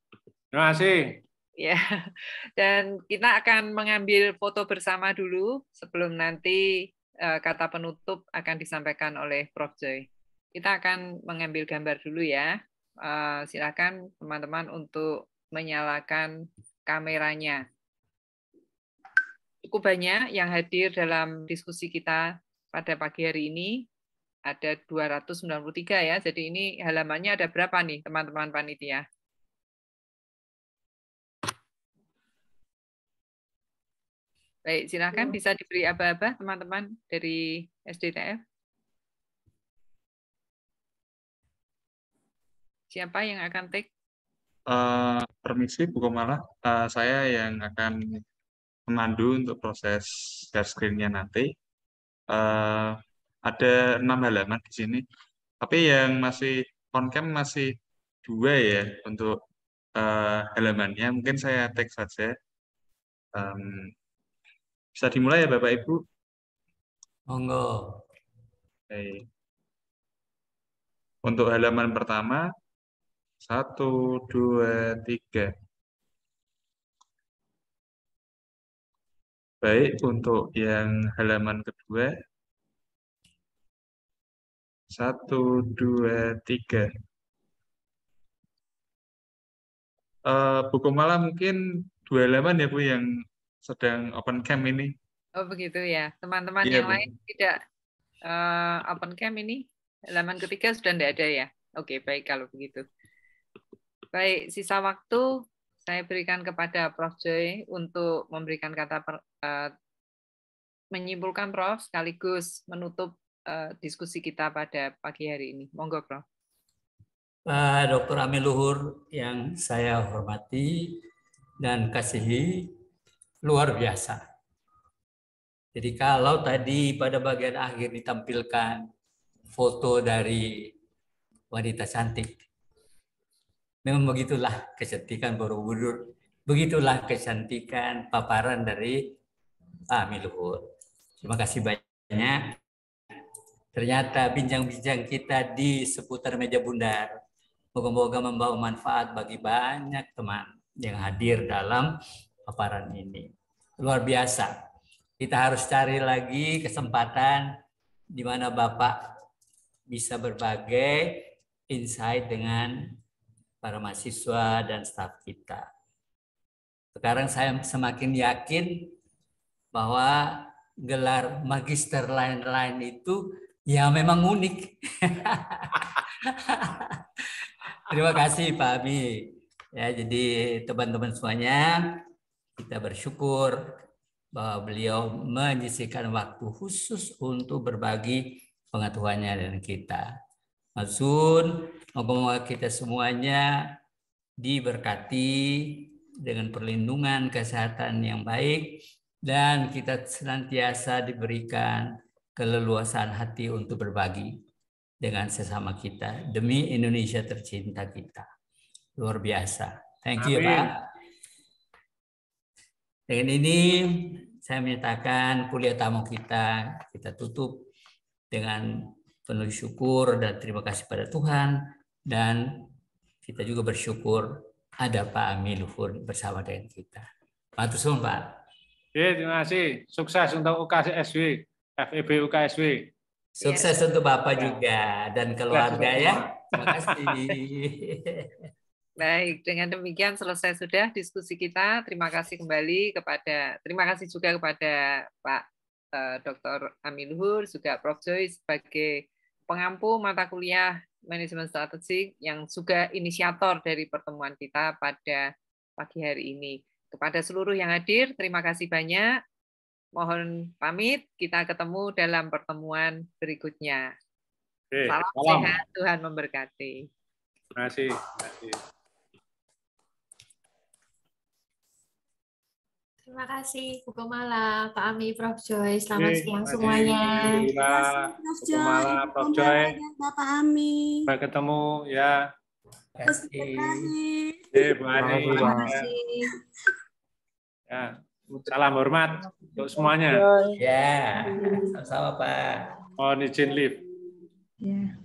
Terima kasih. Ya, *laughs* dan kita akan mengambil foto bersama dulu sebelum nanti eh, kata penutup akan disampaikan oleh Prof. Joy. Kita akan mengambil gambar dulu ya. Eh, silakan teman-teman untuk menyalakan kameranya. Cukup banyak yang hadir dalam diskusi kita pada pagi hari ini. Ada 293 ya. Jadi ini halamannya ada berapa nih teman-teman panitia? Baik, silakan bisa diberi aba-aba teman-teman dari SDTF. Siapa yang akan take? Uh, permisi Bu Komala, uh, saya yang akan memandu untuk proses share screen-nya nanti. Uh, ada enam halaman di sini, tapi yang masih on cam masih dua ya untuk uh, halamannya. Mungkin saya take saja. Um, bisa dimulai ya Bapak Ibu? Monggo. Oke. Untuk halaman pertama, satu, dua, tiga. Baik, untuk yang halaman kedua, satu, dua, tiga. Uh, buku malam mungkin dua halaman ya Bu yang sedang open camp ini. Oh begitu ya. Teman-teman Iya, yang Bu. lain tidak eh, open camp ini halaman ketiga sudah tidak ada ya. Oke baik kalau begitu. Baik sisa waktu saya berikan kepada Prof Joy untuk memberikan kata per- eh, menyimpulkan Prof sekaligus menutup eh, diskusi kita pada pagi hari ini. Monggo Prof. Pak Dr. Amil Luhur yang saya hormati dan kasihi luar biasa. Jadi kalau tadi pada bagian akhir ditampilkan foto dari wanita cantik, memang begitulah kecantikan Borobudur, begitulah kecantikan paparan dari Amil Luhur. Terima kasih banyak. Ternyata bincang-bincang kita di seputar meja bundar Moga-moga membawa manfaat bagi banyak teman yang hadir dalam paparan ini. Luar biasa. Kita harus cari lagi kesempatan di mana Bapak bisa berbagai insight dengan para mahasiswa dan staf kita. Sekarang saya semakin yakin bahwa gelar magister lain-lain itu ya memang unik. *laughs* Terima kasih Pak Abi. Ya, jadi teman-teman semuanya kita bersyukur bahwa beliau menyisihkan waktu khusus untuk berbagi pengetahuannya dengan kita. Mazun, moga-moga kita semuanya diberkati dengan perlindungan kesehatan yang baik dan kita senantiasa diberikan keleluasan hati untuk berbagi dengan sesama kita demi Indonesia tercinta kita. Luar biasa. Thank you, Amin. Pak. Dengan ini saya menyatakan kuliah tamu kita kita tutup dengan penuh syukur dan terima kasih pada Tuhan dan kita juga bersyukur ada Pak Ami Luhur bersama dengan kita. Matur suwun, Pak. Oke, terima kasih. Sukses untuk UKSW, FEB UKSW. Sukses untuk Bapak juga dan keluarga ya. Terima kasih. *laughs* Baik, dengan demikian selesai sudah diskusi kita. Terima kasih kembali kepada, terima kasih juga kepada Pak eh, Dr. Amin Luhur, juga Prof. Joy sebagai pengampu mata kuliah manajemen strategik yang juga inisiator dari pertemuan kita pada pagi hari ini. Kepada seluruh yang hadir, terima kasih banyak. Mohon pamit, kita ketemu dalam pertemuan berikutnya. Oke, Salam salam. sehat, Tuhan memberkati. Terima kasih. Terima kasih. Terima kasih Bu Komala, Pak Ami, Prof. Joy. Selamat Oke, siang terima kasih. semuanya. Prof. Hukum malam, Prof. Joy. Bapak Ami. Sampai ketemu ya. Terima kasih. Terima Ya. kasih. Ya. Salam hormat untuk semuanya. Ya, sama-sama Pak. Mohon izin lift. Ya.